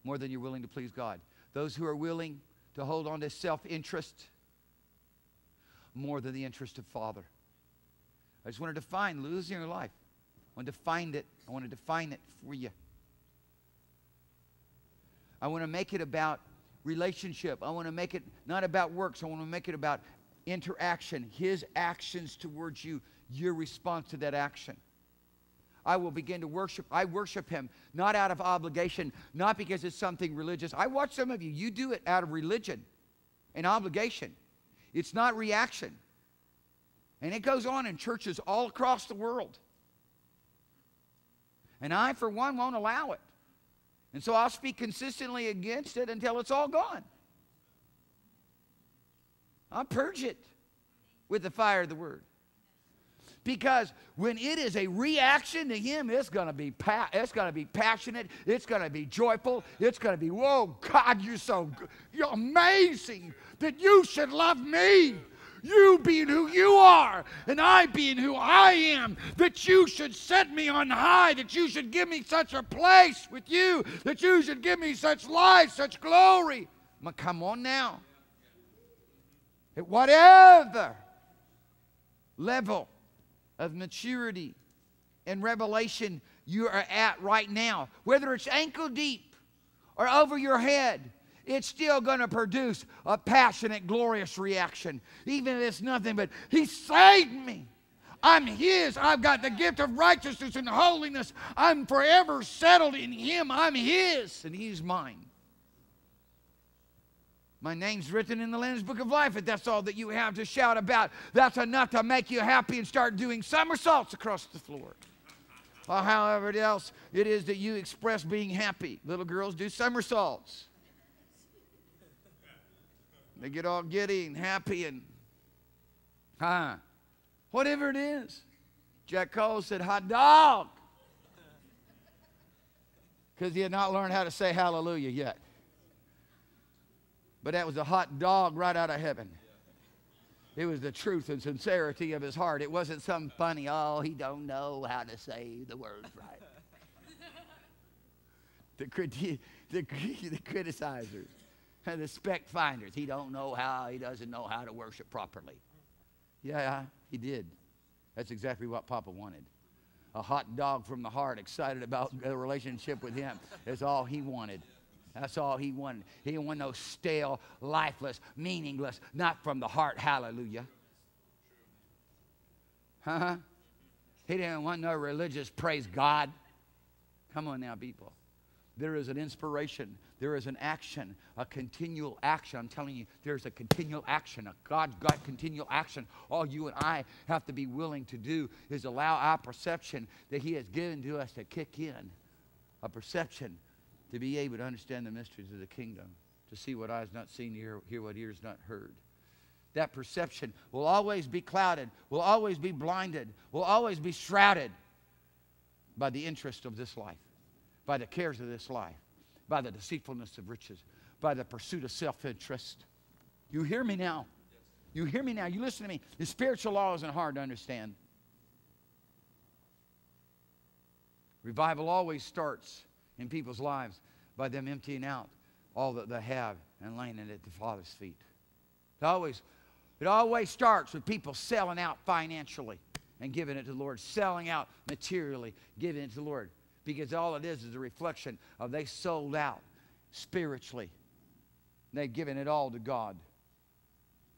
more than you're willing to please God. Those who are willing to hold on to self interest more than the interest of Father. I just wanted to find losing your life. I wanted to find it. I wanted to find it for you. I want to make it about relationship. I want to make it not about works. I want to make it about interaction, His actions towards you, your response to that action. I will begin to worship. I worship Him not out of obligation, not because it's something religious. I watch some of you, you do it out of religion and obligation. It's not reaction. And it goes on in churches all across the world. And I, for one, won't allow it. And so I'll speak consistently against it until it's all gone. I'll purge it with the fire of the word. Because when it is a reaction to him, it's going to be pa- it's going to be passionate, it's going to be joyful, it's going to be, "Whoa, God, you're so. You're amazing that you should love me." You being who you are, and I being who I am, that you should set me on high, that you should give me such a place with you, that you should give me such life, such glory. But come on now. At whatever level of maturity and revelation you are at right now, whether it's ankle deep or over your head, it's still going to produce a passionate, glorious reaction. Even if it's nothing but, He saved me. I'm His. I've got the gift of righteousness and holiness. I'm forever settled in Him. I'm His, and He's mine. My name's written in the Lamb's Book of Life, if that's all that you have to shout about, that's enough to make you happy and start doing somersaults across the floor. Or however else it is that you express being happy. Little girls do somersaults. They get all giddy and happy and, huh? Whatever it is. Jack Cole said, hot dog. Because he had not learned how to say hallelujah yet. But that was a hot dog right out of heaven. It was the truth and sincerity of his heart. It wasn't some funny, oh, he don't know how to say the words right. the, criti- the, the criticizers and the spec finders. He don't know how, he doesn't know how to worship properly. Yeah, he did. That's exactly what Papa wanted. A hot dog from the heart, excited about a relationship with him. Is all he wanted. That's all he wanted. He didn't want no stale, lifeless, meaningless, not from the heart. Hallelujah. Huh? He didn't want no religious praise God. Come on now, people. There is an inspiration. There is an action, a continual action. I'm telling you, there's a continual action, a God got continual action. All you and I have to be willing to do is allow our perception that He has given to us to kick in. A perception to be able to understand the mysteries of the kingdom, to see what eyes not seen, hear, hear what ears not heard. That perception will always be clouded, will always be blinded, will always be shrouded by the interest of this life, by the cares of this life, by the deceitfulness of riches, by the pursuit of self interest. You hear me now? You hear me now? You listen to me. The spiritual law isn't hard to understand. Revival always starts in people's lives by them emptying out all that they have and laying it at the Father's feet. It always, it always starts with people selling out financially and giving it to the Lord, selling out materially, giving it to the Lord. Because all it is is a reflection of they sold out spiritually. They've given it all to God.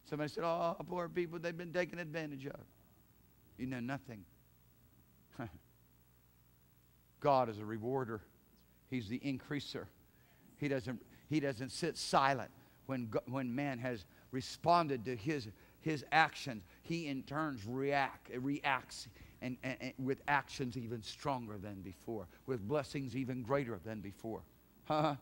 Somebody said, Oh, poor people, they've been taken advantage of. You know nothing. God is a rewarder. He's the increaser. He doesn't, he doesn't sit silent when, when man has responded to his, his actions. He in turns react, reacts and, and, and with actions even stronger than before, with blessings even greater than before. Huh?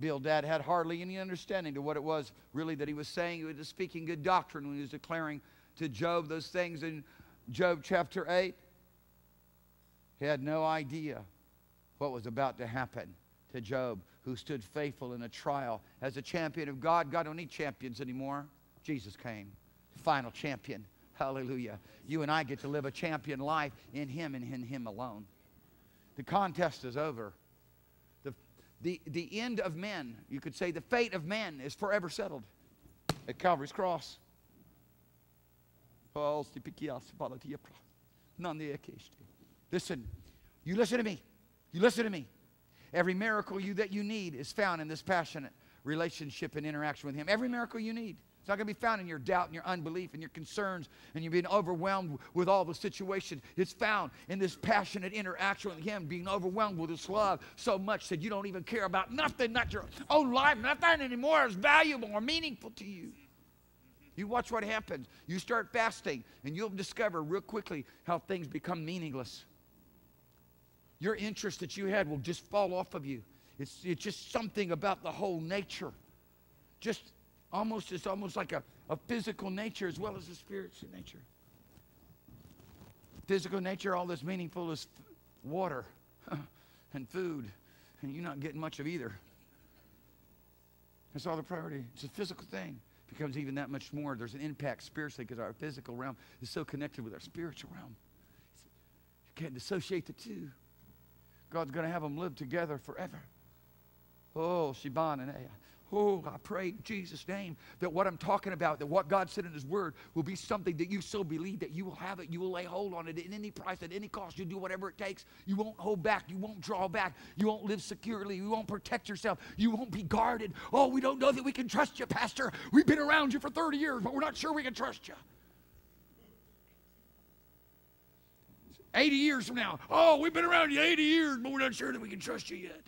Bildad had hardly any understanding to what it was really that he was saying. He was speaking good doctrine when he was declaring to Job those things in Job chapter 8. He had no idea what was about to happen to Job, who stood faithful in a trial as a champion of God. God don't need champions anymore. Jesus came, final champion. Hallelujah. You and I get to live a champion life in Him and in Him alone. The contest is over. The, the, the end of men, you could say the fate of men, is forever settled at Calvary's cross. Listen, you listen to me. You listen to me. Every miracle you, that you need is found in this passionate relationship and interaction with Him. Every miracle you need. It's not going to be found in your doubt and your unbelief and your concerns and you being overwhelmed with all the situation. It's found in this passionate interaction with Him, being overwhelmed with His love so much that you don't even care about nothing, not your own life, nothing anymore is valuable or meaningful to you. You watch what happens. You start fasting, and you'll discover real quickly how things become meaningless. Your interest that you had will just fall off of you. It's, it's just something about the whole nature. Just almost, it's almost like a, a physical nature as well as a spiritual nature. Physical nature, all that's meaningful is water and food, and you're not getting much of either. That's all the priority. It's a physical thing It becomes even that much more. There's an impact spiritually because our physical realm is so connected with our spiritual realm. You can't dissociate the two. God's going to have them live together forever. Oh, Shiban and Aya. Oh, I pray in Jesus' name that what I'm talking about, that what God said in His Word, will be something that you so believe that you will have it. You will lay hold on it at any price, at any cost. You'll do whatever it takes. You won't hold back. You won't draw back. You won't live securely. You won't protect yourself. You won't be guarded. Oh, we don't know that we can trust you, Pastor. We've been around you for 30 years, but we're not sure we can trust you. 80 years from now, oh, we've been around you 80 years, but we're not sure that we can trust you yet.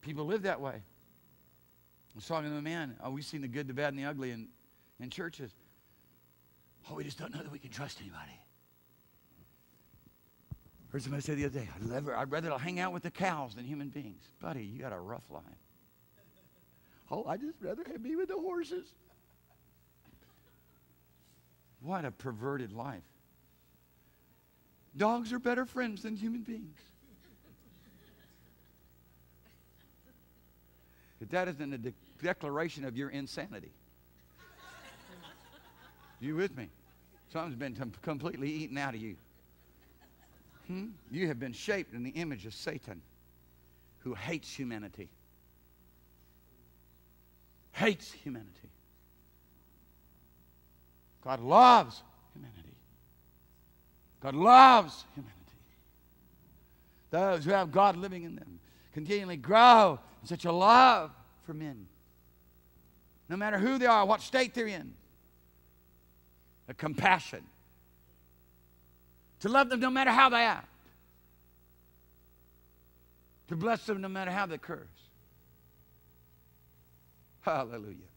People live that way. I was talking to a man. Oh, we've seen the good, the bad, and the ugly in, in churches. Oh, we just don't know that we can trust anybody. Heard somebody say the other day, I'd rather, I'd rather hang out with the cows than human beings. Buddy, you got a rough life. Oh, I just rather be with the horses. What a perverted life. Dogs are better friends than human beings. If that isn't a de- declaration of your insanity. You with me? Something's been completely eaten out of you. Hmm? You have been shaped in the image of Satan, who hates humanity. Hates humanity. God loves humanity. God loves humanity. Those who have God living in them continually grow in such a love for men. No matter who they are, what state they're in. A compassion. To love them no matter how they act. To bless them no matter how they curse. Hallelujah.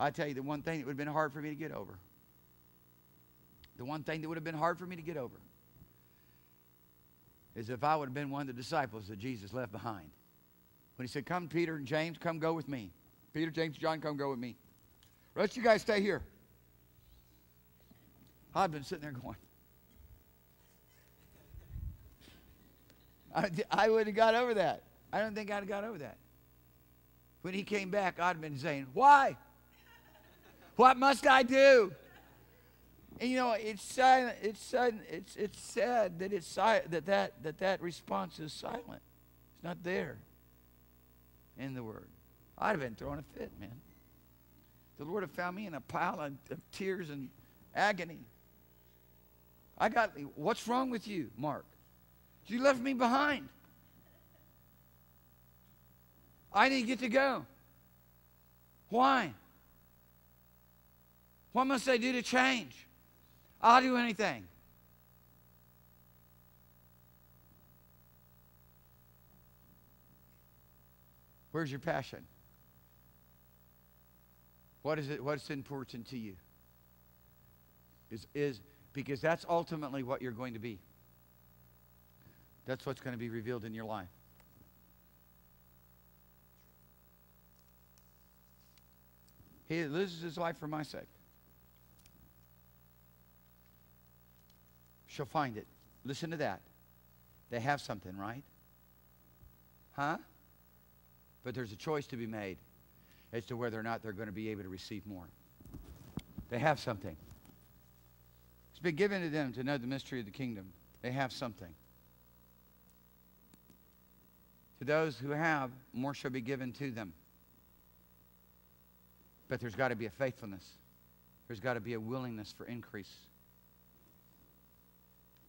I tell you, the one thing that would have been hard for me to get over, the one thing that would have been hard for me to get over, is if I would have been one of the disciples that Jesus left behind. When he said, Come, Peter and James, come go with me. Peter, James, John, come go with me. Rest you guys stay here. I've been sitting there going, I, I wouldn't have got over that. I don't think I'd have got over that. When he came back, I'd have been saying, Why? What must I do? And you know, it's silent. It's sudden. It's it's sad that it's si- that that that that response is silent. It's not there. In the Word, I'd have been throwing a fit, man. The Lord have found me in a pile of, of tears and agony. I got. What's wrong with you, Mark? You left me behind. I didn't get to go. Why? What must I do to change? I'll do anything. Where's your passion? What is it? What's important to you? Is, is because that's ultimately what you're going to be. That's what's going to be revealed in your life. He loses his life for my sake. She'll find it. Listen to that. They have something, right? Huh? But there's a choice to be made as to whether or not they're going to be able to receive more. They have something. It's been given to them to know the mystery of the kingdom. They have something. To those who have, more shall be given to them. But there's got to be a faithfulness. There's got to be a willingness for increase.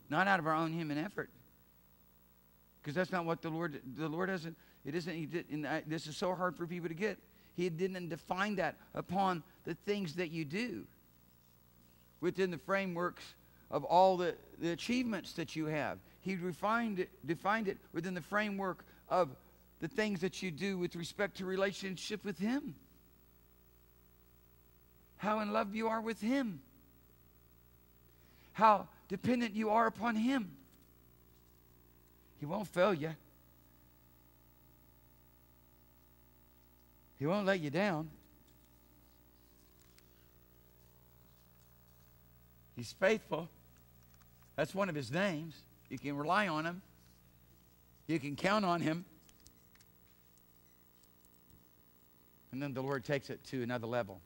Not out of our own human effort. Because that's not what the Lord, the Lord doesn't, it isn't, he did, and I, this is so hard for people to get. He didn't define that upon the things that you do within the frameworks of all the, the achievements that you have. He refined it, defined it within the framework of the things that you do with respect to relationship with Him. How in love you are with Him. How dependent you are upon Him. He won't fail you. He won't let you down. He's faithful. That's one of his names. You can rely on him. You can count on him. And then the Lord takes it to another level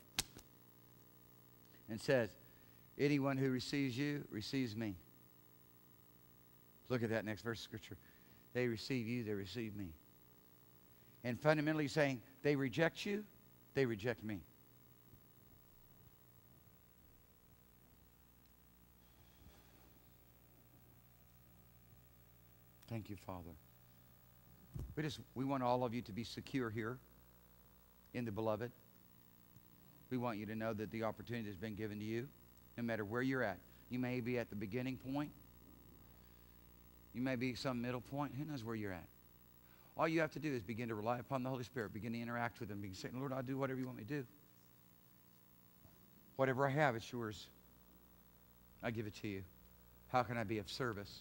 and says, Anyone who receives you receives me. Look at that next verse of Scripture. They receive you, they receive me. And fundamentally saying, they reject you, they reject me. Thank you, Father. We just we want all of you to be secure here in the beloved. We want you to know that the opportunity has been given to you, no matter where you're at. You may be at the beginning point. You may be some middle point. Who knows where you're at? All you have to do is begin to rely upon the Holy Spirit, begin to interact with Him, begin to say, Lord, I'll do whatever you want me to do. Whatever I have, it's yours. I give it to you. How can I be of service?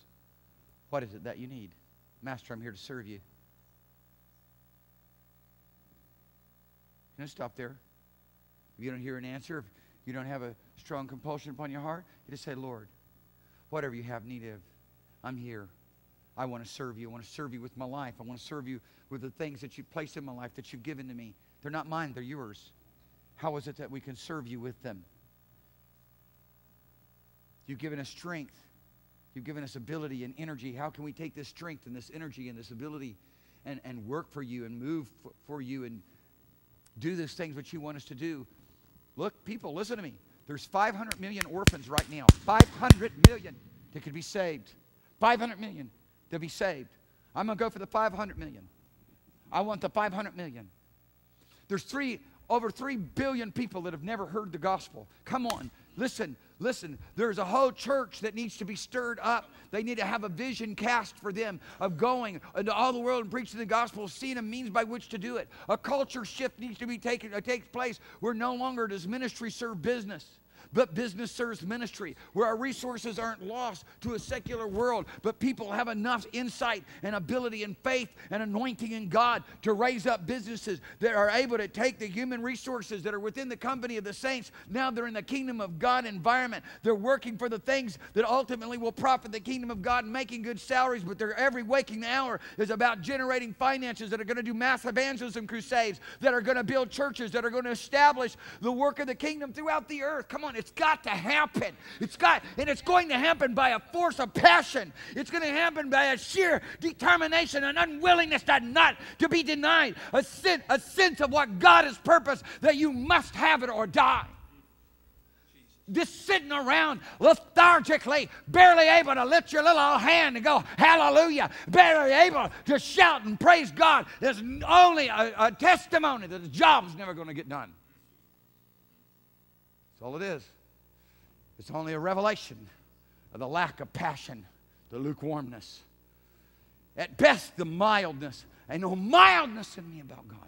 What is it that you need? Master, I'm here to serve you. Can I stop there? If you don't hear an answer, you don't have a strong compulsion upon your heart, you just say, Lord, whatever you have need of, I'm here. I want to serve you. I want to serve you with my life. I want to serve you with the things that you've placed in my life that you've given to me. They're not mine, they're yours. How is it that we can serve you with them? You've given us strength. You've given us ability and energy. How can we take this strength and this energy and this ability and, and work for you and move for, for you and do those things which you want us to do? Look, people, listen to me. There's 500 million orphans right now. 500 million that could be saved. 500 million to be saved. I'm going to go for the 500 million. I want the 500 million. There's three, over 3 billion people that have never heard the gospel. Come on, listen, listen. There's a whole church that needs to be stirred up. They need to have a vision cast for them of going into all the world and preaching the gospel, seeing a means by which to do it. A culture shift needs to be taken, uh, takes place where no longer does ministry serve business. But business serves ministry, where our resources aren't lost to a secular world, but people have enough insight and ability and faith and anointing in God to raise up businesses that are able to take the human resources that are within the company of the saints. Now they're in the kingdom of God environment. They're working for the things that ultimately will profit the kingdom of God, and making good salaries, but their every waking hour is about generating finances that are going to do mass evangelism crusades, that are going to build churches, that are going to establish the work of the kingdom throughout the earth. Come on, it's got to happen. It's got, and it's going to happen by a force of passion. It's going to happen by a sheer determination and unwillingness to not to be denied, a, a sense of what God has purposed that you must have it or die just sitting around lethargically, barely able to lift your little hand and go, Hallelujah, barely able to shout and praise God is only a, a testimony that the job's never going to get done. That's all it is. It's only a revelation of the lack of passion, the lukewarmness. At best, the mildness. I know mildness in me about God.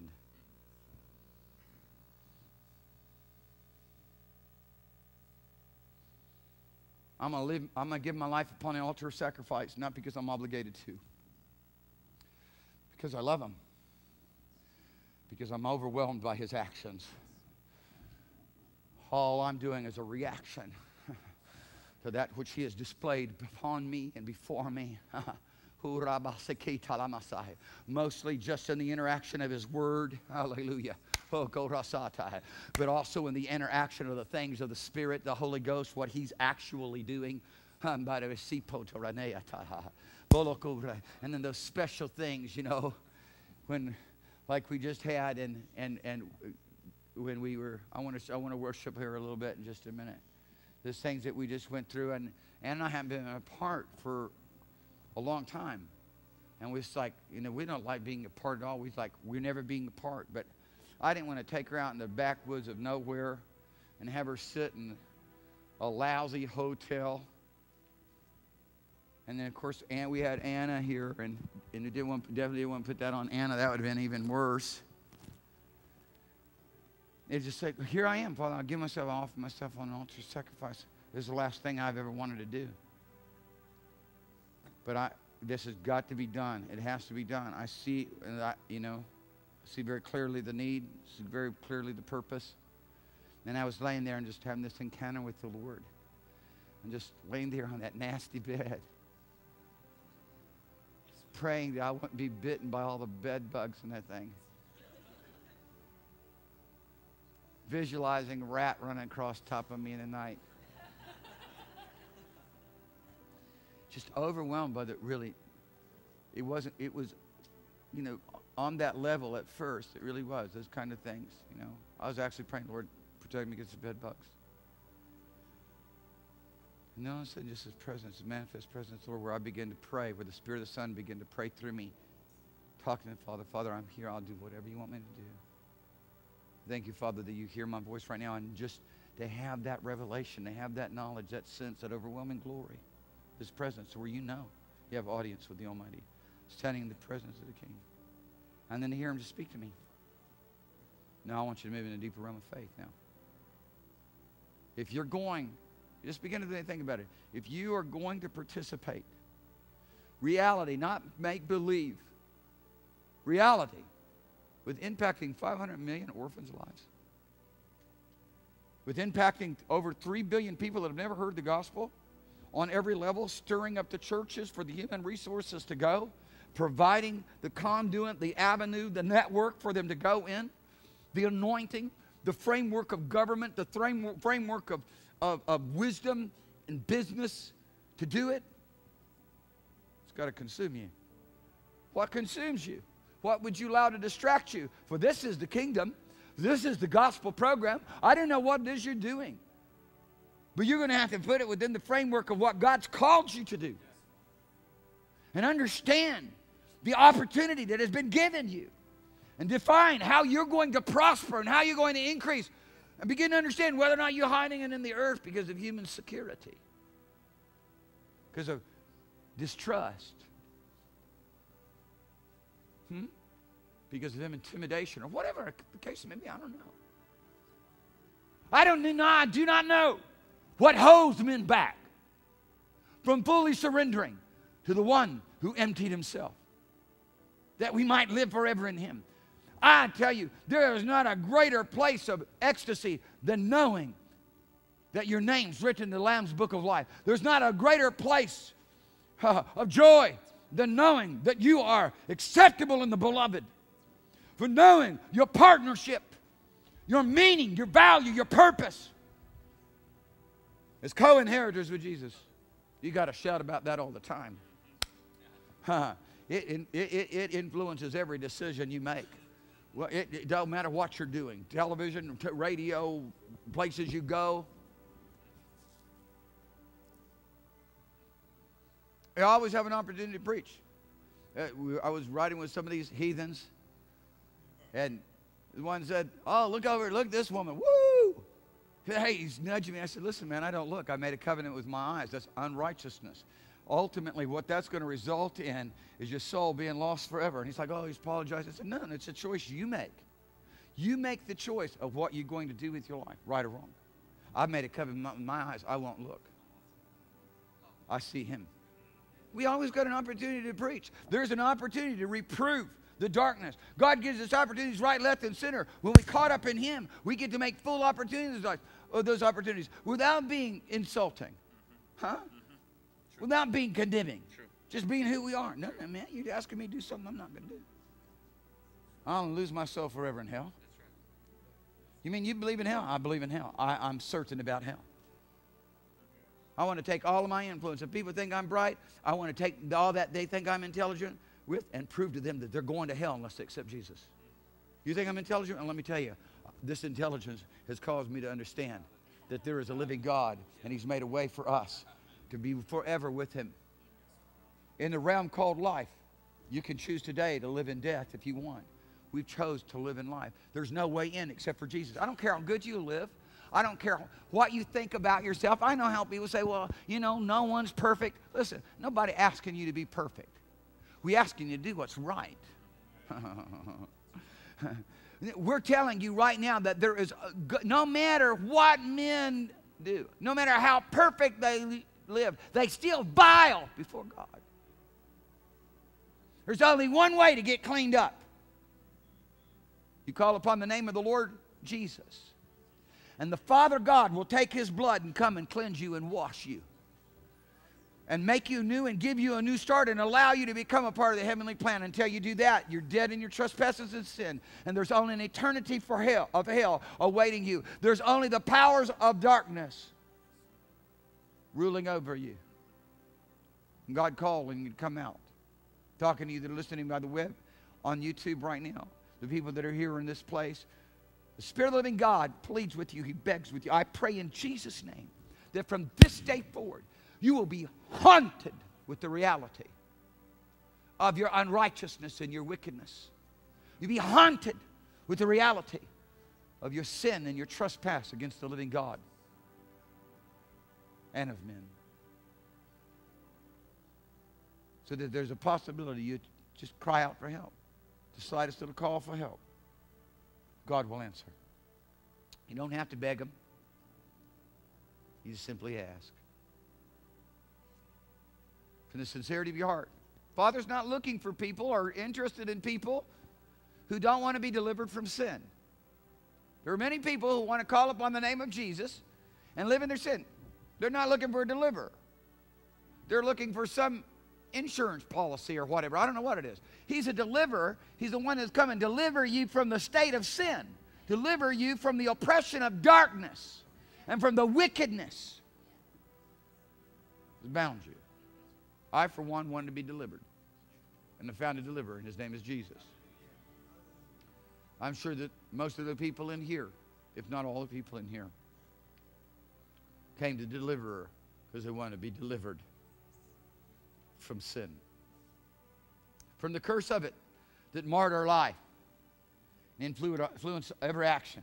I'm gonna live, I'm gonna give my life upon the altar of sacrifice, not because I'm obligated to. Because I love him. Because I'm overwhelmed by his actions. All I'm doing is a reaction to that which he has displayed upon me and before me. Mostly just in the interaction of his word. Hallelujah. But also in the interaction of the things of the Spirit, the Holy Ghost, what he's actually doing. And then those special things, you know, when like we just had and and and when we were I want to I want to worship here a little bit in just a minute. Those things that we just went through and and I haven't been apart for a long time. And we was like, you know, we don't like being apart at all. We like, we're never being apart. But I didn't want to take her out in the backwoods of nowhere and have her sit in a lousy hotel. And then, of course, and we had Anna here, and, and we didn't want, definitely didn't want to put that on Anna. That would have been even worse. It's just like, here I am, Father. I'll give myself, I'll offer myself on an altar sacrifice. This is the last thing I've ever wanted to do. But I, this has got to be done. It has to be done. I see, I, you know, see very clearly the need, see very clearly the purpose. And I was laying there and just having this encounter with the Lord. And just laying there on that nasty bed. Just praying that I wouldn't be bitten by all the bed bugs and that thing. Visualizing a rat running across top of me in the night. just overwhelmed by the really it wasn't it was you know on that level at first it really was those kind of things you know. I was actually praying lord protect me against the bed bugs. And then all of a sudden just his presence his manifest presence lord where i begin to pray where the spirit of the son began to pray through me talking to father father i'm here i'll do whatever you want me to do thank you father that you hear my voice right now and just to have that revelation to have that knowledge that sense that overwhelming glory his presence where you know you have audience with the Almighty, standing in the presence of the King. And then to hear him just speak to me. Now I want you to move in a deeper realm of faith now. If you're going, just begin to think about it. If you are going to participate, reality, not make believe, reality, with impacting 500 million orphans' lives, with impacting over 3 billion people that have never heard the gospel, on every level, stirring up the churches for the human resources to go, providing the conduit, the avenue, the network for them to go in, the anointing, the framework of government, the framework of, of, of wisdom and business to do it. It's got to consume you. What consumes you? What would you allow to distract you? For this is the kingdom. This is the gospel program. I don't know what it is you're doing. But you're going to have to put it within the framework of what God's called you to do. And understand the opportunity that has been given you. And define how you're going to prosper and how you're going to increase. And begin to understand whether or not you're hiding it in the earth because of human security, because of distrust, hmm? because of intimidation, or whatever the case may be. I don't know. I don't know, I do not know what holds men back from fully surrendering to the one who emptied himself that we might live forever in him. I tell you, there is not a greater place of ecstasy than knowing that your name's written in the Lamb's book of life. There's not a greater place uh, of joy than knowing that you are acceptable in the beloved. For knowing your partnership, your meaning, your value, your purpose as co inheritors with Jesus. You got to shout about that all the time. it, it, it, it influences every decision you make. Well, it, it don't matter what you're doing television, radio, places you go. I always have an opportunity to preach. Uh, I was riding with some of these heathens, and one said, Oh, look over, look this woman. Woo! Hey, he's nudging me. I said, Listen, man, I don't look. I made a covenant with my eyes. That's unrighteousness. Ultimately, what that's going to result in is your soul being lost forever. And he's like, Oh, he's apologized. I said, No, it's a choice you make. You make the choice of what you're going to do with your life, right or wrong. I've made a covenant with my eyes. I won't look. I see him. We always got an opportunity to preach. There's an opportunity to reprove the darkness. God gives us opportunities right, left, and center. When we caught up in Him, we get to make full opportunities uh, those opportunities without being insulting, huh? Without being condemning, True. just being who we are. No, no, man, you're asking me to do something I'm not going to do. I'll lose myself forever in hell. You mean you believe in hell? I believe in hell. I, I'm certain about hell. I want to take all of my influence. If people think I'm bright, I want to take all that they think I'm intelligent with and prove to them that they're going to hell unless they accept Jesus. You think I'm intelligent? And let me tell you, this intelligence has caused me to understand that there is a living God and He's made a way for us to be forever with Him. In the realm called life, you can choose today to live in death if you want. We've chose to live in life. There's no way in except for Jesus. I don't care how good you live. I don't care what you think about yourself. I know how people say, well, you know, no one's perfect. Listen, nobody asking you to be perfect. We asking you to do what's right. We're telling you right now that there is, uh, no matter what men do, no matter how perfect they live, they still vile before God. There's only one way to get cleaned up. You call upon the name of the Lord Jesus. And the Father God will take his blood and come and cleanse you and wash you and make you new and give you a new start and allow you to become a part of the heavenly plan. Until you do that, you're dead in your trespasses and sin, and there's only an eternity for hell of hell awaiting you. There's only the powers of darkness ruling over you. And God calling you to come out, talking to you that are listening by the web, on YouTube right now, the people that are here in this place. The Spirit of the living God pleads with you, He begs with you. I pray in Jesus' name that from this day forward, you will be haunted with the reality of your unrighteousness and your wickedness. You'll be haunted with the reality of your sin and your trespass against the living God and of men. So that there's a possibility you just cry out for help, the slightest little call for help. God will answer. You don't have to beg Him, you just simply ask from the sincerity of your heart. Father's not looking for people or interested in people who don't want to be delivered from sin. There are many people who want to call upon the name of Jesus and live in their sin. They're not looking for a deliverer. They're looking for some insurance policy or whatever. I don't know what it is. He's a deliverer. He's the one that's come and deliver you from the state of sin, deliver you from the oppression of darkness and from the wickedness that bound you. I, for one, wanted to be delivered. And I found a deliverer, and his name is Jesus. I'm sure that most of the people in here, if not all the people in here, came to deliverer because they wanted to be delivered from sin, from the curse of it that marred our life and influenced every action,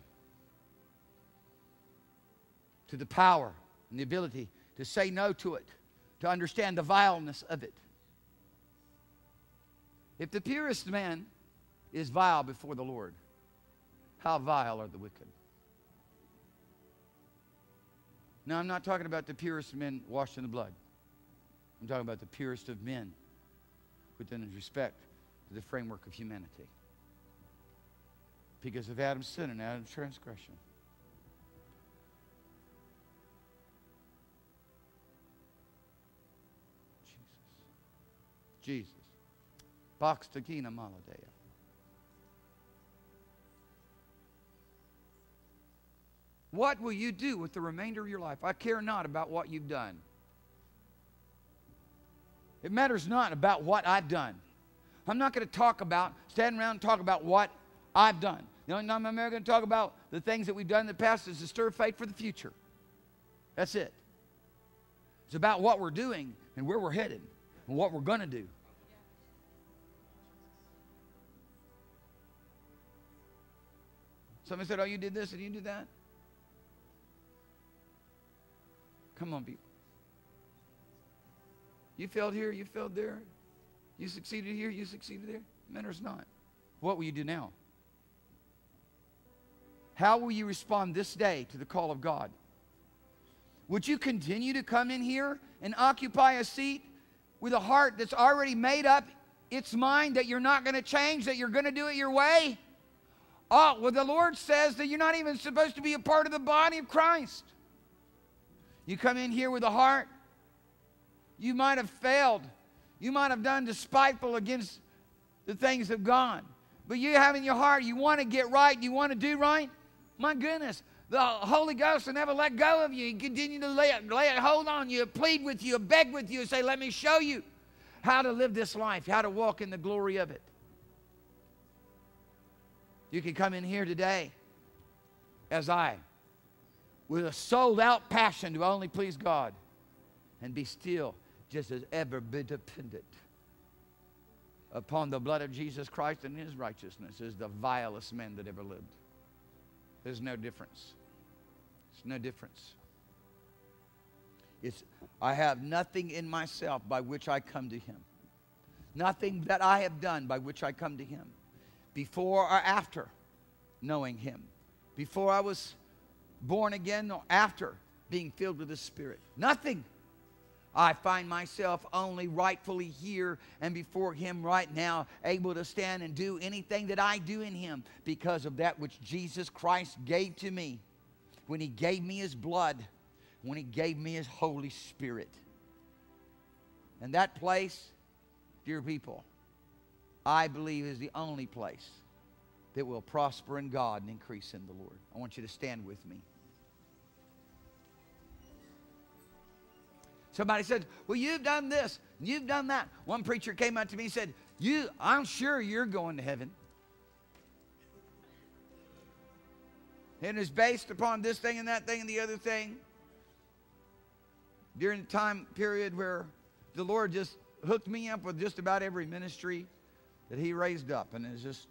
to the power and the ability to say no to it to understand the vileness of it. If the purest man is vile before the Lord, how vile are the wicked? Now, I'm not talking about the purest men washed in the blood. I'm talking about the purest of men within respect to the framework of humanity. Because of Adam's sin and Adam's transgression. Jesus. Jesus. Takina Maladea. What will you do with the remainder of your life? I care not about what you've done. It matters not about what I've done. I'm not going to talk about, stand around and talk about what I've done. The only time I'm ever going to talk about the things that we've done in the past is to stir faith for the future. That's it. It's about what we're doing and where we're headed and what we're going to do. Somebody said, Oh, you did this and you did that? Come on, people. You failed here, you failed there. You succeeded here, you succeeded there. Matters not. What will you do now? How will you respond this day to the call of God? Would you continue to come in here and occupy a seat with a heart that's already made up its mind that you're not going to change, that you're going to do it your way? Oh, well, the Lord says that you're not even supposed to be a part of the body of Christ. You come in here with a heart, you might have failed. You might have done despiteful against the things of God. But you have in your heart, you want to get right, you want to do right. My goodness, the Holy Ghost will never let go of you. He continue to lay lay hold on you, plead with you, beg with you, say, Let me show you how to live this life, how to walk in the glory of it. You can come in here today as I with a sold out passion to only please God and be still just as ever be dependent upon the blood of Jesus Christ and his righteousness is the vilest man that ever lived. There's no difference. There's no difference. It's, I have nothing in myself by which I come to him. Nothing that I have done by which I come to him. Before or after knowing him. Before I was born again or after being filled with the Spirit. Nothing. I find myself only rightfully here and before Him right now, able to stand and do anything that I do in Him because of that which Jesus Christ gave to me when He gave me His blood, when He gave me His Holy Spirit. And that place, dear people, I believe is the only place that will prosper in God and increase in the Lord. I want you to stand with me. Somebody said, Well, you've done this, you've done that. One preacher came up to me and said, You, I'm sure you're going to heaven. And it's based upon this thing and that thing and the other thing. During the time period where the Lord just hooked me up with just about every ministry that He raised up. And it's just,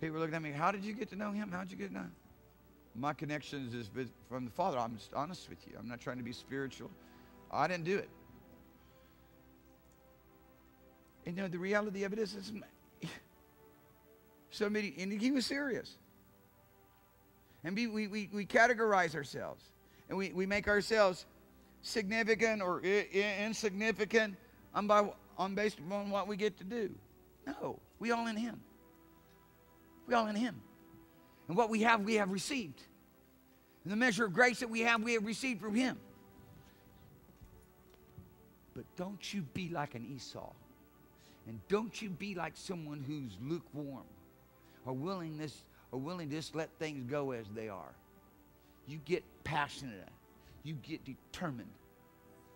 people looking at me, How did you get to know Him? How did you get to know Him? My connections is from the Father. I'm just honest with you. I'm not trying to be spiritual. I didn't do it. And you know, the reality of it is, is somebody, and he was serious. And we, we, we, we categorize ourselves. And we, we make ourselves significant or I- I- insignificant on, by, on based upon what we get to do. No, we all in him. We all in him. And what we have, we have received. And the measure of grace that we have, we have received from him. But don't you be like an Esau. And don't you be like someone who's lukewarm or willingness or willing to just let things go as they are. You get passionate. You get determined.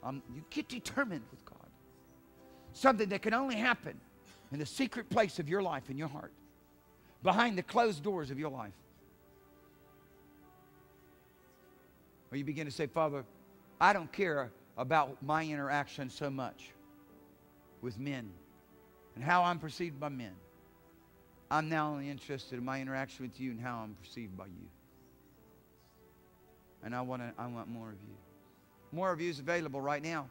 Um, you get determined with God. Something that can only happen in the secret place of your life, in your heart, behind the closed doors of your life. Or you begin to say, Father, I don't care about my interaction so much with men and how I'm perceived by men. I'm now only interested in my interaction with you and how I'm perceived by you. And I want, to, I want more of you. More of you is available right now.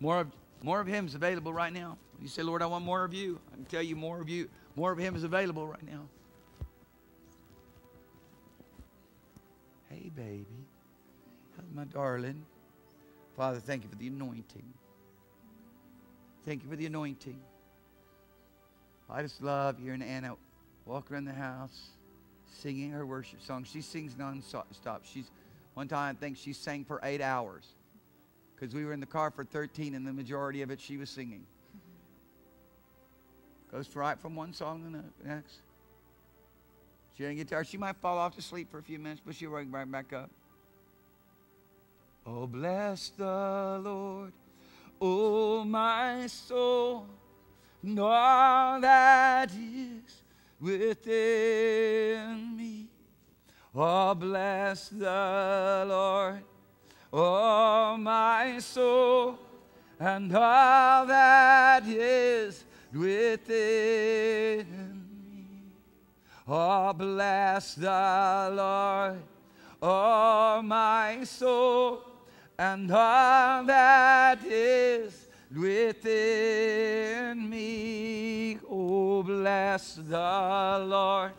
More of, more of him is available right now. You say, Lord, I want more of you. I can tell you more of you. More of him is available right now. Hey, baby. My darling? Father, thank you for the anointing. Thank you for the anointing. I just love hearing Anna walk around the house singing her worship song. She sings non-stop. She's one time I think she sang for eight hours because we were in the car for 13 and the majority of it she was singing. Goes right from one song to the next. She didn't get tired. She might fall off to sleep for a few minutes, but she'll wake right back up. Oh, bless the Lord, oh my soul, and all that is within me. Oh, bless the Lord, oh my soul, and all that is within me. Oh, bless the Lord, oh my soul, and all that is within me. Oh, bless the Lord,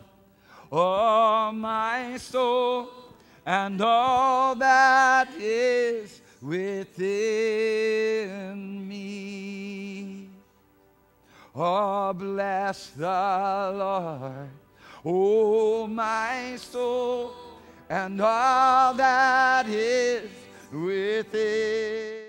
oh my soul, and all that is within me. Oh, bless the Lord, oh my soul, and all that is within.